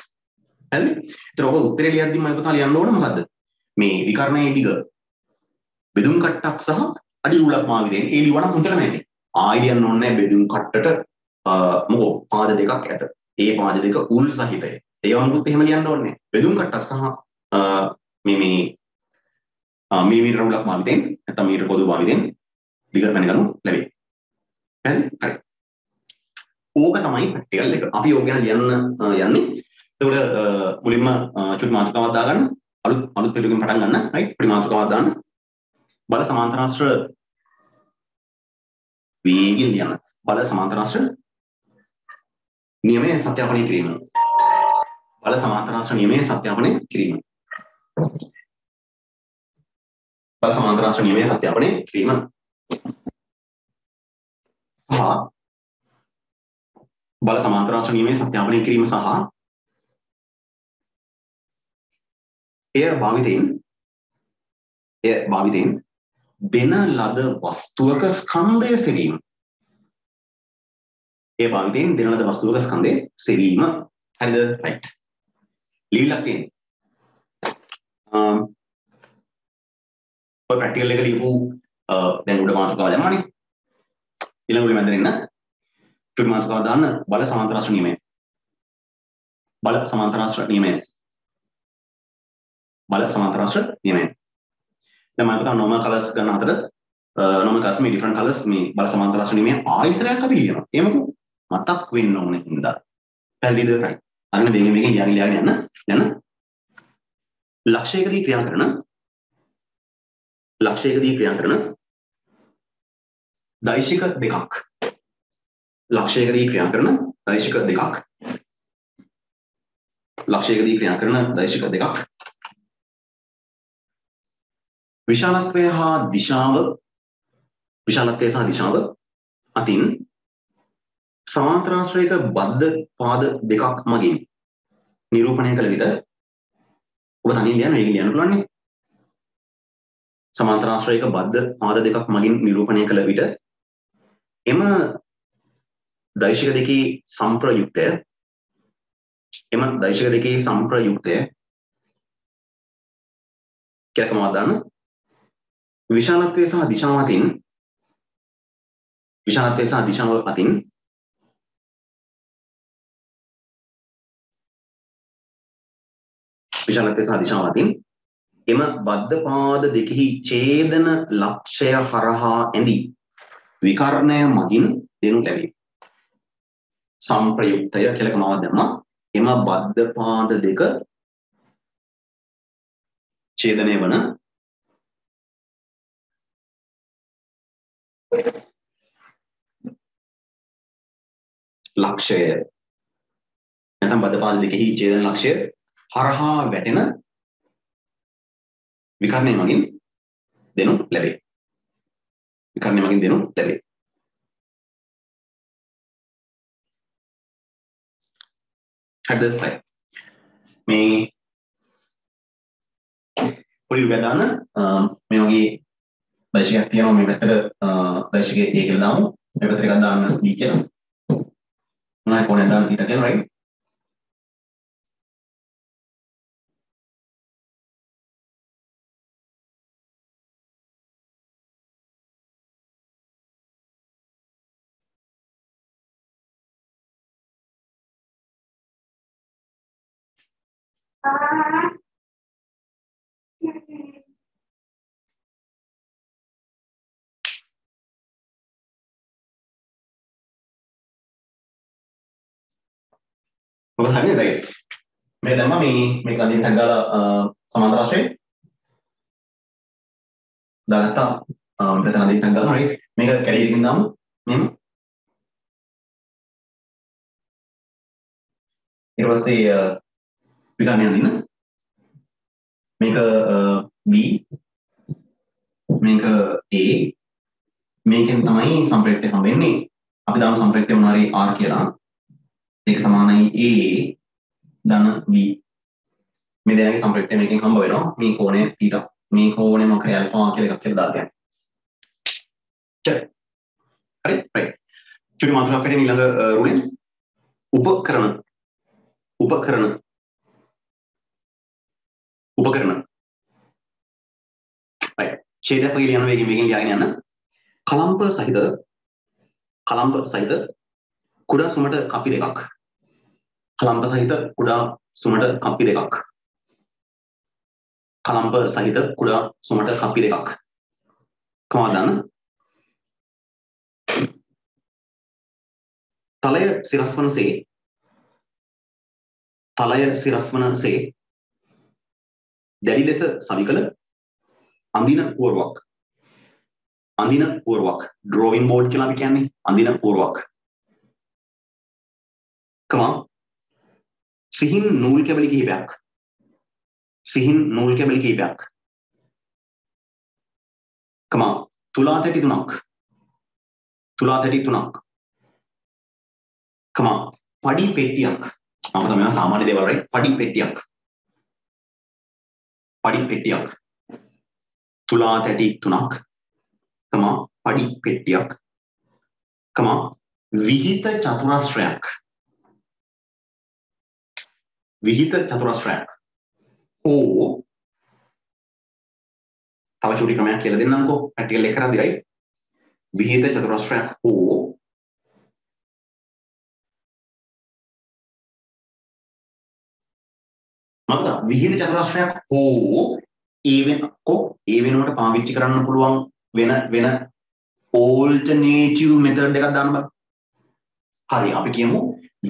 හරිද? ඒතර ඔබ උත්තරේ ලියද්දි මම පුතා ලියන්න ඕන මොකද්ද? මේ විකර්ණයේ දිග බෙදුම් කට්ටක් සහ අඩි රූලක් මාවිදෙන් ඒ ලිවන හොඳටම ඇති. ආයි ලියන්න ඕනේ බෙදුම් කට්ටට මොකෝ පාද දෙකක් ඇත. ඒ පාද දෙක උල් සහිතය. ඒවා මුකුත් එහෙම ලියන්න ඕනේ බෙදුම් කට්ටක් සහ මේ මේ මේ මීටර රූලක් මාවිදෙන් නැත්නම් මීටර පොදු මාවිදෙන් දිග දැනගනු ලැබේ හරි? හරි. ඕක තමයි ප්‍රැක්ටිකල් එක. අපි ඕක ගැන ලියන්න යන්නේ. එතකොට මුලින්ම චුටි මාතෘකාවක් දාගන්න. අලුත් අලුත් පිටුකින් පටන් ගන්න. රයිට් පොඩි මාතෘකාවක් දාන්න. බල සමාන්තරාශ්‍ර වේගින් ලියන්න. බල සමාන්තරාශ්‍ර නියමයේ සත්‍යාපනය කිරීම. බල සමාන්තරාශ්‍ර නියමයේ සත්‍යාපනය කිරීම. බල සමාන්තරාශ්‍ර නියමයේ සත්‍යාපනය කිරීම. සහ බල සමාන්තරාශ්‍ර නියමයේ සත්‍යාපනය කිරීම සහ එය භාවිතයෙන් එය භාවිතයෙන් දෙන ලද වස්තුවක ස්කන්ධය සෙවීම. ඒ භාවිතයෙන් දෙන ලද වස්තුවක ස්කන්ධය සෙවීම. හරිද? රයිට් ලිවිලක් තියෙන ඔය ප්‍රැක්ටිකල් එක ලියපු දැන් උඩ මාතෘකාව දැම්මනේ ඊළඟ උඩ මැද ඉන්න චුටි මාතෘකාව දාන්න බල සමාන්තරාශ්‍ර නියමය. බල සමාන්තරාශ්‍ර නියමය. බල සමාන්තරාශ්‍ර නියමය. දැන් මම හිතනවා normal colors ගන්න අතර normal colors මේ different colors මේ බල සමාන්තරාශ්‍ර නියමය ආයෙසරයක් අපි ලියනවා. ඒ මොකද? මතක් වෙන්න ඕනේ හින්දා. පැහැදිලිද right අරගෙන මේක මේක ලියගෙන ලියගෙන යන්න. යන්න ලක්ෂයකදී ක්‍රියා කරන ලක්ෂයකදී ක්‍රියා කරන දෛශික දෙකක්. ලක්ෂයකදී ක්‍රියා කරන දෛශික දෙකක්. ලක්ෂයකදී ක්‍රියා කරන දෛශික දෙකක්. විශාලත්වය හා දිශාව විශාලත්වය සහ දිශාව අතින් සමාන්තරාශ්‍රයක බද්ධ පාද දෙකක් මගින් නිරූපණය කළ විට ඔබ තනියෙන් ලියන්න මේක ලියන්න පුළුවන් නේ සමාන්තරාශ්‍රයක බද්ධ පාද දෙකක් මගින් නිරූපණය කළ විට එම දෛශික දෙකේ සම්ප්‍රයුක්තය එම දෛශික දෙකේ සම්ප්‍රයුක්තය කියලා කමක් දාන්න. විශාලත්වය සහ දිශාව අතින් විශාලත්වය සහ දිශාව අතින් විශාලත්වය සහ දිශාව අතින් එම බද්ධ පාද දෙකෙහි ඡේදන ලක්ෂය හරහා ඇඳි විකර්ණය මගින් දෙනු ලැබේ. සම්ප්‍රයුක්තය කියලා කමාවක් දැම්මා. එම බද්ධ පාද දෙක ඡේදනය වන ලක්ෂය නැත්නම් බදපාද දෙකෙහි ඡේදන ලක්ෂය හරහා වැටෙන විකරණය මගින් දෙනු ලැබේ. විකරණය මගින් දෙනු ලැබේ. හරිද? right. මේ පොඩි උගදාන මේ වගේ දශකයක් තියෙනවා මේ පැත්තට දශකයේ A කියලා දාමු. මේ පැත්තට එකක් දාන්න B කියලා. මොනවයි කොහෙන්ද දාන්න තීටා කියලා right? මොකද හරිනේ රයිට් මේ දැම්මා මේ මේක අදින් ටැග් ගාලා සමාන්තර ආශ්‍රේ දාගත්තා මෙතන අදින් ටැග් ගාලා රයිට් මේක කැඩීකින් දාමු මෙහෙම ඊට පස්සේ විකරණය අදින්න මේක B මේක A මේකෙන් තමයි සම්ප්‍රේක්ෂය හම් වෙන්නේ අපි දාමු සම්ප්‍රයුක්තය මොනවා හරි r කියලා. ඒක සමානයි a ධන b. මේ දෙයගේ සම්ප්‍රයුක්තය මේකෙන් හම්බ වෙනවා. මේ කෝණය θ. මේ කෝණය මොකද ඇල්ෆා කියලා එකක් කියලා දාලා තියන්න. හරි right. චුටි මාතෘකාවක් පිටින් ඊළඟ රුලෙන් උපකරණ උපකරණ උපකරණ right. ඡේදයක් වගේ ලියන වේගෙන් වේගෙන් ලියාගෙන යන්න කලම්ප සහිත කලම්ප සහිත කුඩා සුමට කපි දෙකක් කලම්ප සහිත කුඩා සුමට කපි දෙකක් කලම්ප සහිත කුඩා සුමට කපි දෙකක් කමා දාන්න තලය සිරස්වනසේ තලය සිරස්වනසේ දැඩි ලෙස සවිකල අඳින පුවරුවක්. අඳින පුවරුවක්. ඩ්‍රෝවින් බෝඩ් කියලා අපි කියන්නේ අඳින පුවරුවක්. කමා සිහින් නූල් කැබලි කිහිපයක්. සිහින් නූල් කැබලි කිහිපයක්. කමා තුලා තැටි තුනක්. තුලා තැටි තුනක්. කමා පඩි පෙට්ටියක්. මම තමයි සාමාන්‍ය දේවල් right පඩි පෙට්ටියක්. පඩි පෙට්ටියක් තුලා තැටි තුනක් කමා පඩි පෙට්ටියක් කමා විහිත චතුරස්‍රයක් විහිත චතුරස්‍රයක් හෝ තව චුටි ක්‍රමයක් කියලා දෙන්නම්කෝ පැටිකල් එක කරද්දි right විහිත චතුරස්‍රයක් හෝ මතක විහිද චතුරස්‍රයක් හෝ ඒ වෙනකො ඒ වෙනුවට පාවිච්චි කරන්න පුළුවන් වෙන වෙන ඕල්ටර්නේටිව් මෙතඩ් එකක් දාන්න බෑ. හරි අපි කියමු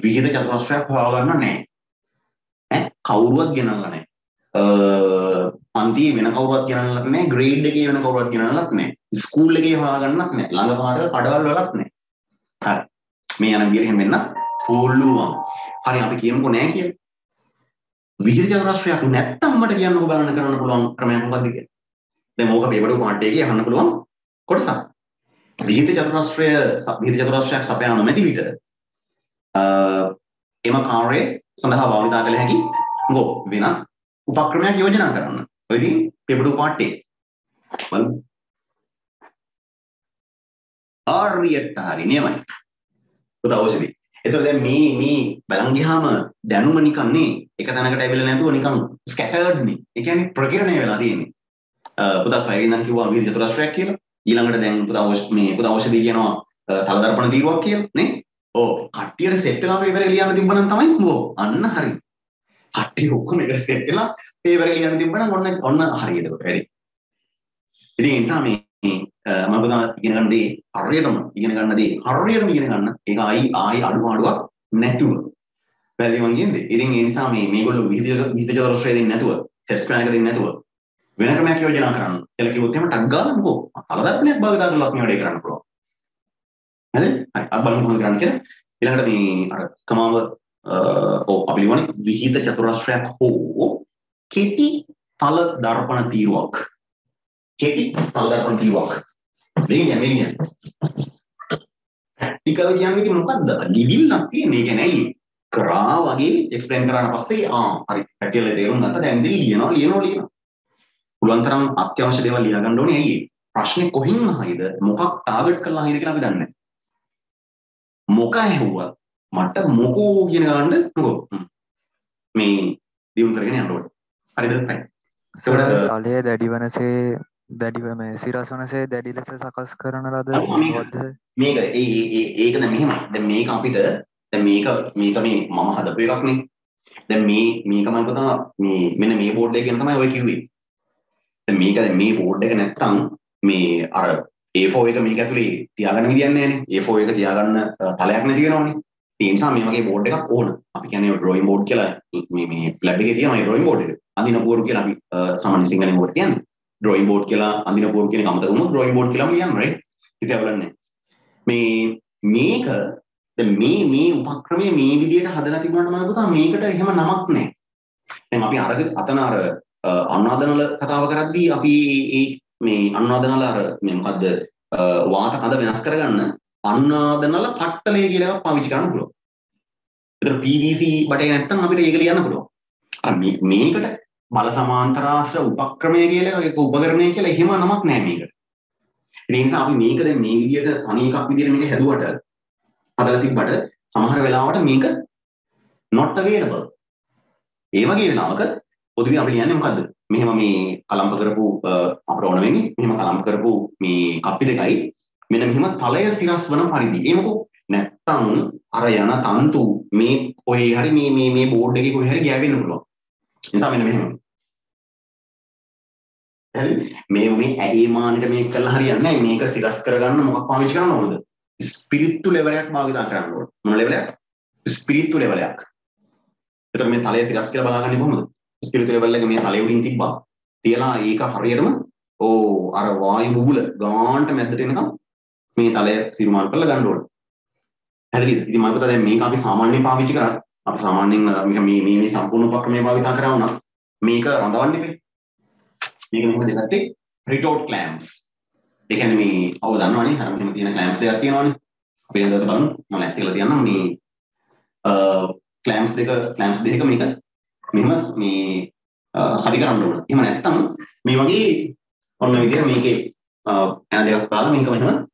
විහිද චතුරස්‍රයක් හොයාගන්න නැහැ. ඈ කවුරුවත් ගෙනල්ලා නැහැ. පන්තියේ වෙන කවුරුවත් ගෙනල්ලත් නැහැ, ග්‍රේඩ් එකේ වෙන කවුරුවත් ගෙනල්ලත් නැහැ. ස්කූල් එකේ හොයාගන්නත් නැහැ. ළඟ පාඩක කඩවල් වලත් නැහැ. හරි. මේ යන විදිහට එහෙම වෙන්න පුළුවන්. හරි අපි කියමුකෝ නැහැ කියලා. විහිද චතුරස්‍රයක් නැත්තම් මට කියන්න ඔබ බලන්න කරන්න පුළුවන් ක්‍රමයක් මොකක්ද කියලා. දැන් ඕක පේපර් පාර්ට් එකේ අහන්න පුළුවන් කොටසක්. විහිද චතුරස්‍රය විහිද චතුරස්‍රයක් සපයා නොමැති විට එම කාර්යය සඳහා භාවිතා කළ හැකි ගෝ වෙන උපක්‍රමයක් යෝජනා කරන්න. ඔය ඉතින් පේපර් පාර්ට් එකේ. බලමු. හරියට හරි නියමයි. පුතා ඔසිදී. එතකොට දැන් මේ මේ බලන් ගියාම දැනුම නිකන් නේ එක තැනකට ඇවිල්ලා නැතුව නිකන් ස්කැටර්ඩ් නේ. ඒ කියන්නේ ප්‍රකීර්ණය වෙලා තියෙන්නේ. පුතා ස්වයං නම් කිව්වා විවිධ චතුරස්‍රයක් කියලා. ඊළඟට දැන් පුතා මේ පුතා ඖෂධය කියනවා තල දර්පණ තීරුවක් කියලා නේ. ඔව් කට්ටියට සෙට් වෙලා පේපර් ලියන්න තිබ්බනම් තමයි ඕ අන්න හරි. කට්ටිය ඔක්කොම එකට සෙට් වෙලා පේපර් ලියන්න තිබ්බනම් ඔන්න ඔන්න හරියට වැඩි. ඉතින් ඒ නිසා මේ මම පුතා ඉගෙන ගන්න දේ හරියටම ඉගෙන ගන්න දේ හරියටම ඉගෙන ගන්න ඒක ආයි ආයි අඩුපාඩුවක් නැතුව වැදගත් මං කියන්නේ ඉතින් ඒ නිසා මේ මේගොල්ලෝ විහිද විහිද චතුරස්‍රය දෙන්නේ නැතුව සෙට්ස් ප්ලෑන් එක දෙන්නේ නැතුව වෙන ක්‍රමයක් යෝජනා කරන්න කියලා කිව්වොත් එහෙම ටක් ගාලා මොකෝ කලදර්පණයක් භාවිතා කරලා අපි වැඩේ කරන්න පුළුවන් හරි හරි අපි බලමු කොහොමද කරන්න කියලා ඊළඟට මේ අර කමාව ඔව් අපි ලියවනේ විහිද චතුරස්‍රයක් හෝ කෙටි තල දර්පණ තීරුවක් කෙටි පල්ලරපන් කිව්වක් මේක මේක. ප්‍රැක්ටිකල් කියන්නේ ඉතින් මොකද්ද? ලිවිල්ලක් තියෙන එක නෑ කරා වගේ එක්ස්ප්ලেইন කරාන පස්සේ ආ හරි. පැටියල තේරුම් ගත්තා. දැන් ඉතින් ලියනවා ලියනවා ලියනවා. පුළුවන් තරම් අත්‍යවශ්‍ය දේවල් ලියා ගන්න ඕනේ ඇයි ප්‍රශ්නේ කොහින් අහයිද මොකක් ටාගට් කරලා අහයිද කියලා අපි දන්නේ මොක ඇහුවා මට මොකෝ කියන ගන්න මොකෝ? මේ දියුණු කරගෙන යන්න ඕනේ. හරිද? ඒකට අලේ දැඩිවනසේ දැඩිව මේ සිරස්වනසේ දැඩි ලෙස සකස් කරන ලද මේක ඒකද මෙහෙම දැන් මේක අපිට දැන් මේක මේක මේ මම හදපු එකක් නේ. දැන් මේ මේක මම පුතා මේ මෙන්න මේ බෝඩ් එක ගැන තමයි ඔය කිව්වේ. දැන් මේක දැන් මේ බෝඩ් එක නැත්තම් මේ අර A4 එක මේක ඇතුලේ තියාගන්න විදියක් නැහැ නේ. A4 එක තියාගන්න තලයක් නැති වෙනවනේ ඒ නිසා මේ වගේ බෝඩ් එකක් ඕන. අපි කියන්නේ ඩ්‍රොයින් බෝඩ් කියලා මේ මේ ලැබ් එකේ තියෙනවා මේ ඩ්‍රොයින් බෝඩ් අඳින පුවරු කියලා අපි සාමාන්‍ය සිංහලෙන් ඔකට කියන්නේ ඩ්‍රොයින් බෝඩ් කියලා අඳින පුවරු කියන එක අමතක වුණොත් ඩ්‍රොයින් බෝඩ් කියලාම ලියන්න රයිට් කිසි අවුලක් නැහැ මේ මේක දැන් මේ මේ උපක්‍රමය මේ විදිහට හදලා තිබුණාට මම පුතා මේකට එහෙම නමක් නැහැ දැන් අපි අර අතන අර අනුවාදනවල කතාව කරද්දී අපි ඒ මේ අනුවාදනවල අර මේ මොකද්ද වාත කඳ වෙනස් කරගන්න අනුනාදනල පට්ටලය කියලා එකක් පාවිච්චි කරන්න පුළුවන්. ඒතර PVC බටේ නැත්තම් අපිට ඒක ලියන්න පුළුවන්. අර මේකට බල සමාන්තරාශ්‍ර උපක්‍රමය කියලා එක උපකරණය කියලා එහෙම නමක් නැහැ මේකට. ඒ නිසා අපි මේක දැන් මේ විදියට තනි එකක් විදියට මේක හැදුවට හදලා තිබ්බට සමහර වෙලාවට මේක not available. ඒ වගේ වෙලාවක පොදුවේ අපි කියන්නේ මොකද්ද? මෙහෙම මේ කලම්ප කරපු අපිට ඕන වෙන්නේ මෙහෙම කලම්ප කරපු මේ කප්පි දෙකයි මෙන්න මෙහෙම තලය සිරස් වන පරිදි. ඒ මොකෝ නැත්තම් අර යන තන්තු මේ කොහේ හරි මේ මේ මේ බෝඩ් එකේ කොහේ හරි ගෑවෙන්න පුළුවන්. නිසා මෙන්න මෙහෙම. හරි මේ මේ ඇහි මානෙට මේක කළා හරියන්නේ නැහැ. මේක සිරස් කරගන්න මොකක් පාවිච්චි කරන්න ඕනද? ස්පිරිත්තු ලෙවලයක් භාවිතා කරන්න ඕන. මොන ලෙවලයක්? ස්පිරිත්තු ලෙවලයක්. එතකොට මේ තලය සිරස් කියලා බලාගන්නේ කොහොමද? ස්පිරිත්තු ලෙවල් එක මේ තලය උඩින් තිබ්බා. තියලා ඒක හරියටම ඕ අර වායු බුබුල ගාන්ට මැද්දට එනකම් මේ තලය සිරුමාල් කරලා ගන්න ඕන. හැදෙලිද? ඉතින් මම හිතුවා දැන් මේක අපි සාමාන්‍යයෙන් පාවිච්චි කරා. අපි සාමාන්‍යයෙන් මේ මේ මේ සම්පූර්ණ උපක්‍රමය භාවිතා කරා වුණා. මේක රඳවන්න ඉතින්. මේක මෙහෙම දෙකක් රිටෝට් ක්ලෑම්ස්. ඒ කියන්නේ මේ ඔව් දන්නවනේ අර මෙහෙම තියෙන ක්ලෑම්ස් දෙකක් තියෙනවනේ. අපි දැන් දවස් බලමු. මම ලෑස්ති කරලා තියන්නම් මේ ක්ලෑම්ස් දෙක ක්ලෑම්ස් දෙක මේක මෙහෙම මේ සරි කරන්න ඕන. එහෙම නැත්නම් මේ වගේ ඔන්න විදිහට මේකේ එන දෙකක් දාලා මේක මෙහෙම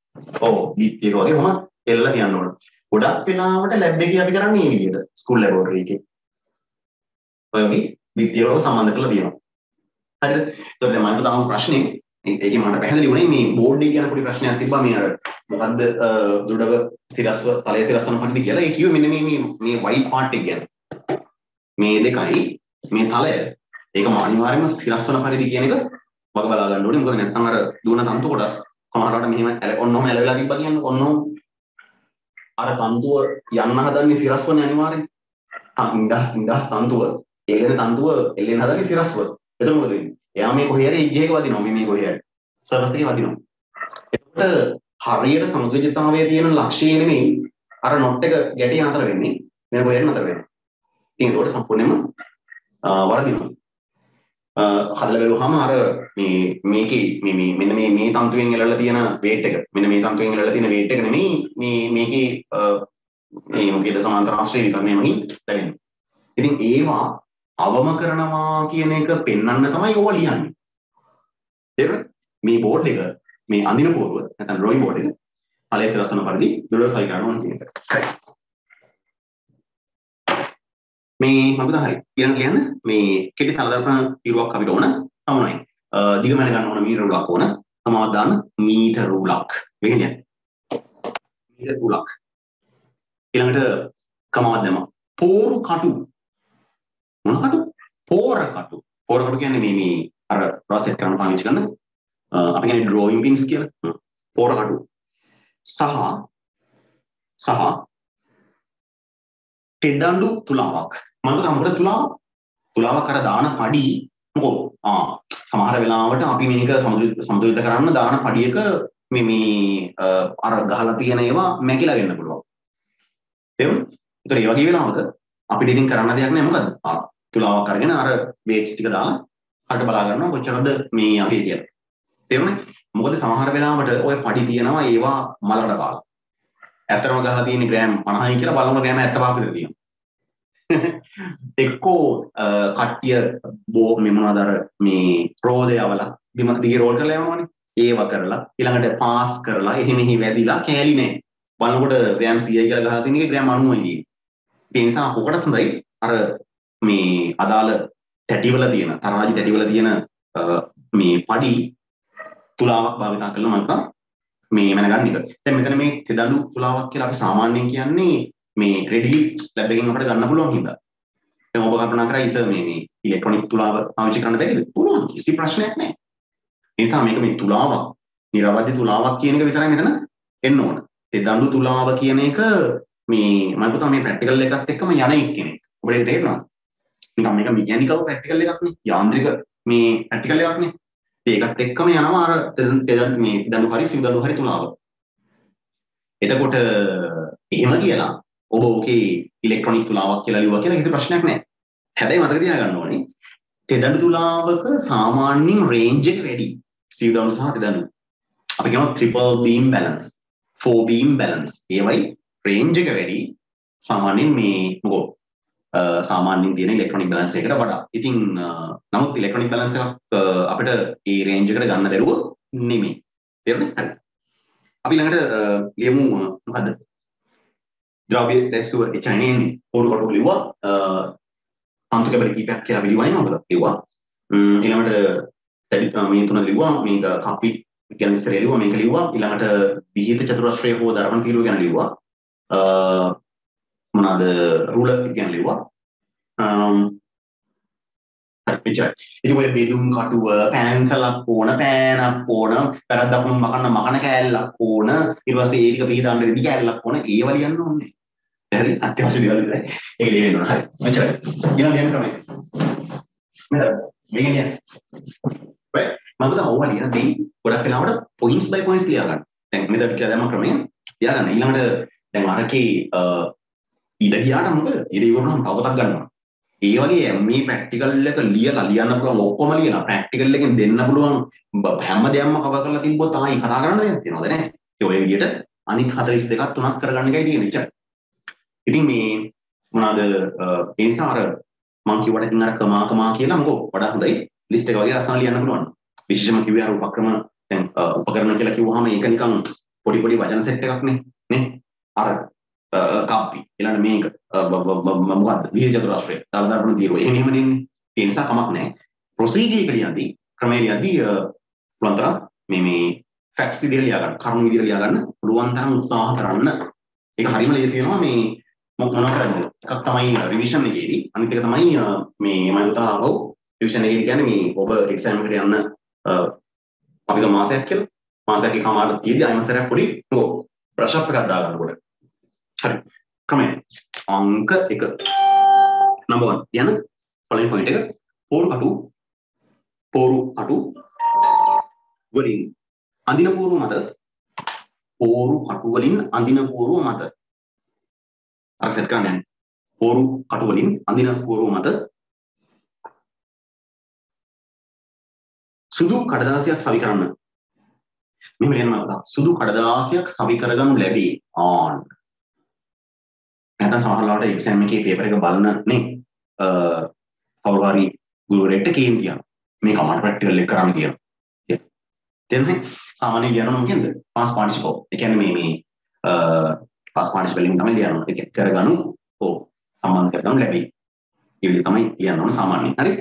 ඔව් බීට් එක වගේ කොහොම එල්ලලා තියන්න ඕන. ගොඩක් වෙලාවට ලැබ් එකේ අපි කරන්නේ මේ විදිහට ස්කූල් ලැබොරටරි එකේ. ඔය වගේ බීට් එක වල සම්බන්ධ කරලා දිනනවා. හරිද? ඒතකොට දැන් මම තම ප්‍රශ්නේ ඒකේ මට පැහැදිලි වුණේ මේ බෝඩ් එක ගැන පොඩි ප්‍රශ්නයක් තිබ්බා මේ අර මොකද්ද දුඩව සිරස්ව තලයේ සිරස්වන පරිදි කියලා. ඒ කිව්වේ මෙන්න මේ මේ මේ වයිට් පාර්ට් එක ගැන. මේ දෙකයි මේ තලය ඒක අනිවාර්යයෙන්ම සිරස්වන පරිදි කියන එක වග බලා ගන්න ඕනේ. මොකද නැත්නම් අර දුවන තන්තු කොටස් සමහරවට මෙහෙම ඔන්නෝම ඇලවිලා තිබ්බා කියන්නේ ඔන්නෝම අර තන්තුව යන්න හදන්නේ සිරස්වනේ අනිවාර්යෙන්. ඉන්දස් ඉන්දස් තන්තුව ඒකනේ තන්තුව එල්ලෙන්න හදන්නේ සිරස්ව. එතකොට මොකද වෙන්නේ? එයා මේ කොහේ හරි එජ් එක වදිනවා මේ මේ කොහේ හරි. සර්වස් එකේ වදිනවා. එතකොට හරියට සමතුලිතතාවයේ තියෙන ලක්ෂ්‍යය නෙමෙයි අර නොට් එක ගැටි නතර වෙන්නේ. මෙන්න කොහෙන් නතර වෙනවා. ඉතින් ඒකට සම්පූර්ණයෙන්ම වරදිනවා. හදලා බැලුවාම අර මේ මේකේ මේ මේ මෙන්න මේ මේ තන්තුවෙන් එළලා තියෙන වේට් එක මෙන්න මේ තන්තුවෙන් එළලා තියෙන වේට් එක නෙමෙයි මේ මේකේ මේ මොකේද සමාන්තර ආශ්‍රය විකරණයමකින් ලැබෙන්නේ. ඉතින් ඒවා අවම කරනවා කියන එක පෙන්වන්න තමයි ඕවා ලියන්නේ. තේරුණාද? මේ බෝඩ් එක මේ අඳින පොරුව නැත්නම් ඩ්‍රොයිං බෝඩ් එක ඵලයේ සලස්වන පරිදි දොඩසයි කරන්න ඕන කියන එක. හරි. මේ මොකද හරි ඊළඟ කියන්න මේ කෙටි තලදර්පණ තීරුවක් අපිට ඕන තමයි දිග මැන ගන්න ඕන මීටර රූලක් ඕන. තමවත් දාන්න මීටර රූලක් වෙන්නේ මීටර රූලක් ඊළඟට කමවත් දැම්ම. පෝරු කටු. මොන කටු? පෝර කටු. පෝර කටු කියන්නේ මේ මේ අර රසෙත් කරන්න පාවිච්චි කරන අපි කියන්නේ ඩ්‍රෝයින් පින්ස් කියලා. පෝර කටු. සහ සහ තෙදඬු තුලාවක්. මම මොකද තුලාව. තුලාවක් අර දාන පඩි මොකෝ? ආ සමහර වෙලාවට අපි මේක සමතුලිත කරන්න දාන පඩියක මේ මේ අර ගහලා තියෙන ඒවා මැකිලා වෙන්න පුළුවන්. තේරුණා ඒතර ඒ වගේ වෙලාවක අපිට ඉතින් කරන්න දෙයක් නැහැ. මොකද ආ තුලාවක් අරගෙන අර වේට්ස් ටික දාලා හරියට බලා ගන්නවා කොච්චරද මේ අපි කියලා තේරුණා? මොකද සමහර වෙලාවට ඔය පඩි තියෙනවා ඒවා මලකට කාලා ඇත්තටම ගහලා තියෙන ග්‍රෑම් 50යි කියලා බලමු ග්‍රෑම් 75 විතර තියෙනවා එක්කෝ කට්ටිය බෝ මේ මොනවද අර මේ රෝදය අවලා බිම දිගේ රෝල් කරලා යනවනේ. ඒව කරලා ඊළඟට පාස් කරලා එහෙ මෙහි වැදිලා කෑලි නෑ. බලනකොට ග්‍රෑම් 100යි කියලා ගහලා තියෙන එක ග්‍රෑම් 90යි තියෙන්නේ. ඒ නිසා කොකටත් හොඳයි අර මේ අදාළ තැටිවල තියෙන තරාජි තැටිවල තියෙන මේ පඩි තුලාවක් භාවිතා කරලා මම මේ මැනගන්න එක. දැන් මෙතන මේ තෙදඬු තුලාවක් කියලා අපි සාමාන්‍යයෙන් කියන්නේ මේ රෙඩි ලැබ් එකෙන් අපිට ගන්න පුළුවන් හින්දා. දැන් ඔබ කල්පනා කරා ඉතින් මේ මේ ඉලෙක්ට්‍රොනික තුලාව පාවිච්චි කරන්න බැරිද? පුළුවන්. කිසි ප්‍රශ්නයක් නැහැ. ඒ නිසා මේක මේ තුලාවක්, නිර්වද්‍ය තුලාවක් කියන එක විතරයි මෙතන එන්න ඕන. තෙදඬු තුලාව කියන එක මේ මම හිතුවා මේ ප්‍රැක්ටිකල් එකත් එක්කම යන එක්කෙනෙක්. ඔබට ඒක තේරෙනවද? නිකන් මේක මෙකැනිකල් ප්‍රැක්ටිකල් එකක් නේ. යාන්ත්‍රික මේ ප්‍රැක්ටිකල් එකක් නේ. ඒකත් එක්කම යනවා අර තෙදඬු මේ දඬු හරි සිව්දඬු හරි තුලාව. එතකොට එහෙම කියලා ඔබ ඕකේ ඉලෙක්ට්‍රොනික තුලාවක් කියලා ලියුවා කියලා කිසි ප්‍රශ්නයක් නැහැ. හැබැයි මතක තියාගන්න ඕනේ තෙදඬු තුලාවක සාමාන්‍යයෙන් රේන්ජ් එක වැඩි. සිව්දඬු සහ තෙදඬු. අපි කියනවා triple beam balance. four beam balance ඒවයි range එක වැඩි සාමාන්‍යයෙන් මේ මොකෝ සාමාන්‍යයෙන් තියෙන ඉලෙක්ට්‍රොනික බැලන්ස් එකකට වඩා. ඉතින් නමුත් ඉලෙක්ට්‍රොනික බැලන්ස් එකක් අපිට ඒ රේන්ජ් එකට ගන්න බැරුව නෙමෙයි. තේරුණේ? හරි. අපි ළඟට ලියමු මොකද්ද? ද්‍රව්‍ය දැස්සුව එච්චරනේ එන්නේ. පොරු කොට ලිව්වා. අන්තු කැබලි කීපයක් කියලා ලිව්වනේ මම ලිව්වා. ඊළඟට මේ තුන ලිව්වා. මේක කපි ගැන විස්තර ලිව්වා. මේක ලිව්වා. ඊළඟට විහිිත චතුරස්‍රය හෝ ධර්ම තීරුව ගැන ලිව්වා. මොනවාද රූලර් ගැන ලිව්වා. එච්චරයි. ඉතින් ඔය බෙදුම් කටුව පෑන්සලක් ඕන පෑනක් ඕන පැරද්දක් මකන්න මකන කෑල්ලක් ඕන ඊට පස්සේ ඒ ටික පිහදාන්න රෙදි කෑල්ලක් ඕන ඒව ලියන්න ඕනේ. හරි අත්‍යවශ්‍ය දේවල් විතරයි. ඒක ලියන්න ඕන. හරි. මෙච්චරයි. ඊළඟ ලියන්න ක්‍රමය. මෙතන මේක ලියන්න. right මම තමයි ඕවා ලියන දෙයි ගොඩක් වෙලාවට points by points ලියා ගන්න. දැන් මෙතන කියලා දැම්ම ක්‍රමය ලියා ගන්න. ඊළඟට දැන් අරකේ ඉඩ ගියාට මොකද? ඉඩ ඉවරනම තව පොතක් ගන්නවා. ඒ වගේ මේ ප්‍රැක්ටිකල් එක ලියලා ලියන්න පුළුවන් ඔක්කොම ලියලා ප්‍රැක්ටිකල් එකෙන් දෙන්න පුළුවන් හැම දෙයක්ම කවර් කරලා තිබ්බොත් තමයි කතා කරන්න දෙයක් තියෙනවද නැහැ. ඒ ඔය විදිහට අනිත් 42ක් තුනක් කරගන්න එකයි තියෙන්නේ ඉච්චරයි. ඉතින් මේ මොනවාද ඒ නිසා අර මම කිව්වට ඉතින් අර කමා කමා කියලා මොකෝ වඩා හොඳයි. ලිස්ට් එක වගේ ලස්සන ලියන්න පුළුවන්. විශේෂම කිව්වේ අර උපක්‍රම දැන් උපකරණ කියලා කිව්වහම ඒක නිකන් පොඩි පොඩි වචන සෙට් එකක් නේ නේ? අර කාපි ඊළඟ මේක. මොකද්ද? විහිද චතුරාශ්‍රය. දාලා තීරුව. එහෙම එහෙම නෙන්නේ ඒ නිසා කමක් නැහැ. ප්‍රොසීජර් එක ලියද්දී ක්‍රමයේ ලියද්දී පුළුවන් තරම් මේ මේ ෆැක්ට්ස් විදිහට ලියා ගන්න කරුණු විදිහට ලියා ගන්න පුළුවන් තරම් උත්සාහ කරන්න. ඒක හරියම ලේසි වෙනවා මේ මොනවා කරන්නේ එකක් තමයි රිවිෂන් එකේදී අනිත් එක තමයි මේ මම උදාහරණව රිවිෂන් එකේදී කියන්නේ මේ ඔබ එක්සෑම් එකට යන්න අපි මාසයක් කියලා. මාසයක් එකමාරට තියෙදි අයම සැරයක් පොඩි මොකෝ බ්‍රෂ් අප් එකක් දාගන්නකොට. හරි. ක්‍රමය. අංක එක. නම්බර් 1 යන පළවෙනි පොයින්ට් එක. පෝරු කටු පෝරු කටු වලින් අඳින පෝරු මත පෝරු කටු වලින් අඳින පෝරු මත. අර සෙට් කරන්න යන්නේ පෝරු කටු වලින් අඳින පෝරු මත සුදු කඩදාසියක් සවි කරන්න. මෙහෙම ලියන්න සුදු කඩදාසියක් සවි කරගනු ලැබේ ආන් නැත්නම් සමහරවිට එක්සෑම් එකේ පේපර් එක බලන නේ කවුරු හරි ගුරුවරයෙක්ට කේන් කියනවා මේ කමාන්ඩ් ප්‍රැක්ටිකල් එක කරන්න කියනවා තේරුණේ? සාමාන්‍යයෙන් කියනවා මොකෙන්ද? පාස් පාටිසිපල් ඒ කියන්නේ මේ මේ පාස් පාටිසිපල් එකෙන් තමයි ලියනවා ඒක කරගනු ඕ සම්බන්ධ කරගන්න ලැබෙයි ඒ විදිහ තමයි ලියන්න ඕන සාමාන්‍යයෙන් හරි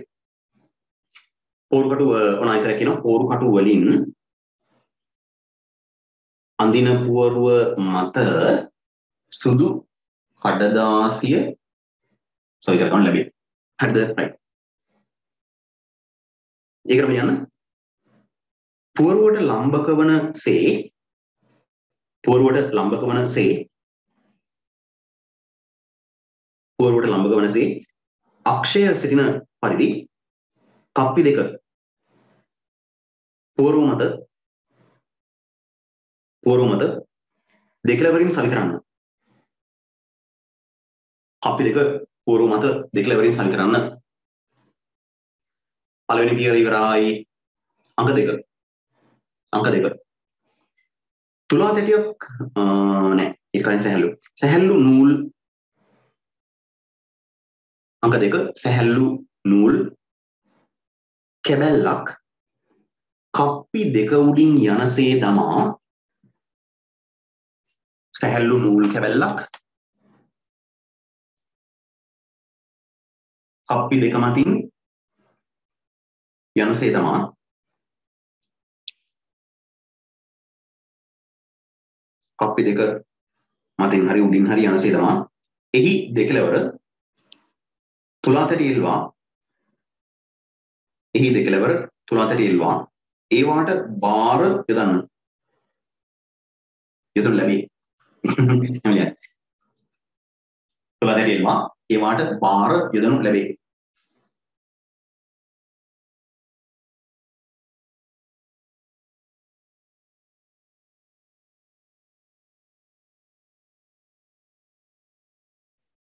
පෝරු කටු ඔන ඉස්සර කියනවා පෝරු කටු වලින් අඳින පුවරුව මත සුදු කඩදාසිය සොයි කරගන්න ලැබේ. හරිද? right. ඒකට යන්න. පුවරුවට ලම්බක වන සේ පුවරුවට ලම්බක වන සේ පුවරුවට ලම්බක වන සේ අක්ෂය සිටින පරිදි කප්පි දෙක පුවරුව මත පුවරුව මත දෙකලවරින් සවි කරන්න. අපි දෙක පූර්ව මත දෙකලවරින් සවි කරන්න. පළවෙනි පියවර ඉවරයි අංක දෙක. අංක දෙක. තුලා තැටියක් නෑ. ඒකෙන් සැහැල්ලු. සැහැල්ලු නූල් අංක දෙක සැහැල්ලු නූල් කැබැල්ලක් කප්පි දෙක උඩින් යනසේ දමා සැහැල්ලු නූල් කැබැල්ලක් කප්පි දෙක මතින් යනසේ තමා කප්පි දෙක මතින් හරි උඩින් හරි යනසේ තමා එහි දෙකලවර තුලාතට ඉල්වා එහි දෙකලවර තුලාතට ඉල්වා ඒවාට බාර යොදන්න. යොදන ලැබේ. තුලාතට ඉල්වා ඒවාට බාර යොදනු ලැබේ.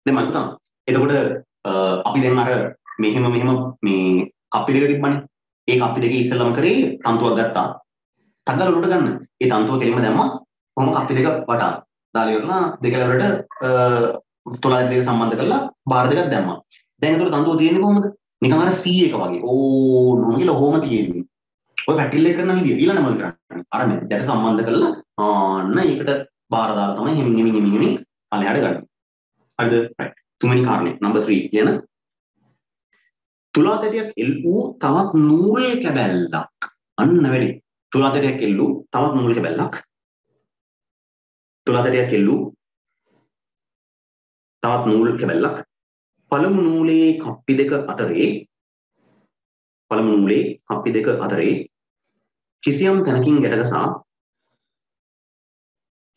දැන් මම හිතනවා එතකොට අපි දැන් අර මෙහෙම මෙහෙම මේ කප්පි දෙක තිබ්බනේ ඒ කප්පි දෙකේ ඉස්සෙල්ලම කරේ තන්තුවක් ගත්තා තංගල උඩට ගන්න ඒ තන්තුව කෙලින්ම දැම්මා කොහොම කප්පි දෙක වටා දාලා ඉවරලා දෙක ලෙවලට තුලා දෙක සම්බන්ධ කරලා බාර දෙකක් දැම්මා. දැන් ඒතකොට දඬුව තියෙන්නේ කොහොමද? නිකන් අර C එක වගේ. ඕ නෝ කියලා ඔහොම තියෙන්නේ. ඔය පැටිල් එක කරන විදිය ඊළඟ මොකද කරන්නේ? අර මැදට සම්බන්ධ කරලා ආන්න ඒකට බාර දාලා තමයි හිමින් හිමින් හිමින් හිමින් පල්ලෙහාට ගන්න. හරිද? right. තුන්වෙනි කාරණේ number 3 කියන තුලාතැටියක් එල් වූ තවත් නූල් කැබැල්ලක්. අන්න වැඩි. තුලාතැටියක් එල් වූ තවත් නූල් කැබැල්ලක්. තුලාතැටියක් එල් වූ තවත් නූල් කැබැල්ලක්. පළමු නූලේ කප්පි දෙක අතරේ පළමු නූලේ කප්පි දෙක අතරේ කිසියම් තැනකින් ගැටගසා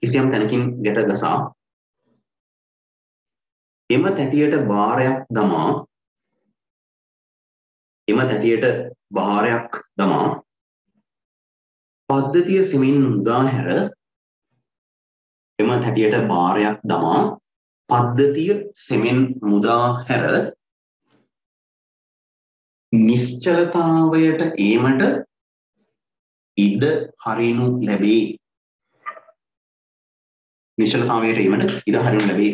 කිසියම් තැනකින් ගැටගසා එම තැටියට භාරයක් දමා එම තැටියට භාරයක් දමා පද්ධතිය සෙමින් මුදා හැර එම තැටියට භාරයක් දමා පද්ධතිය සෙමෙන් මුදා හැර නිශ්චලතාවයට ඒමට ඉඩ හරිනු ලැබේ. නිශ්චලතාවයට ඒමට ඉඩ හරිනු ලැබේ.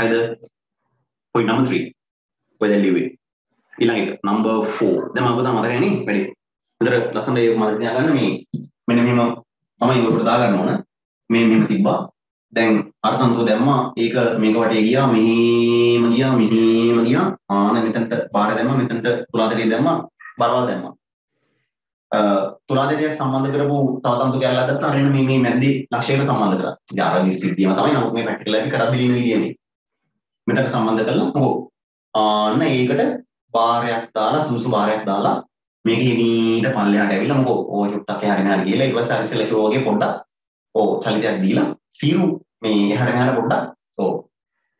හරිද point number 3 ඔය දැන් ලිව්වේ ඊළඟ එක number 4 දැන් මම ඔබට මතකයි නේ වැඩි. විතර ලස්සනට ඒක මතක තියාගන්න. මේ මෙන්න මෙහෙම මම ඉවරට දාගන්න ඕන. මේ මෙහෙම තිබ්බා. දැන් අර්ථන්තෝ දැම්මා. ඒක මේක වටේ ගියා. මෙහෙම ගියා. මෙහෙම ගියා. ආන මෙතනට පාර දැම්මා. මෙතනට තුලාදෙඩිය දැම්මා. බලවල් දැම්මා. තුලාදෙඩියක් සම්බන්ධ කරපු තව තන්තු කැලලක් ගත්තා. අරගෙන මේ මේ මැද්දේ ලක්ෂයකට සම්බන්ධ කරා. ඉතින් අර විසිද්ධියම තමයි නමුත් මේ ප්‍රැක්ටිකල් එකේ කරද්දී ඉන්න විදිය මේ. මෙතන සම්බන්ධ කරලා මොකෝ ආන්න ඒකට බාරයක් දාලා සුසු බාරයක් දාලා මේක හිමීට පල්ලෙහාට ඇවිල්ලා මොකෝ ඕ චුට්ටක් එහාට මෙහාට ගිහලා ඊට පස්සේ අර ඉස්සෙල්ලා කිව්වා වගේ පොඩ්ඩක් ඕ චලිතයක් දීලා සීරු මේ එහාට මෙහාට පොඩ්ඩක් ඕ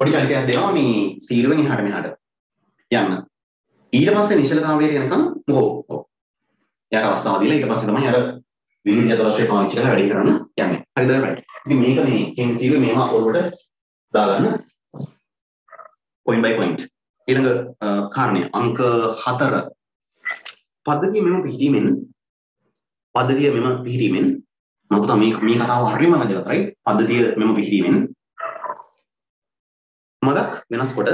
පොඩි චලිතයක් දෙනවා මේ සීරුවෙන් එහාට මෙහාට. යන්න. ඊට පස්සේ නිශ්චලතාවයට යනකම් මොකෝ ඕ යාට අවස්ථාව දීලා ඊට පස්සේ තමයි අර විවිධ අතරශ්‍රය පාවිච්චි කරලා වැඩි කරන්න යන්නේ. හරිද රයිට් ඉතින් මේක මේ කෙන් සීරුවේ මේවා ඔළුවට දාගන්න point by point. ඊළඟ කාරණය අංක 4 පද්ධතිය මෙම පිහිටීමෙන් පද්ධතිය මෙම පිහිටීමෙන් මොකද මේ මේ කතාව හරියම වැදගත් right? පද්ධතිය මෙම පිහිටීමෙන්. මදක් වෙනස් කොට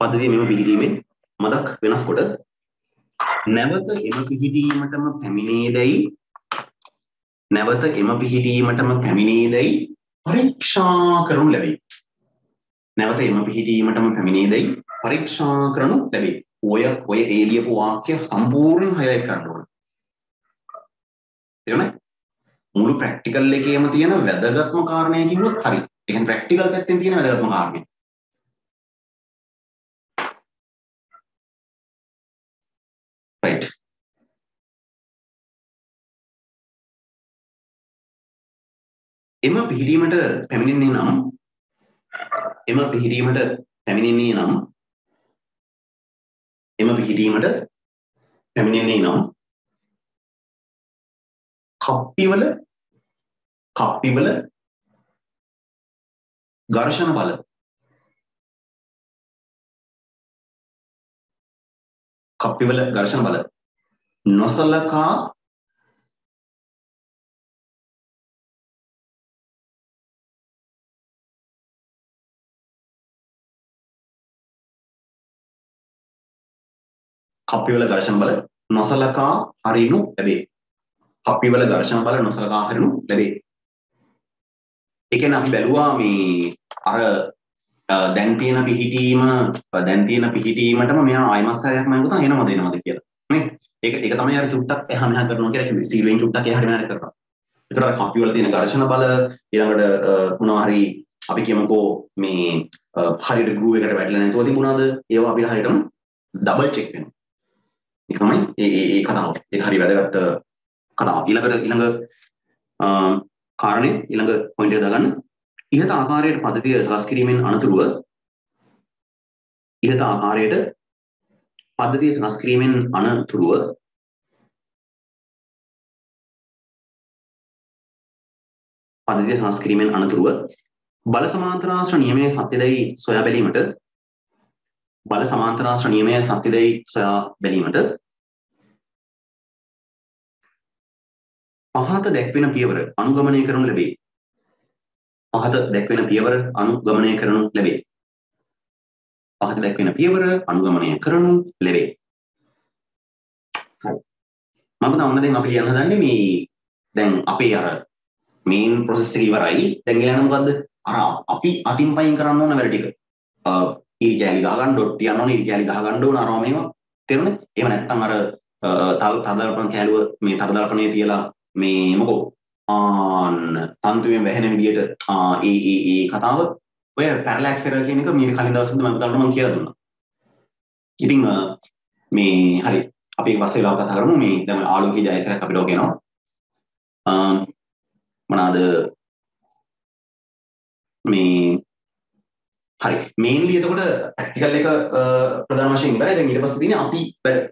පද්ධතිය මෙම පිහිටීමෙන් මදක් වෙනස් කොට නැවත එම පිහිටීමටම පැමිණේදැයි නැවත එම පිහිටීමටම පැමිණේදැයි පරීක්ෂා කරනු ලැබේ. නැවත එම පිහිටීමටම පැමිණේදැයි පරීක්ෂා කරනු ලැබේ ඔය ඔය ඒ ලියපු වාක්‍ය සම්පූර්ණයෙන් හයිලයිට් කරන්න ඕනේ. තේරුණා? මුළු ප්‍රැක්ටිකල් එකේම තියෙන වැදගත්ම කාරණය කිව්වොත් හරි. ඒ කියන්නේ ප්‍රැක්ටිකල් පැත්තෙන් තියෙන වැදගත්ම කාරණය. right. එම පිහිටීමට පැමිණෙන්නේ නම් එම පිහිටීමට පැමිණෙන්නේ නම් එම පිහිටීමට පැමිණෙන්නේ නම් කප්පිවල කප්පිවල ඝර්ෂණ බල කප්පිවල ඝර්ෂණ බල නොසලකා කප්පිවල ඝර්ෂණ බල නොසලකා හරිනු ලැබේ. කප්පිවල ඝර්ෂණ බල නොසලකා හරිනු ලැබේ. ඒ කියන්නේ අපි බැලුවා මේ අර දැන් තියෙන පිහිටීම දැන් තියෙන පිහිටීමටම මෙයා ආයමස්සාරයක් මම පුතා එනවද එනවද කියලා. නේ? ඒක ඒක තමයි අර චුට්ටක් එහා මෙහා කරනවා කියලා කිව්වේ. සීලෙන් චුට්ටක් එහා මෙහා කරනවා. ඒතර අර කප්පිවල තියෙන ඝර්ෂණ බල ඊළඟට මොනවා හරි අපි කියමුකෝ මේ හරියට ගෲව් එකට වැටලා නැතුව තිබුණාද? ඒවා අපිට හරියටම ඩබල් චෙක් වෙනවා. ඒක තමයි ඒ ඒ කතාව. ඒක හරි වැදගත් කතාව. ඊළඟට ඊළඟ කාරණේ ඊළඟ පොයින්ට් එක දාගන්න. ඉහත ආකාරයට පද්ධතිය සකස් කිරීමෙන් අනතුරුව ඉහත ආකාරයට පද්ධතිය සකස් කිරීමෙන් අනතුරුව පද්ධතිය සකස් කිරීමෙන් අනතුරුව බල සමාන්තරාශ්‍ර නියමයේ සත්‍යදයි සොයා බැලීමට බල සමාන්තරාශ්‍ර නියමය සතිදයි සොයා බැලීමට පහත දැක්වෙන පියවර අනුගමනය කරනු ලැබේ. පහත දැක්වෙන පියවර අනුගමනය කරනු ලැබේ. පහත දැක්වෙන පියවර අනුගමනය කරනු ලැබේ. හරි. මම තවන්න දැන් අපි කියන්න හදන්නේ මේ දැන් අපේ අර මේන් ප්‍රොසෙස් එක ඉවරයි. දැන් ඊළඟ මොකද්ද? අර අපි අතින් පයින් කරන්න ඕන වැඩ ටික. ඊරි කෑලි ගහගන්න ඩොට් තියන්න ඕන ඊරි කෑලි ගහගන්න ඕන අරවා මේවා තේරුණේ? එහෙම නැත්නම් අර තදල්පන කෑලුව මේ තදල්පනේ තියලා මේ මොකෝ ආන්න තන්තුවෙන් වැහෙන විදියට ඒ ඒ ඒ කතාව ඔය පැරලැක්ස් එරර් කියන එක මීට කලින් දවසෙත් මම උදාහරණ මම කියලා දුන්නා. ඉතින් මේ හරි අපි පස්සේ වෙලාව කතා කරමු මේ දැන් ආලෝකයේ ජයසරක් අපිට ඔක එනවා. මොනවාද මේ හරි මේන්ලි එතකොට ප්‍රැක්ටිකල් එක ප්‍රධාන වශයෙන් ඉවරයි දැන් ඊට පස්සේ තියෙන්නේ අපි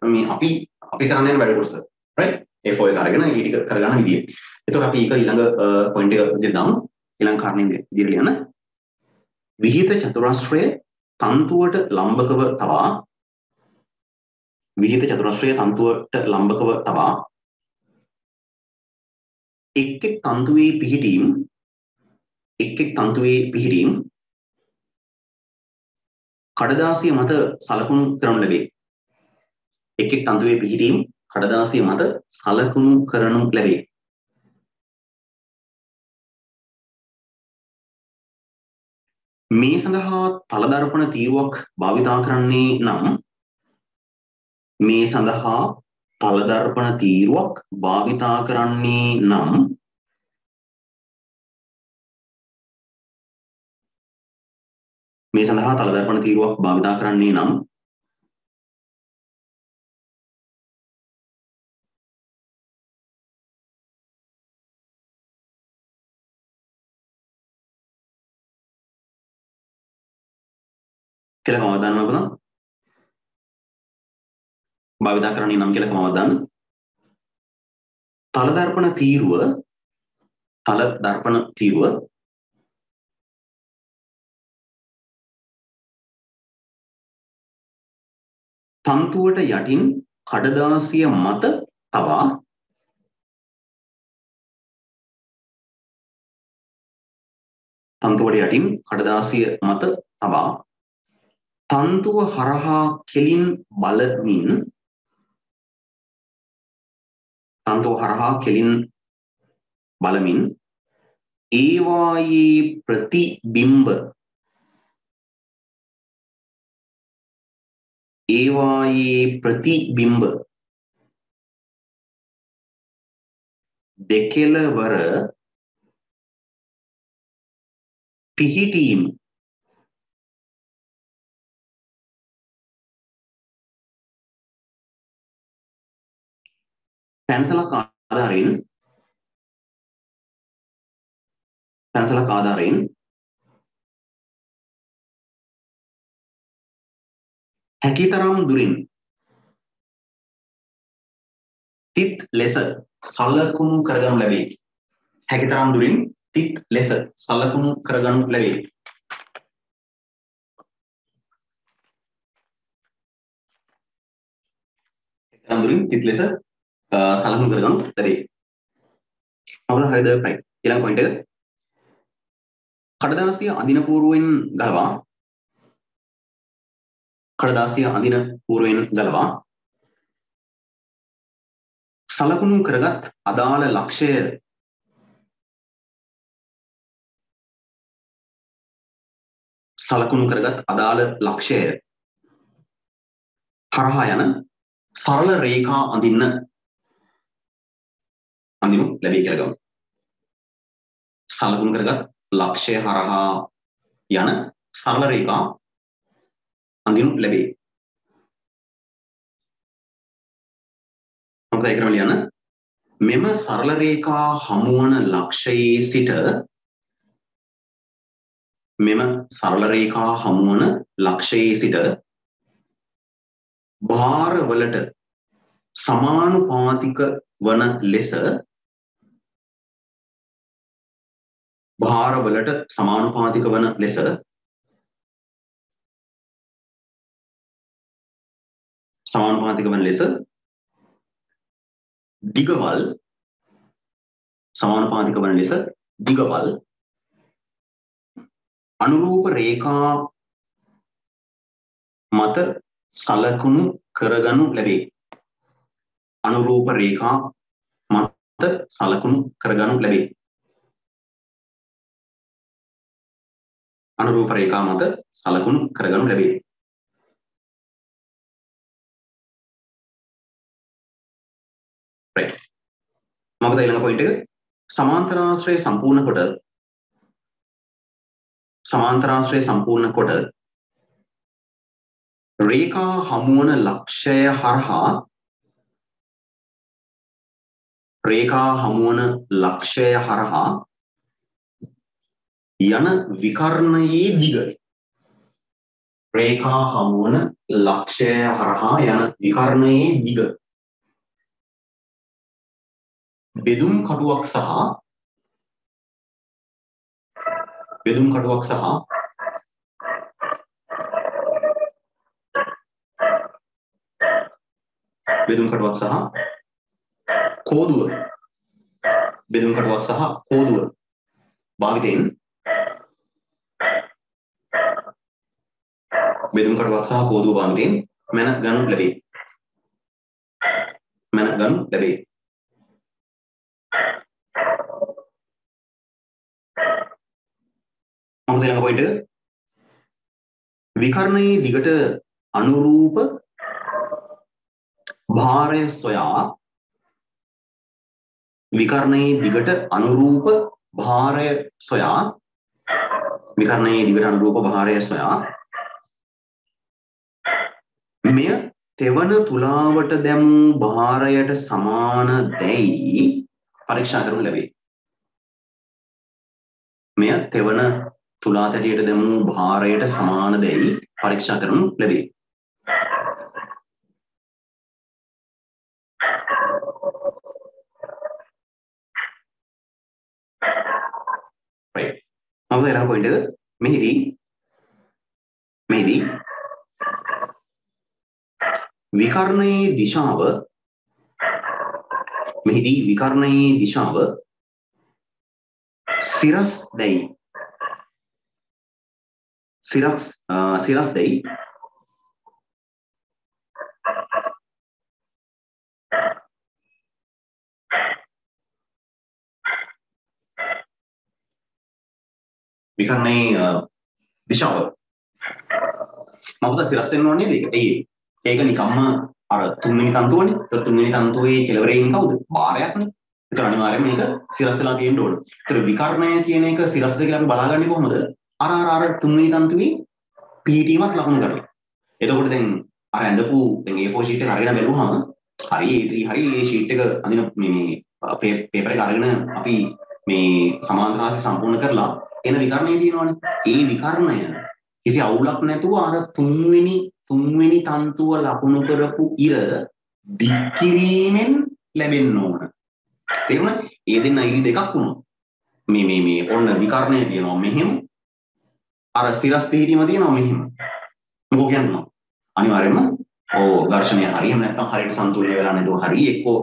මේ අපි අපි කරන්න යන වැඩ කොටස රයිට් F4 එක අරගෙන ඒ ටික කරගන්න විදිය. එතකොට අපි ඒක ඊළඟ පොයින්ට් එක විදිහට දාමු. ඊළඟ කාරණේ විදිහට ලියන්න. විහිිත චතුරස්‍රය තන්තුවට ලම්බකව තබා විහිිත චතුරස්‍රය තන්තුවට ලම්බකව තබා එක් එක් තන්තුවේ පිහිටීම් එක් එක් තන්තුවේ පිහිටීම් කඩදාසිය මත සලකුණු කරනු ලැබේ. එක් එක් තන්තුවේ පිහිටීම් කඩදාසිය මත සලකුණු කරනු ලැබේ. මේ සඳහා තලදර්පණ තීරුවක් භාවිතා කරන්නේ නම් මේ සඳහා තලදර්පණ තීරුවක් භාවිතා කරන්නේ නම් මේ සඳහා තලදර්පණ තීරුවක් භාවිතා කරන්නේ නම් කියලා කවදාද දන්නවද පුතා? භාවිතා කරන්නේ නම් කියලා කවදාද දන්න? තල දර්පණ තීරුව තල දර්පණ තීරුව තන්තුවට යටින් කඩදාසිය මත තබා තන්තුවට යටින් කඩදාසිය මත තබා තන්තුව හරහා කෙලින් බලමින් තන්තුව හරහා කෙලින් බලමින් ඒවායේ ප්‍රතිබිම්බ ඒවායේ ප්‍රතිබිම්බ දෙකෙලවර පිහිටීම් පැන්සලක් ආධාරයෙන් පැන්සලක් ආධාරයෙන් හැකිතරම් දුරින් තිත් ලෙස සලකුණු කරගනු ලැබේ. හැකිතරම් දුරින් තිත් ලෙස සලකුණු කරගනු ලැබේ. හැකිතරම් දුරින් තිත් ලෙස සලකුණු කරගනු ලැබේ. අවුල හරිද රයිට්. ඊළඟ පොයින්ට් එක. කඩදාසිය අදින පූර්වයෙන් ගලවා කඩදාසිය අඳින පූර්වයෙන් ගලවා සලකුණු කරගත් අදාළ ලක්ෂය සලකුණු කරගත් අදාළ ලක්ෂය හරහා යන සරල රේඛා අඳින්න අඳිනු ලැබී කියලා ගමු. සලකුණු කරගත් ලක්ෂය හරහා යන සරල රේඛා අඳිනු ලැබේ. මොකද ඒකම ලියන්න මෙම සරල රේඛා හමුවන ලක්ෂයේ සිට මෙම සරල රේඛා හමුවන ලක්ෂයේ සිට භාරවලට සමානුපාතික වන ලෙස භාරවලට සමානුපාතික වන ලෙස සමානුපාතික වන ලෙස දිගවල් සමානුපාතික වන ලෙස දිගවල් අනුරූප රේඛා මත සලකුණු කරගනු ලැබේ. අනුරූප රේඛා මත සලකුණු කරගනු ලැබේ. අනුරූප රේඛා මත සලකුණු කරගනු ලැබේ. Right. මොකද ඊළඟ පොයින්ට් එක? සමාන්තරාශ්‍රය සම්පූර්ණ කොට සමාන්තරාශ්‍රය සම්පූර්ණ කොට රේඛා හමුවන ලක්ෂය හරහා රේඛා හමුවන ලක්ෂය හරහා යන විකර්ණයේ දිග රේඛා හමුවන ලක්ෂය හරහා යන විකර්ණයේ දිග බෙදුම් කටුවක් සහ බෙදුම් කටුවක් සහ බෙදුම් කටුවක් සහ කෝදුව. බෙදුම් කටුවක් සහ කෝදුව. භාවිතයෙන් බෙදුම් කටුවක් සහ කෝදුව භාවිතයෙන් මැන ගනු ලැබේ. මැන ගනු ලැබේ. මොකද ඊළඟ පොයින්ට් එක විකර්ණයේ දිගට අනුරූප භාරය සොයා විකර්ණයේ දිගට අනුරූප භාරය සොයා විකර්ණයේ දිගට අනුරූප භාරය සොයා මෙය තෙවන තුලාවට දැමූ භාරයට සමාන දැයි පරීක්ෂා කරනු ලැබේ. මෙය තෙවන තුලා තැටියට දැමූ භාරයට සමාන දැයි පරීක්ෂා කරනු ලැබේ. right මොකද ඊළඟ පොයින්ට් එක මෙහිදී මෙහිදී විකර්ණයේ දිශාව මෙහිදී විකර්ණයේ දිශාව සිරස් දැයි සිරස් සිරස් දැයි විකරණේ දිශාව මොකද සිරස් වෙන්න ඕනේ නේද? ඒක ඇයි? ඒක නිකම්ම අර තුන්වෙනි තන්තුවනේ. ඒතර තුන්වෙනි තන්තුවේ කෙලවරේ ඉන්න කවුද? බාරයක්නේ ඒතර අනිවාර්යයෙන්ම මේක සිරස් වෙලා තියෙන්න ඕනේ. ඒතර විකර්ණය කියන එක සිරස්ද කියලා අපි බලාගන්නේ කොහොමද? අර අර අර තුන්වෙනි තන්තුවේ පිහිටීමක් ලකුණු කරලා එතකොට දැන් අර ඇඳපු දැන් A4 sheet එක අරගෙන බැලුවහම හරි A3 හරි මේ sheet එක අඳින මේ මේ uh, පේපර් එක අරගෙන අපි මේ සමාන්තර සම්පූර්ණ කරලා එන විකරණය තියෙනවානේ. ඒ විකරණය කිසි අවුලක් නැතුව අර තුන්වෙනි තුන්වෙනි තන්තුව ලකුණු කරපු ඉර දික්කිරීමෙන් ලැබෙන්න ඕන. තේරුණා? ඒ දෙන්න ඉරි දෙකක් වුණා. මේ මේ මේ ඔන්න විකරණය තියෙනවා මෙහෙම. අර සිරස් පිහිටීම තියෙනවා මෙහෙම. මොකෝ කියන්නේ? අනිවාර්යයෙන්ම ඕ ඝර්ෂණය හරි එහෙම නැත්නම් හරියට සන්තුලනය වෙලා නැතුව හරි එක්කෝ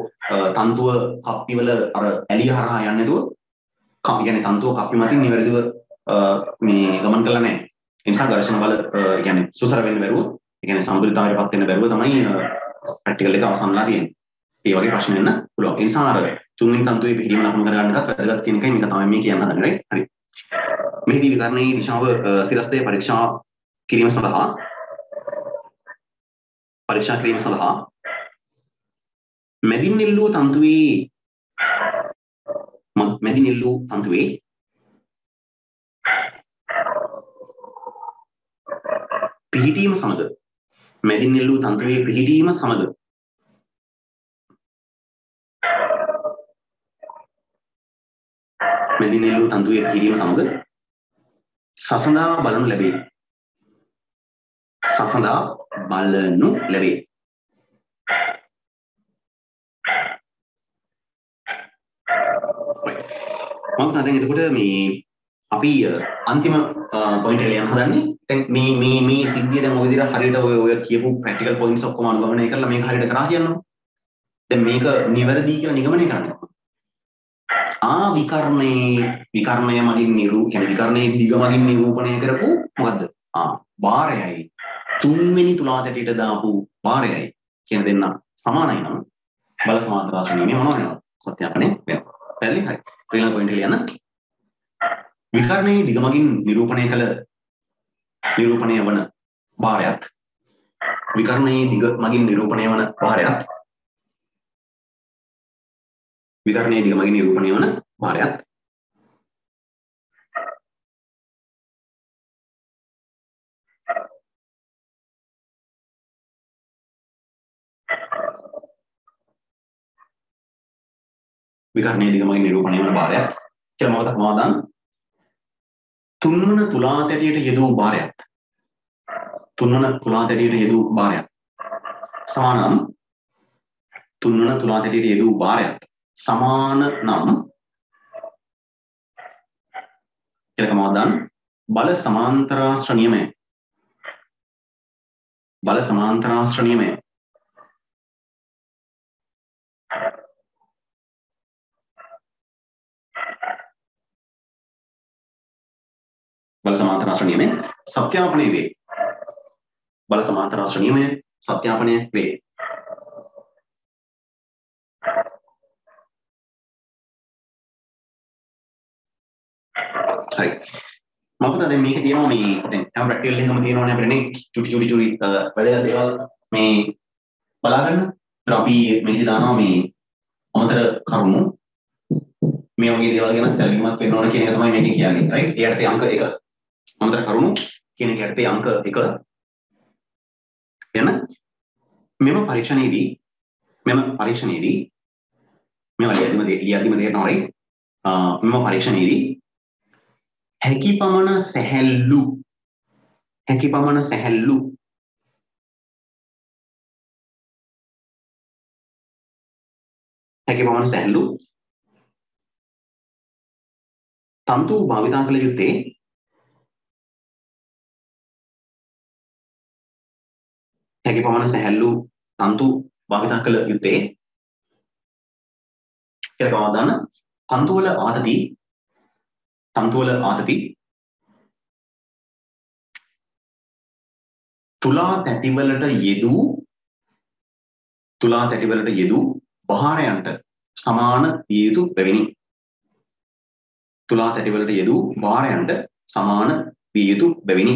තන්තුව කප්පිවල අර ඇලිය හරහා යන්නේ නැතුව කම් කියන්නේ තන්තුව කප්පි මතින් නිවැරදිව මේ ගමන් කළා නැහැ. ඒ නිසා ඝර්ෂණ බල කියන්නේ සුසර වෙන්න බැරුව, ඒ කියන්නේ සමතුලිතතාවයටපත් වෙන්න බැරුව තමයි ප්‍රැක්ටිකල් එක අවසන්ලා තියෙන්නේ. ඒ වගේ ප්‍රශ්න වෙන්න පුළුවන්. ඒ නිසා අර තුන්වෙනි තන්තුවේ පිළිම ලකුණු කරගන්න එකත් වැදගත් කියන එකයි මේක තමයි මේ කියන්න හදන්නේ. හරි. මෙහිදී විකරණයේ දිශාව සිරස්තේ පරීක්ෂා කිරීම සඳහා පරීක්ෂා කිරීම සඳහා මැදින් නිල්ලූ තන්තුවේ මැදි නිල්ලූ තන්තුවේ පිහිටීම සමග මැදින් නිල්ලූ තන්තුවේ පිහිටීම සමග මැදින් නිල්ලූ තන්තුවේ පිහිටීම සමග සසඳා බලනු ලැබේ. සසඳා බලනු ලැබේ. මම දැන් එතකොට මේ අපි අන්තිම පොයින්ට් එකට යන්න හදන්නේ. දැන් මේ මේ මේ සිද්ධිය දැන් ඔය විදිහට හරියට ඔය ඔය කියපු ප්‍රැක්ටිකල් පොයින්ට්ස් ඔක්කොම අනුගමනය කරලා මේක හරියට කරා කියන්නකො දැන් මේක නිවැරදි කියලා නිගමනය කරන්න. ආ විකර්ණයේ විකර්ණය මගින් නිරූ කියන්නේ විකර්ණයේ දිග මගින් නිරූපණය කරපු මොකද්ද? ආ බාරයයි තුන්වෙනි තුලාතැටියට දාපු බාරයයි කියන දෙන්න සමානයි නම්. බල සමාන්තර ආශ්‍රණීය මොනවා වෙනවද සත්‍යාපනය වෙනවා. පැහැදිලි? හරි. ඊළඟ පොයින්ට් එක යන්න විකර්ණයේ දිග මගින් නිරූපණය කළ නිරූපණය වන භාරයත් විකර්ණයේ දිග මගින් නිරූපණය වන භාරයත් විකරණයේ දිග මගින් නිරූපණය වන භාරයත් විකරණයේ දිග මගින් නිරූපණය වන භාරයත් කියලා මොකද සමාදාන තුන්වන තුලාතැටියට යෙදූ භාරයත් තුන්වන තුලාතැටියට යෙදූ භාරයත් සමානම් තුන්වන තුලාතැටියට යෙදූ භාරයත් සමාන නම් කියලා කමවදන් බල සමාන්තරාශ්‍ර නියමය. බල සමාන්තරාශ්‍ර නියමය. බල සමාන්තරාශ්‍ර නියමය. සත්‍යාපනය වේ. බල සමාන්තරාශ්‍ර නියමය. සත්‍යාපනය වේ හරි මොකද දැන් මේක තියෙනවා මේ දැන් හැම ප්‍රැක්ටිකල් එකම තියෙනවනේ අපිට නේ චුටි චුටි චුටි වැදගත් දේවල් මේ බලා ගන්න. ඒත් අපි මේකේ දානවා මේ අමතර කරුණු මේ වගේ දේවල් ගැන සැලකිලිමත් වෙන්න ඕන කියන එක තමයි මේකේ කියන්නේ රයිට්. ඒ යටතේ අංක 1 අමතර කරුණු කියන එක යටතේ අංක 1 එන මෙම පරීක්ෂණයේදී මෙම පරීක්ෂණයේදී මේවා ලියද්දිම ලියද්දිම තේරෙනවා රයිට්. මෙම පරීක්ෂණයේදී හැකි පමණ සැහැල්ලු. හැකි පමණ සැහැල්ලු. හැකි පමණ සැහැල්ලු. තන්තු භාවිතා කළ යුත්තේ හැකි පමණ සැහැල්ලු තන්තු භාවිතා කළ යුත්තේ කියලා කවදාද දන්න තන්තු වල ආතති තන්තුවල ආතති තුලා තැටිවලට යෙදූ තුලා තැටිවලට යෙදූ භාරයන්ට සමාන විය යුතු බැවිනි. තුලා තැටිවලට යෙදූ භාරයන්ට සමාන විය යුතු බැවිනි.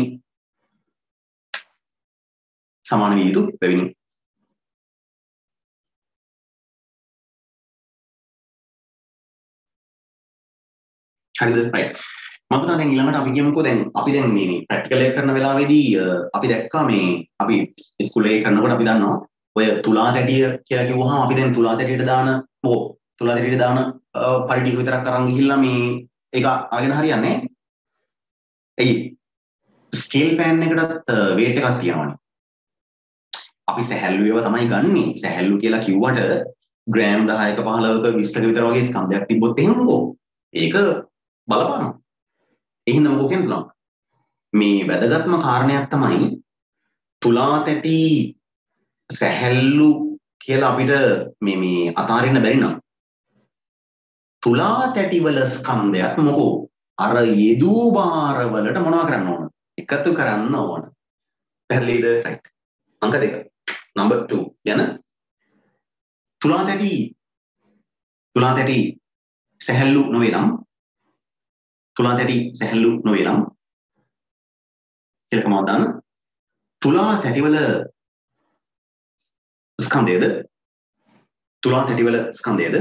සමාන විය යුතු බැවිනි. හරිද? රයිට් මම දැන් ඊළඟට අපි කියමුකෝ දැන් අපි දැන් මේ ප්‍රැක්ටිකල් එක කරන වෙලාවේදී අපි දැක්කා මේ අපි ඉස්කෝලේ කරනකොට අපි දන්නවා ඔය තුලා තැටිය කියලා කිව්වහම අපි දැන් තුලා තැටියට දාන ඕ තුලා තැටියට දාන පරිඩි විතරක් අරන් ගිහිල්ලා මේ ඒක අරගෙන හරියන්නේ එයි. ස්කේල් පෑන් එකටත් වේට් එකක් තියෙනවානේ. අපි සැහැල්ලු ඒවා තමයි ගන්නෙ. සැහැල්ලු කියලා කිව්වට ග්‍රෑම් 10ක 15ක 20ක විතර වගේ ස්කන්ධයක් තිබ්බොත් එහෙමකෝ ඒක බලපානවා. එහෙනම් මොකෝ කියන්න පුළුවන්. මේ වැදගත්ම කාරණයක් තමයි තුලා තැටි සැහැල්ලු කියලා අපිට මේ මේ අතාරින්න බැරි නම් තුලා තැටිවල ස්කන්ධයක් මොකෝ අර යෙදූ බාරවලට මොනවා කරන්න ඕන? එකතු කරන්න ඕන. පැහැදිලිද? රයිට්. අංක දෙක. නම්බර් 2 යන තුලා තැටි තුලා තැටි සැහැල්ලු නොවේ නම් තුලා තැටි සැහැල්ලු නොවේ නම් කියලා කමක් දාන්න තුලා තැටිවල ස්කන්ධයද? තුලා තැටිවල ස්කන්ධයද?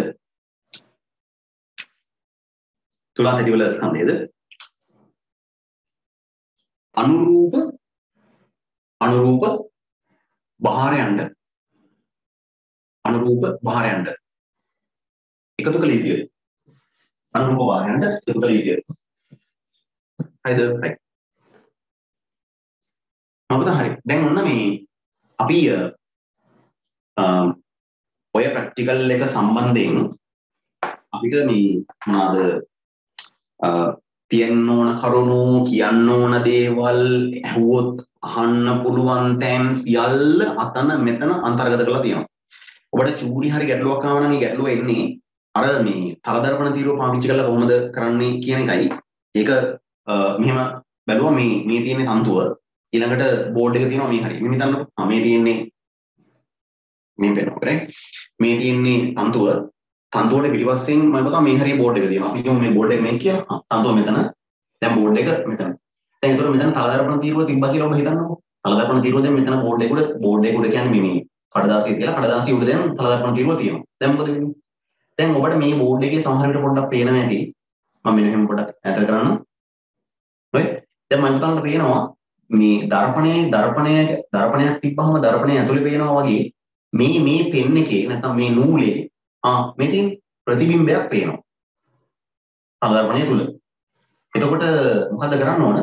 තුලා තැටිවල ස්කන්ධයද? අනුරූප අනුරූප භාරයන්ට අනුරූප භාරයන්ට එකතු කළ යුතුය අනුරූප භාරයන්ට එකතු කළ යුතුය හරිද? right මොකද හරි. දැන් ඔන්න මේ අපි ඔය ප්‍රැක්ටිකල් එක සම්බන්ධයෙන් අපිට මේ මොනවාද තියෙන්න ඕන කරුණු කියන්න ඕන දේවල් ඇහුවොත් අහන්න පුළුවන් තැන් සියල්ල අතන මෙතන අන්තර්ගත කරලා තියෙනවා. ඔබට චූඩි හරි ගැටලුවක් ආව නම් ඒ ගැටලුව එන්නේ අර මේ තලදර්පණ තීරුව පාවිච්චි කරලා කොහොමද කරන්නේ කියන එකයි. ඒක මෙහෙම බැලුවා මේ මේ තියෙන තන්තුව ඊළඟට බෝඩ් එක තියෙනවා මේ හරිය. මෙන්න හිතන්නකෝ. මේ තියෙන්නේ මේ වෙනවා correct. මේ තියෙන්නේ තන්තුව තන්තුවට පිටිපස්සෙන් මම හිතුවා මේ හරිය බෝඩ් එක තියෙනවා. අපි කියමු මේ බෝඩ් එක මේ කියලා. තන්තුව මෙතන. දැන් බෝඩ් එක මෙතන. දැන් ඒතර මෙතන තලදර්පණ තීරුව තිබ්බා කියලා ඔබ හිතන්නකෝ. තලදර්පණ තීරුව දැන් මෙතන බෝඩ් එක උඩ බෝඩ් එක උඩ කියන්නේ මේ කඩදාසිය තියලා කඩදාසිය උඩ දැන් තලදර්පණ තීරුව තියෙනවා. දැන් මොකද වෙන්නේ? දැන් ඔබට මේ බෝඩ් එකේ සමහර විට පොඩ්ඩක් පේනවා ඇති. මම මෙන්න එහෙම පොඩ්ඩක් ඈතට කරන්න. Right? දැන් මම හිතන්න පේනවා මේ දර්පණයේ දර්පණය දර්පණයක් තිබ්බහම දර්පණය ඇතුලේ පේනවා වගේ මේ මේ පෙන් එකේ නැත්නම් මේ නූලේ ආ මෙතින් ප්‍රතිබිම්බයක් පේනවා. දර්පණය තුල. එතකොට මොකද කරන්න ඕන?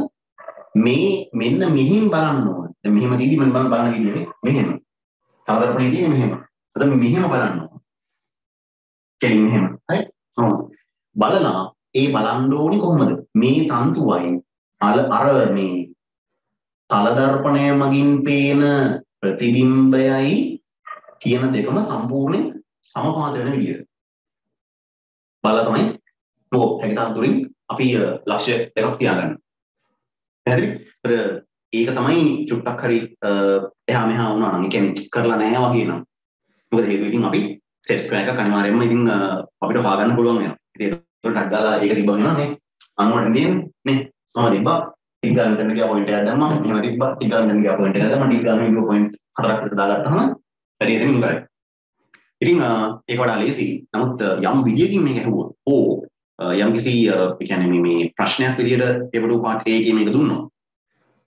මේ මෙන්න මෙහින් බලන්න ඕන. දැන් මෙහෙම දීදී මම බලන්න බලන්න කිව්වේ මෙහෙම. දර්පණයේදී මෙහෙම. අද මෙහෙම බලන්න ඕන. කෙලින් මෙහෙම. හරි? ඔව්. බලලා ඒ බලන්න ඕනේ කොහොමද? මේ තන්තුවයි අර මේ තලදර්පණය මගින් පේන ප්‍රතිබිම්බයයි කියන දෙකම සම්පූර්ණයෙන් සමපාත වෙන විදියට. බලලා තමයි මොකෝ හැකිතාක් දුරින් අපි ලක්ෂ්‍ය දෙකක් තියාගන්න. පැහැදිලි? ඒක තමයි චුට්ටක් හරි එහා මෙහා වුණා නම් ඒ කියන්නේ කරලා නැහැ වගේ නම්. මොකද ඒක ඉතින් අපි සෙට් ස්ක්වයර් එකක් අනිවාර්යයෙන්ම ඉතින් අපිට හොයාගන්න පුළුවන් වෙනවා. ඉතින් ඒකට ටක් ගාලා ඒක තිබ්බම වෙනවා නේ. අනුවට තියෙන්නේ නේ. මම තිබ්බා ටික ගන්න දෙන්න ගියා පොයින්ට් එකක් දැම්මම එහෙම තිබ්බා ටික ගන්න දෙන්න ගියා පොයින්ට් එකක් දැම්මම ටික ගන්න ගියා පොයින්ට් හතරක් විතර දාගත්තාම වැඩි එතනින් ඉවරයි. ඉතින් ඒක වඩා ලේසි. නමුත් යම් විදියකින් මේක ඇහුවොත් ඕ යම් කිසි ඒ කියන්නේ මේ ප්‍රශ්නයක් විදියට පේපර් 2 පාර්ට් A එකේ මේක දුන්නොත්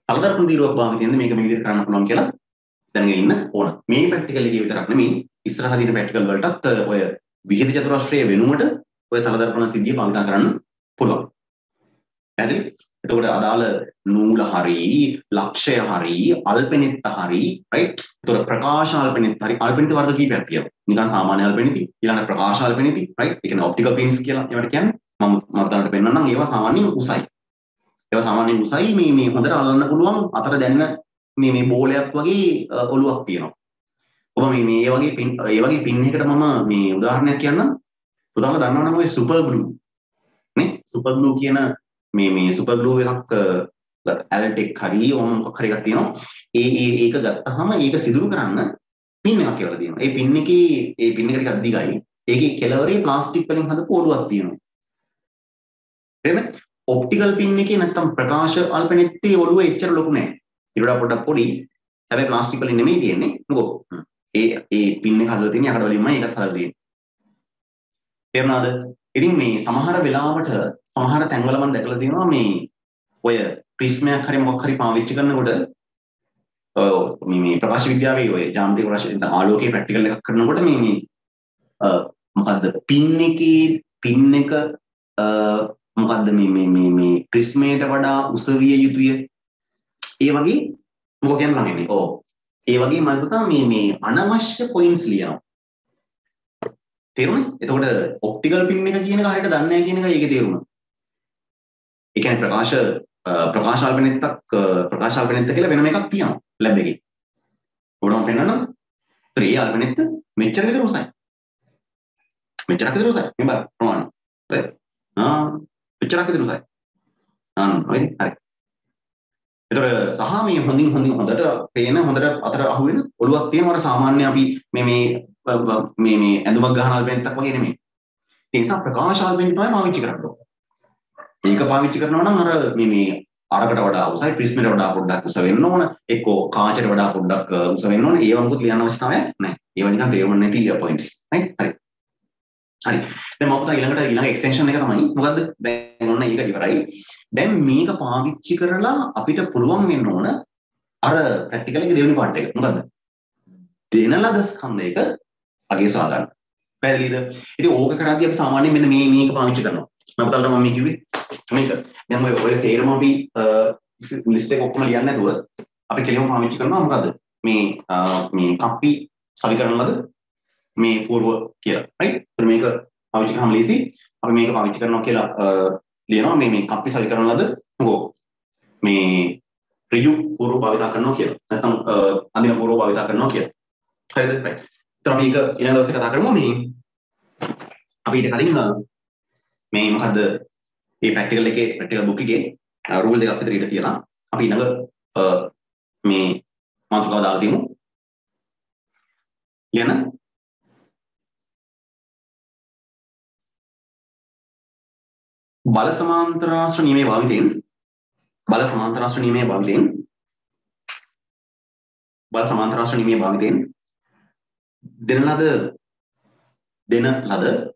අලදර්පණ දීරුවක් භාවිතයෙන්ද මේක මේ විදිහට කරන්න පුළුවන් කියලා දැනගෙන ඉන්න ඕන. මේ ප්‍රැක්ටිකල් එකේ විතරක් නෙමෙයි ඉස්සරහ දින ප්‍රැක්ටිකල් වලටත් ඔය විහිද චතුරස්‍රය වෙනුවට ඔය තලදර්පණ සිද්ධිය භාවිත කරන්න පුළුවන්. පැහැදිලි? එතකොට අදාළ නූල හරි ලක්ෂය හරි අල්පෙනිත්ත හරි රයිට් එතකොට ප්‍රකාශ අල්පෙනිත් හරි අල්පෙනිත වර්ග කීපයක් තියෙනවා. නිකන් සාමාන්‍ය අල්පෙනිති ඊළඟ ප්‍රකාශ අල්පෙනිති රයිට් ඒ කියන්නේ ඔප්ටිකල් පින්ස් කියලා ඒවට කියන්නේ. මම මම තාලට පෙන්නන්නම් ඒවා සාමාන්‍යයෙන් උසයි. ඒවා සාමාන්‍යයෙන් උසයි. මේ මේ හොඳට අල්ලන්න පුළුවන් අතර දැන්න මේ මේ බෝලයක් වගේ ඔලුවක් තියෙනවා. ඔබ මේ මේ ඒ වගේ පින් ඒ වගේ පින් එකකට මම මේ උදාහරණයක් කියන්නම්. උදාහරණ දන්නවනම් ඔය සුපර් ග්ලූ නේ? සුපර් ග්ලූ කියන මේ මේ සුපර් ග්ලූ එකක් ඇල්ටෙක් හරි ඕම මොකක් හරි එකක් තියෙනවා. ඒ ඒ ඒක ගත්තාම ඒක සිදුරු කරන්න පින් එකක් කියලා තියෙනවා. ඒ පින් එකේ ඒ පින් එක ටිකක් දිගයි. ඒකේ කෙළවරේ ප්ලාස්ටික් වලින් හදපු ඔළුවක් තියෙනවා. එහෙම? ඔප්ටිකල් පින් එකේ නැත්තම් ප්‍රකාශ අල්පෙනෙත්තේ ඔළුව එච්චර ලොකු නෑ. ඊට වඩා පොඩ්ඩක් පොඩි. හැබැයි ප්ලාස්ටික් වලින් නෙමෙයි තියෙන්නේ. මොකෝ? ඒ ඒ පින් එක හදලා තියෙන්නේ යකඩ වලින්මයි ඒකත් හදලා තියෙන්නේ. තේරුණාද? ඉතින් මේ සමහර වෙලාවට සමහර තැන්වල මම දැකලා තියෙනවා මේ ඔය ප්‍රිස්මයක් හරි මොකක් හරි පාවිච්චි කරනකොට මේ මේ ප්‍රකාශ විද්‍යාවේ ඔය ජාමිතික ප්‍රකාශ ආලෝකයේ ප්‍රැක්ටිකල් එකක් කරනකොට මේ මේ මොකද්ද? පින් එකේ පින් එක මොකද්ද මේ මේ මේ මේ ප්‍රිස්මයට වඩා උස විය යුතුය? ඒ වගේ මොකක් කියන ළඟනේ ඔව්. ඒ වගේ මම හිතා මේ මේ අනවශ්‍ය පොයින්ට්ස් ලියනවා. තේරුණේ? එතකොට ඔප්ටිකල් පින් එක කියන එක හරියට දන්නේ නැහැ කියන එක ඒකේ තේරුම. ඒ කියන්නේ ප්‍රකාශ ප්‍රකාශාල්පනෙත්තක් ප්‍රකාශාල්පනෙත්ත කියලා වෙනම එකක් තියෙනවා ලැබ් එකේ. ඔබටම පෙන්නන්නම්. ඒතර ඒ ආල්පනෙත්ත මෙච්චර විතර උසයි. මෙච්චරක් විතර උසයි. මේ බලන්න ප්‍රමාණය. හරි. ආ මෙච්චරක් විතර උසයි. අන්න හරි. හරි. ඒතර සහ මේ හොඳින් හොඳින් හොඳට පේන හොඳට අතට අහුවෙන ඔළුවක් තියෙනවා සාමාන්‍ය අපි මේ මේ මේ මේ ඇඳුමක් ගහන අල්පෙන්තක් වගේ නෙමෙයි. ඒ නිසා ප්‍රකාශ අල්පෙන් තමයි පාවිච්චි කරන්න ඕනේ. ඒක පාවිච්චි කරනවා නම් අර මේ මේ අරකට වඩා උසයි ප්‍රිස්මයට වඩා පොඩ්ඩක් උස වෙන්න ඕන. එක්කෝ කාචයට වඩා පොඩ්ඩක් උස වෙන්න ඕන. ඒව මොකුත් ලියන්න අවශ්‍යතාවයක් නැහැ. ඒව නිකන් තේරුම් නැති පොයින්ට්ස්. right? හරි. හරි. දැන් මම පුතා ඊළඟට ඊළඟ එක්ස්ටෙන්ෂන් එක තමයි මොකද්ද? දැන් ඔන්න ඒක ඉවරයි. දැන් මේක පාවිච්චි කරලා අපිට පුළුවන් වෙන්න ඕන අර ප්‍රැක්ටිකල් එකේ දෙවෙනි පාර්ට් එක. මොකද්ද? දෙන ලද ස්කන්ධයක අගේ සවා ගන්න. පැහැදිලිද? ඉතින් ඕක කරද්දී අපි සාමාන්‍යයෙන් මෙන්න මේ මේක පාවිච්චි කරනවා. මතල්ට මම කිව්වේ මේක. දැන් ඔය ඔය සේරම අපි ලිස්ට් එක ඔක්කොම ලියන්නේ නැතුව අපි කෙලිම පාවිච්චි කරනවා මොකද මේ මේ කම්පි සවි කරන ලද මේ පූර්ව කියලා right? එතකොට මේක පාවිච්චි කරාම ලීසි අපි මේක පාවිච්චි කරනවා කියලා ලියනවා මේ මේ කම්පි සවි කරන ලද මොකෝ මේ ඍජු පූර්ව භාවිතා කරනවා කියලා. නැත්නම් අඳින පූර්ව භාවිතා කරනවා කියලා. හරිද? right. එතකොට මේක ඊළඟ දවසේ කතා කරමු. මේ අපි ඊට කලින් මේ මොකද්ද මේ ප්‍රැක්ටිකල් එකේ ප්‍රැක්ටිකල් බුක් එකේ රූල් දෙකක් විතර ඊට තියලා අපි ඊළඟ මේ මාතෘකාව දාලා තියමු. ලියන්න. බල සමාන්තරාශ්‍ර නියමයේ භාවිතයෙන් බල සමාන්තරාශ්‍ර නියමයේ භාවිතයෙන් බල සමාන්තරාශ්‍ර නියමයේ භාවිතයෙන් දෙන ලද දෙන ලද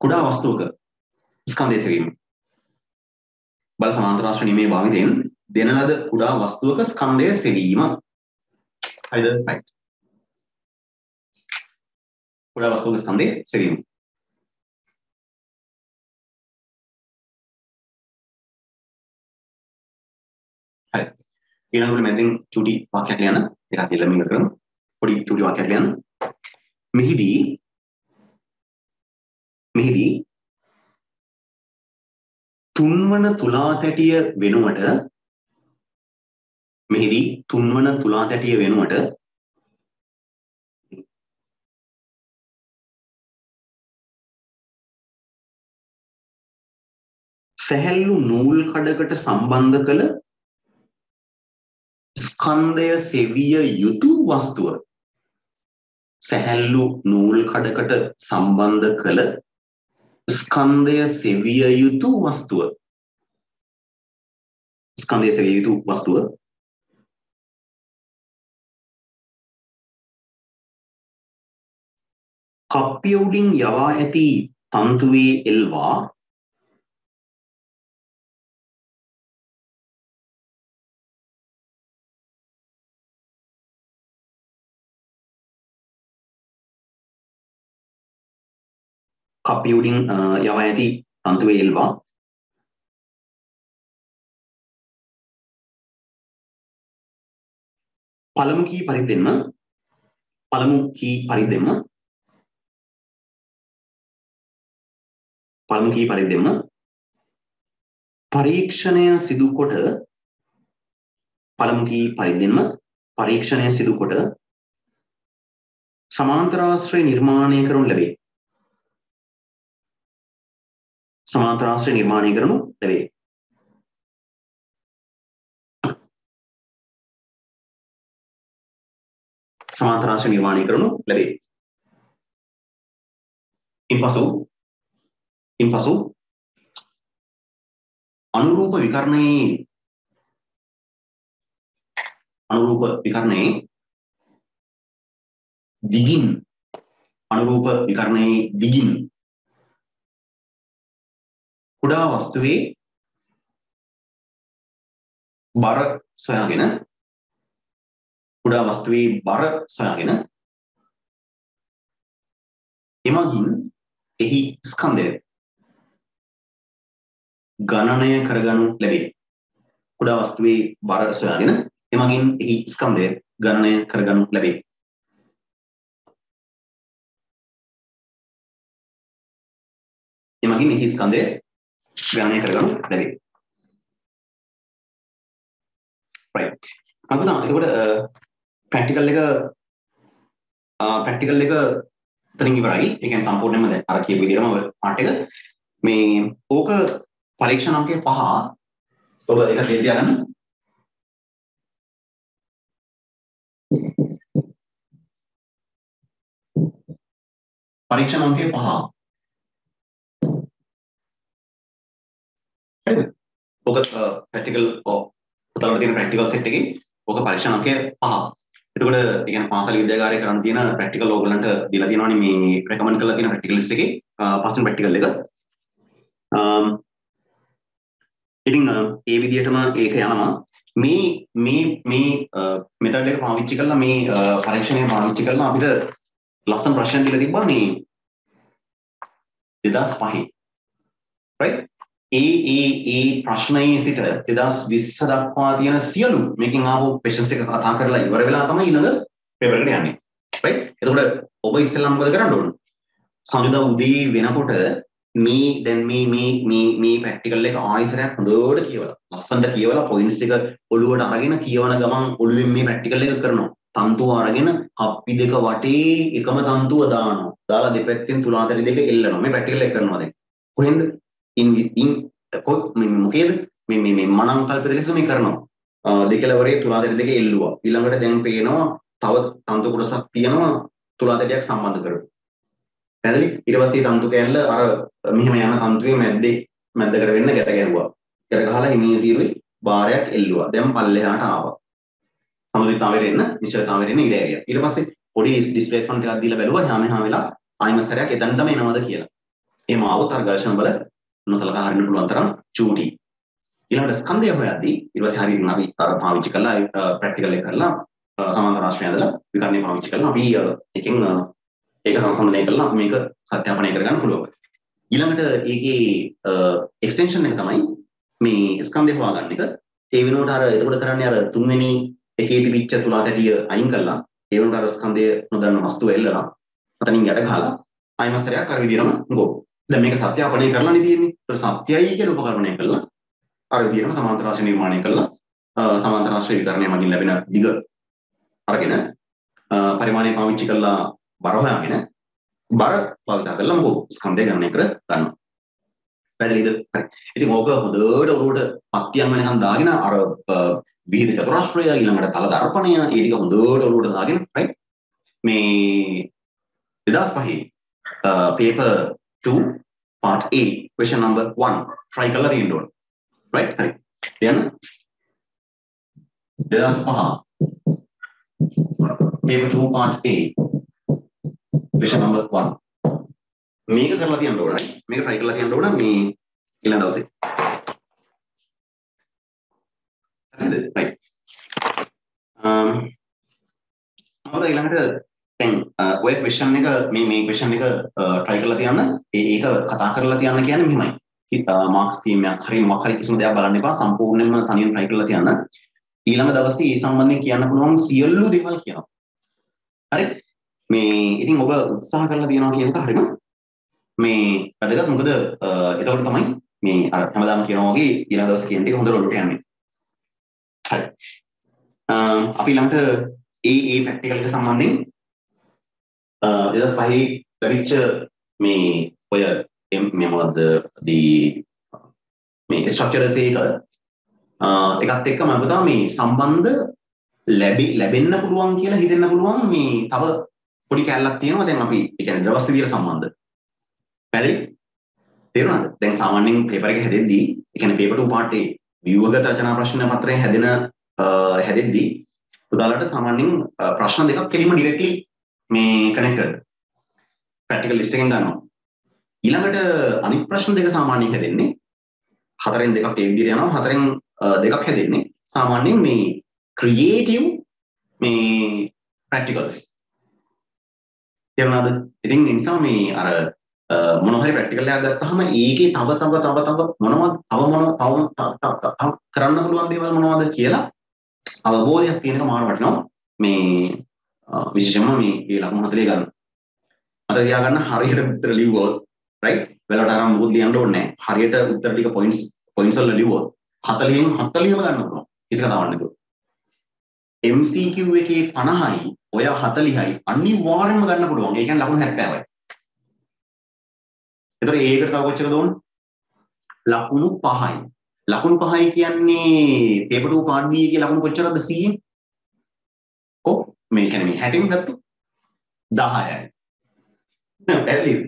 කුඩා වස්තුවක ස්කන්ධය සෙවීම බල සමාන්තරාශ්‍ර නියමයේ භාවිතයෙන් දෙන ලද කුඩා වස්තුවක ස්කන්ධය සෙවීම හරිද රයිට් කුඩා වස්තුවක ස්කන්ධය සෙවීම හරි ඊළඟට මැදින් චුටි වාක්‍යයක් ලියන්න. එකක් මිල කරමු. පොඩි චුටි වාක්‍යයක් ලියන්න. මෙහිදී මෙහිදී තුන්වන තුලා තැටිය වෙනුවට මෙහිදී තුන්වන තුලා තැටිය වෙනුවට සැහැල්ලු නූල් කඩකට සම්බන්ධ කළ ස්කන්ධය සෙවිය යුතු වස්තුව සැහැල්ලු නූල් කඩකට සම්බන්ධ කළ ස්කන්ධය සෙවිය යුතු වස්තුව. ස්කන්ධය සෙවිය යුතු වස්තුව. කප්පිය උඩින් යවා ඇති තන්තුවේ එල්වා කප්පිය උඩින් යවා ඇති තන්තුවේ එල්වා. පළමු කී පරිද්දෙන්ම පළමු කී පරිද්දෙන්ම පළමු කී පරිද්දෙන්ම පරීක්ෂණය සිදු කොට පළමු කී පරිද්දෙන්ම පරීක්ෂණය සිදු කොට සමාන්තරාශ්‍රය නිර්මාණය කරනු ලැබේ. සමාන්තරාශ්‍රය නිර්මාණය කරනු ලැබේ. සමාන්තරාශ්‍රය නිර්මාණය කරනු ලැබේ. ඉන්පසු ඉන්පසු අනුරූප විකරණයේ අනුරූප විකරණයේ දිගින් අනුරූප විකරණයේ දිගින් කුඩා වස්තුවේ බර සොයාගෙන කුඩා වස්තුවේ බර සොයාගෙන එමගින් එහි ස්කන්ධය ගණනය කරගනු ලැබේ. කුඩා වස්තුවේ බර සොයාගෙන එමගින් එහි ස්කන්ධය ගණනය කරගනු ලැබේ. එමගින් එහි ස්කන්ධය ග්‍රහණය කරගනු ලැබේ. right. අද තමයි එතකොට ප්‍රැක්ටිකල් එක ප්‍රැක්ටිකල් එක තනින් ඉවරයි. ඒ කියන්නේ සම්පූර්ණයෙන්ම දැන් අර කියපු විදිහටම ඔය පාර්ට් එක මේ ඕක පරීක්ෂණ අංකය 5 ඔබ ඒක තේරුම් ගන්න. පරීක්ෂණ අංකය 5 හරිද? ඔක ප්‍රැක්ටිකල් පුතලවල තියෙන ප්‍රැක්ටිකල් සෙට් එකේ ඔක පරීක්ෂණ අංකය 5. එතකොට ඒ කියන්නේ පාසල් විද්‍යාගාරයේ කරන්න තියෙන ප්‍රැක්ටිකල් ඕගලන්ට දීලා තියෙනවානේ මේ රෙකමන්ඩ් කරලා තියෙන ප්‍රැක්ටිකල් ලිස්ට් එකේ පස්සෙන් ප්‍රැක්ටිකල් එක. ඉතින් ඒ විදිහටම ඒක යනවා. මේ මේ මේ මෙතඩ් එක පාවිච්චි කරලා මේ පරීක්ෂණය පාවිච්චි කරලා අපිට ලස්සන ප්‍රශ්න දීලා තිබ්බා මේ 2005 right ඒ ඒ ඒ ප්‍රශ්නයේ සිට 2020 දක්වා තියෙන සියලු මේකෙන් ආපු questions ටික කතා කරලා ඉවර වෙලා තමයි ඊළඟ පේපර් එකට යන්නේ. right? එතකොට ඔබ ඉස්සෙල්ලා මොකද කරන්න ඕන? සඳුදා උදේ වෙනකොට මේ දැන් මේ මේ මේ මේ ප්‍රැක්ටිකල් එක ආයෙසරයක් හොඳට කියවලා ලස්සනට කියවලා පොයින්ට්ස් ටික ඔළුවට අරගෙන කියවන ගමන් ඔළුවෙන් මේ ප්‍රැක්ටිකල් එක කරනවා. තන්තුව අරගෙන කප්පි දෙක වටේ එකම තන්තුව දානවා. දාලා දෙපැත්තෙන් තුලාතැටි දෙක එල්ලනවා. මේ ප්‍රැක්ටිකල් එක කරනවා දැන්. කොහෙන්ද? ඉන් ඉන් මොකේද? මේ මේ මේ මනං කල්පිත ලෙස මේ කරනවා. දෙකලවරේ තුලාතැටි දෙක එල්ලුවා. ඊළඟට දැන් පේනවා තව තන්තු කොටසක් තියෙනවා තුලාතැටියක් සම්බන්ධ කරලා. පැහැදිලි? ඊට පස්සේ තන්තු කෑල්ල අර මෙහෙම යන තන්තුවේ මැද්දේ මැද්දකට වෙන්න ගැට ගැහුවා. ගැට ගහලා හිමීන් සීරුවේ භාරයක් එල්ලුවා. දැන් පල්ලෙහාට ආවා. සමතුලිතතාවයට එන්න නිශ්චලතාවයට එන්න ඉර ඇරියා. ඊට පස්සේ පොඩි ඩිස්ප්ලේස්මන්ට් එකක් දීලා බැලුවා එහා මෙහා වෙලා ආයිම සැරයක් එතනටම එනවද කියලා. එහෙම ආවොත් අර ඝර්ෂණ බල නොසලකා හරින්න පුළුවන් තරම් චූටි. ඊළඟට ස්කන්ධය හොයද්දී ඊට පස්සේ හරියට අපි අර පාවිච්චි කළා ප්‍රැක්ටිකල් එක කරලා සමාන්තර රාශිය ඇදලා විකරණය පාවිච්චි කරලා අපි එකෙන් ඒක සංසන්දනය කරලා මේක සත්‍යාපනය කරගන්න පුළුවන්. ඊළඟට ඒකේ එක්ස්ටෙන්ෂන් එක තමයි මේ ස්කන්ධය හොයාගන්න එක. ඒ වෙනුවට අර එතකොට කරන්නේ අර තුන්වෙනි එකේ තිබිච්ච තුලාතැටිය අයින් කළා ඒ වෙනුවට අර ස්කන්ධය නොදන්න වස්තුව එල්ලලා අතනින් යට ගහලා ආයමස්තරයක් අර විදිහටම ගෝ. දැන් මේක සත්‍යාපනය කරලානේ තියෙන්නේ. ඒතර සත්‍යයි කියලා උපකරණය කළා. අර විදිහටම සමාන්තර රාශිය නිර්මාණය කළා. සමාන්තර රාශිය විකරණය මගින් ලැබෙන දිග අරගෙන පරිමාණය පාවිච්චි කරලා බර හොයාගෙන බර භාවිත කරලා මොකෝ ස්කන්ධය ගණනය කර ගන්නවා. පැහැදිලිද? හරි. ඉතින් ඕක හොඳට ඔරුවට පත්‍යම් වෙනකන් දාගෙන අර විහිද චතුරාශ්‍රය ඊළඟට තල දර්පණය ඒ ටික හොඳට ඔලුවට දාගෙන right මේ 2005 paper 2 part A question number 1 try කරලා තියෙන්න ඕන right? හරි දැන් 2005 paper 2 part A. Question number 1 මේක කරලා තියන්න ඕන මේක try කරලා තියන්න ඕන මේ ඊළඟ දවසේ. හරිද? Right. Um, මම ඊළඟට දැන් ඔය question එක මේ මේ question එක try කරලා තියන්න. ඒක කතා කරලා තියන්න කියන්නේ මෙහෙමයි. මාක්ස් ස්කීම් එකක් හරි මොකක් හරි කිසිම දෙයක් බලන්න එපා. සම්පූර්ණයෙන්ම තනියෙන් try කරලා තියන්න. ඊළඟ දවසේ ඒ සම්බන්ධයෙන් කියන්න පුළුවන් සියලු දේවල් කියනවා. හරි? මේ ඉතින් ඔබ උත්සාහ කරලා තියනවා කියන එක හරිම මේ වැදගත්. මොකද එතකොට තමයි මේ අර හැමදාම කියනවා වගේ ඊළඟ දවසේ කියන ටික හොඳට ඔලුවට යන්නේ. හරි. අපි ළඟට ඒ ඒ ප්‍රැක්ටිකල් එක සම්බන්ධයෙන් දෙදස් පහේ ලැබිච්ච මේ ඔය මේ මොකද්ද දී මේ ස්ට්‍රක්චරස් එක එකත් එක්ක මම හිතා මේ සම්බන්ධ ලැබි ලැබෙන්න පුළුවන් කියලා හිතෙන්න පුළුවන් මේ තව පොඩි කැලලක් තියෙනවා දැන් අපි ඒ කියන්නේ ද්‍රවස් විදියට සම්බන්ධ. පැහැදිලි? තේරුණාද? දැන් සාමාන්‍යයෙන් පේපර් එක හැදෙද්දී ඒ කියන්නේ පේපර් 2 පාර්ට් එකේ ව්‍යුහගත රචනා ප්‍රශ්න පත්‍රය හැදෙන uh, හැදෙද්දී උදාලට සාමාන්‍යයෙන් uh, ප්‍රශ්න දෙකක් කෙලින්ම ඩිරෙක්ට්ලි මේ කනෙක්ටඩ් ප්‍රැක්ටිකල් ලිස්ට් එකෙන් ගන්නවා ඊළඟට අනිත් ප්‍රශ්න දෙක සාමාන්‍යයෙන් හැදෙන්නේ හතරෙන් දෙකක් ඒ විදිහට යනවා. හතරෙන් දෙකක් හැදෙන්නේ සාමාන්‍යයෙන් මේ ක්‍රියේටිව් මේ ප්‍රැක්ටිකල්ස් තේරුණාද? ඉතින් ඒ නිසා මේ අර මොන හරි ප්‍රැක්ටිකල් එකක් ගත්තාම ඒකේ තව තව තව තව මොනවද තව මොන තව කරන්න පුළුවන් දේවල් මොනවද කියලා අවබෝධයක් තියෙනක මාර වටිනවා මේ විශේෂයෙන්ම මේ මේ ලකුණු 40 ගන්න. අද තියාගන්න හරියට උත්තර ලිව්වොත් right වෙලට අරන් මොකුත් ලියන්න ඕනේ නැහැ. හරියට උත්තර ටික points points වල ලිව්වොත් 40න් 40ම ගන්න පුළුවන්. කිසි කතාවක් නැතුව. MCQ එකේ 50යි ඔය 40යි අනිවාර්යෙන්ම ගන්න පුළුවන්. ඒ කියන්නේ ලකුණු 70යි. එතකොට ඒකට තව කොච්චරද ඕන? ලකුණු 5යි. ලකුණු 5යි කියන්නේ paper 2 part B එකේ ලකුණු කොච්චරද 100න්? ඔව් මේ කියන්නේ මේ 60න් ගත්තොත් 10යි. පැහැදිලිද?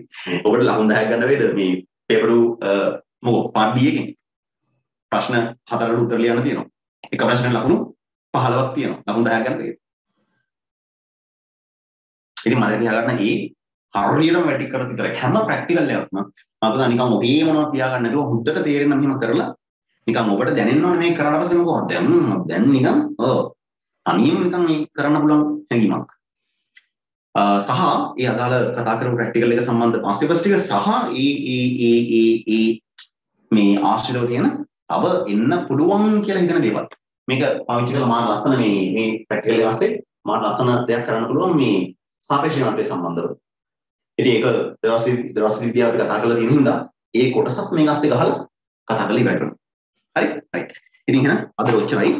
ඔබට ලකුණු 10ක් ගන්න වේද මේ paper 2 මොකෝ part B එකෙන්? ප්‍රශ්න හතරකට උත්තර ලියන්න තියෙනවා. එක ප්‍රශ්නෙට ලකුණු 15ක් තියෙනවා. ලකුණු 10ක් ගන්න වේද? ඉතින් මම තියාගන්න ඒ හරියටම වැටි කරලා විතරයි හැම ප්‍රැක්ටිකල් එකක්ම මම නිකන් ඔහේ මොනවද තියාගන්න නැතුව හුද්දට තේරෙන්න මෙහෙම කරලා නිකන් ඔබට දැනෙන්න ඕනේ මේක කරාට පස්සේ මොකද දැන් දැන් නිකන් ඔව් තනියම නිකන් මේ කරන්න පුළුවන් හැඟීමක් සහ ඒ අදාළ කතා කරපු ප්‍රැක්ටිකල් එක සම්බන්ධ පාස් පේපර්ස් ටික සහ ඒ ඒ ඒ ඒ ඒ මේ ආශ්‍රිතව තියෙන තව එන්න පුළුවන් කියලා හිතන දේවල්. මේක පාවිච්චි කරලා මාත් ලස්සන මේ මේ ප්‍රැක්ටිකල් එක ASCII මාත් ලස්සන දෙයක් කරන්න පුළුවන් මේ සාපේක්ෂතාවය සම්බන්ධව. ඉතින් ඒක දවස් දවස් විද්‍යාව අපි කතා කරලා තියෙන හින්දා ඒ කොටසත් මේක ASCII ගහලා කතා කරලා ඉවර කරනවා. හරි? රයිට් ඉතින් එහෙනම් අද ඔච්චරයි.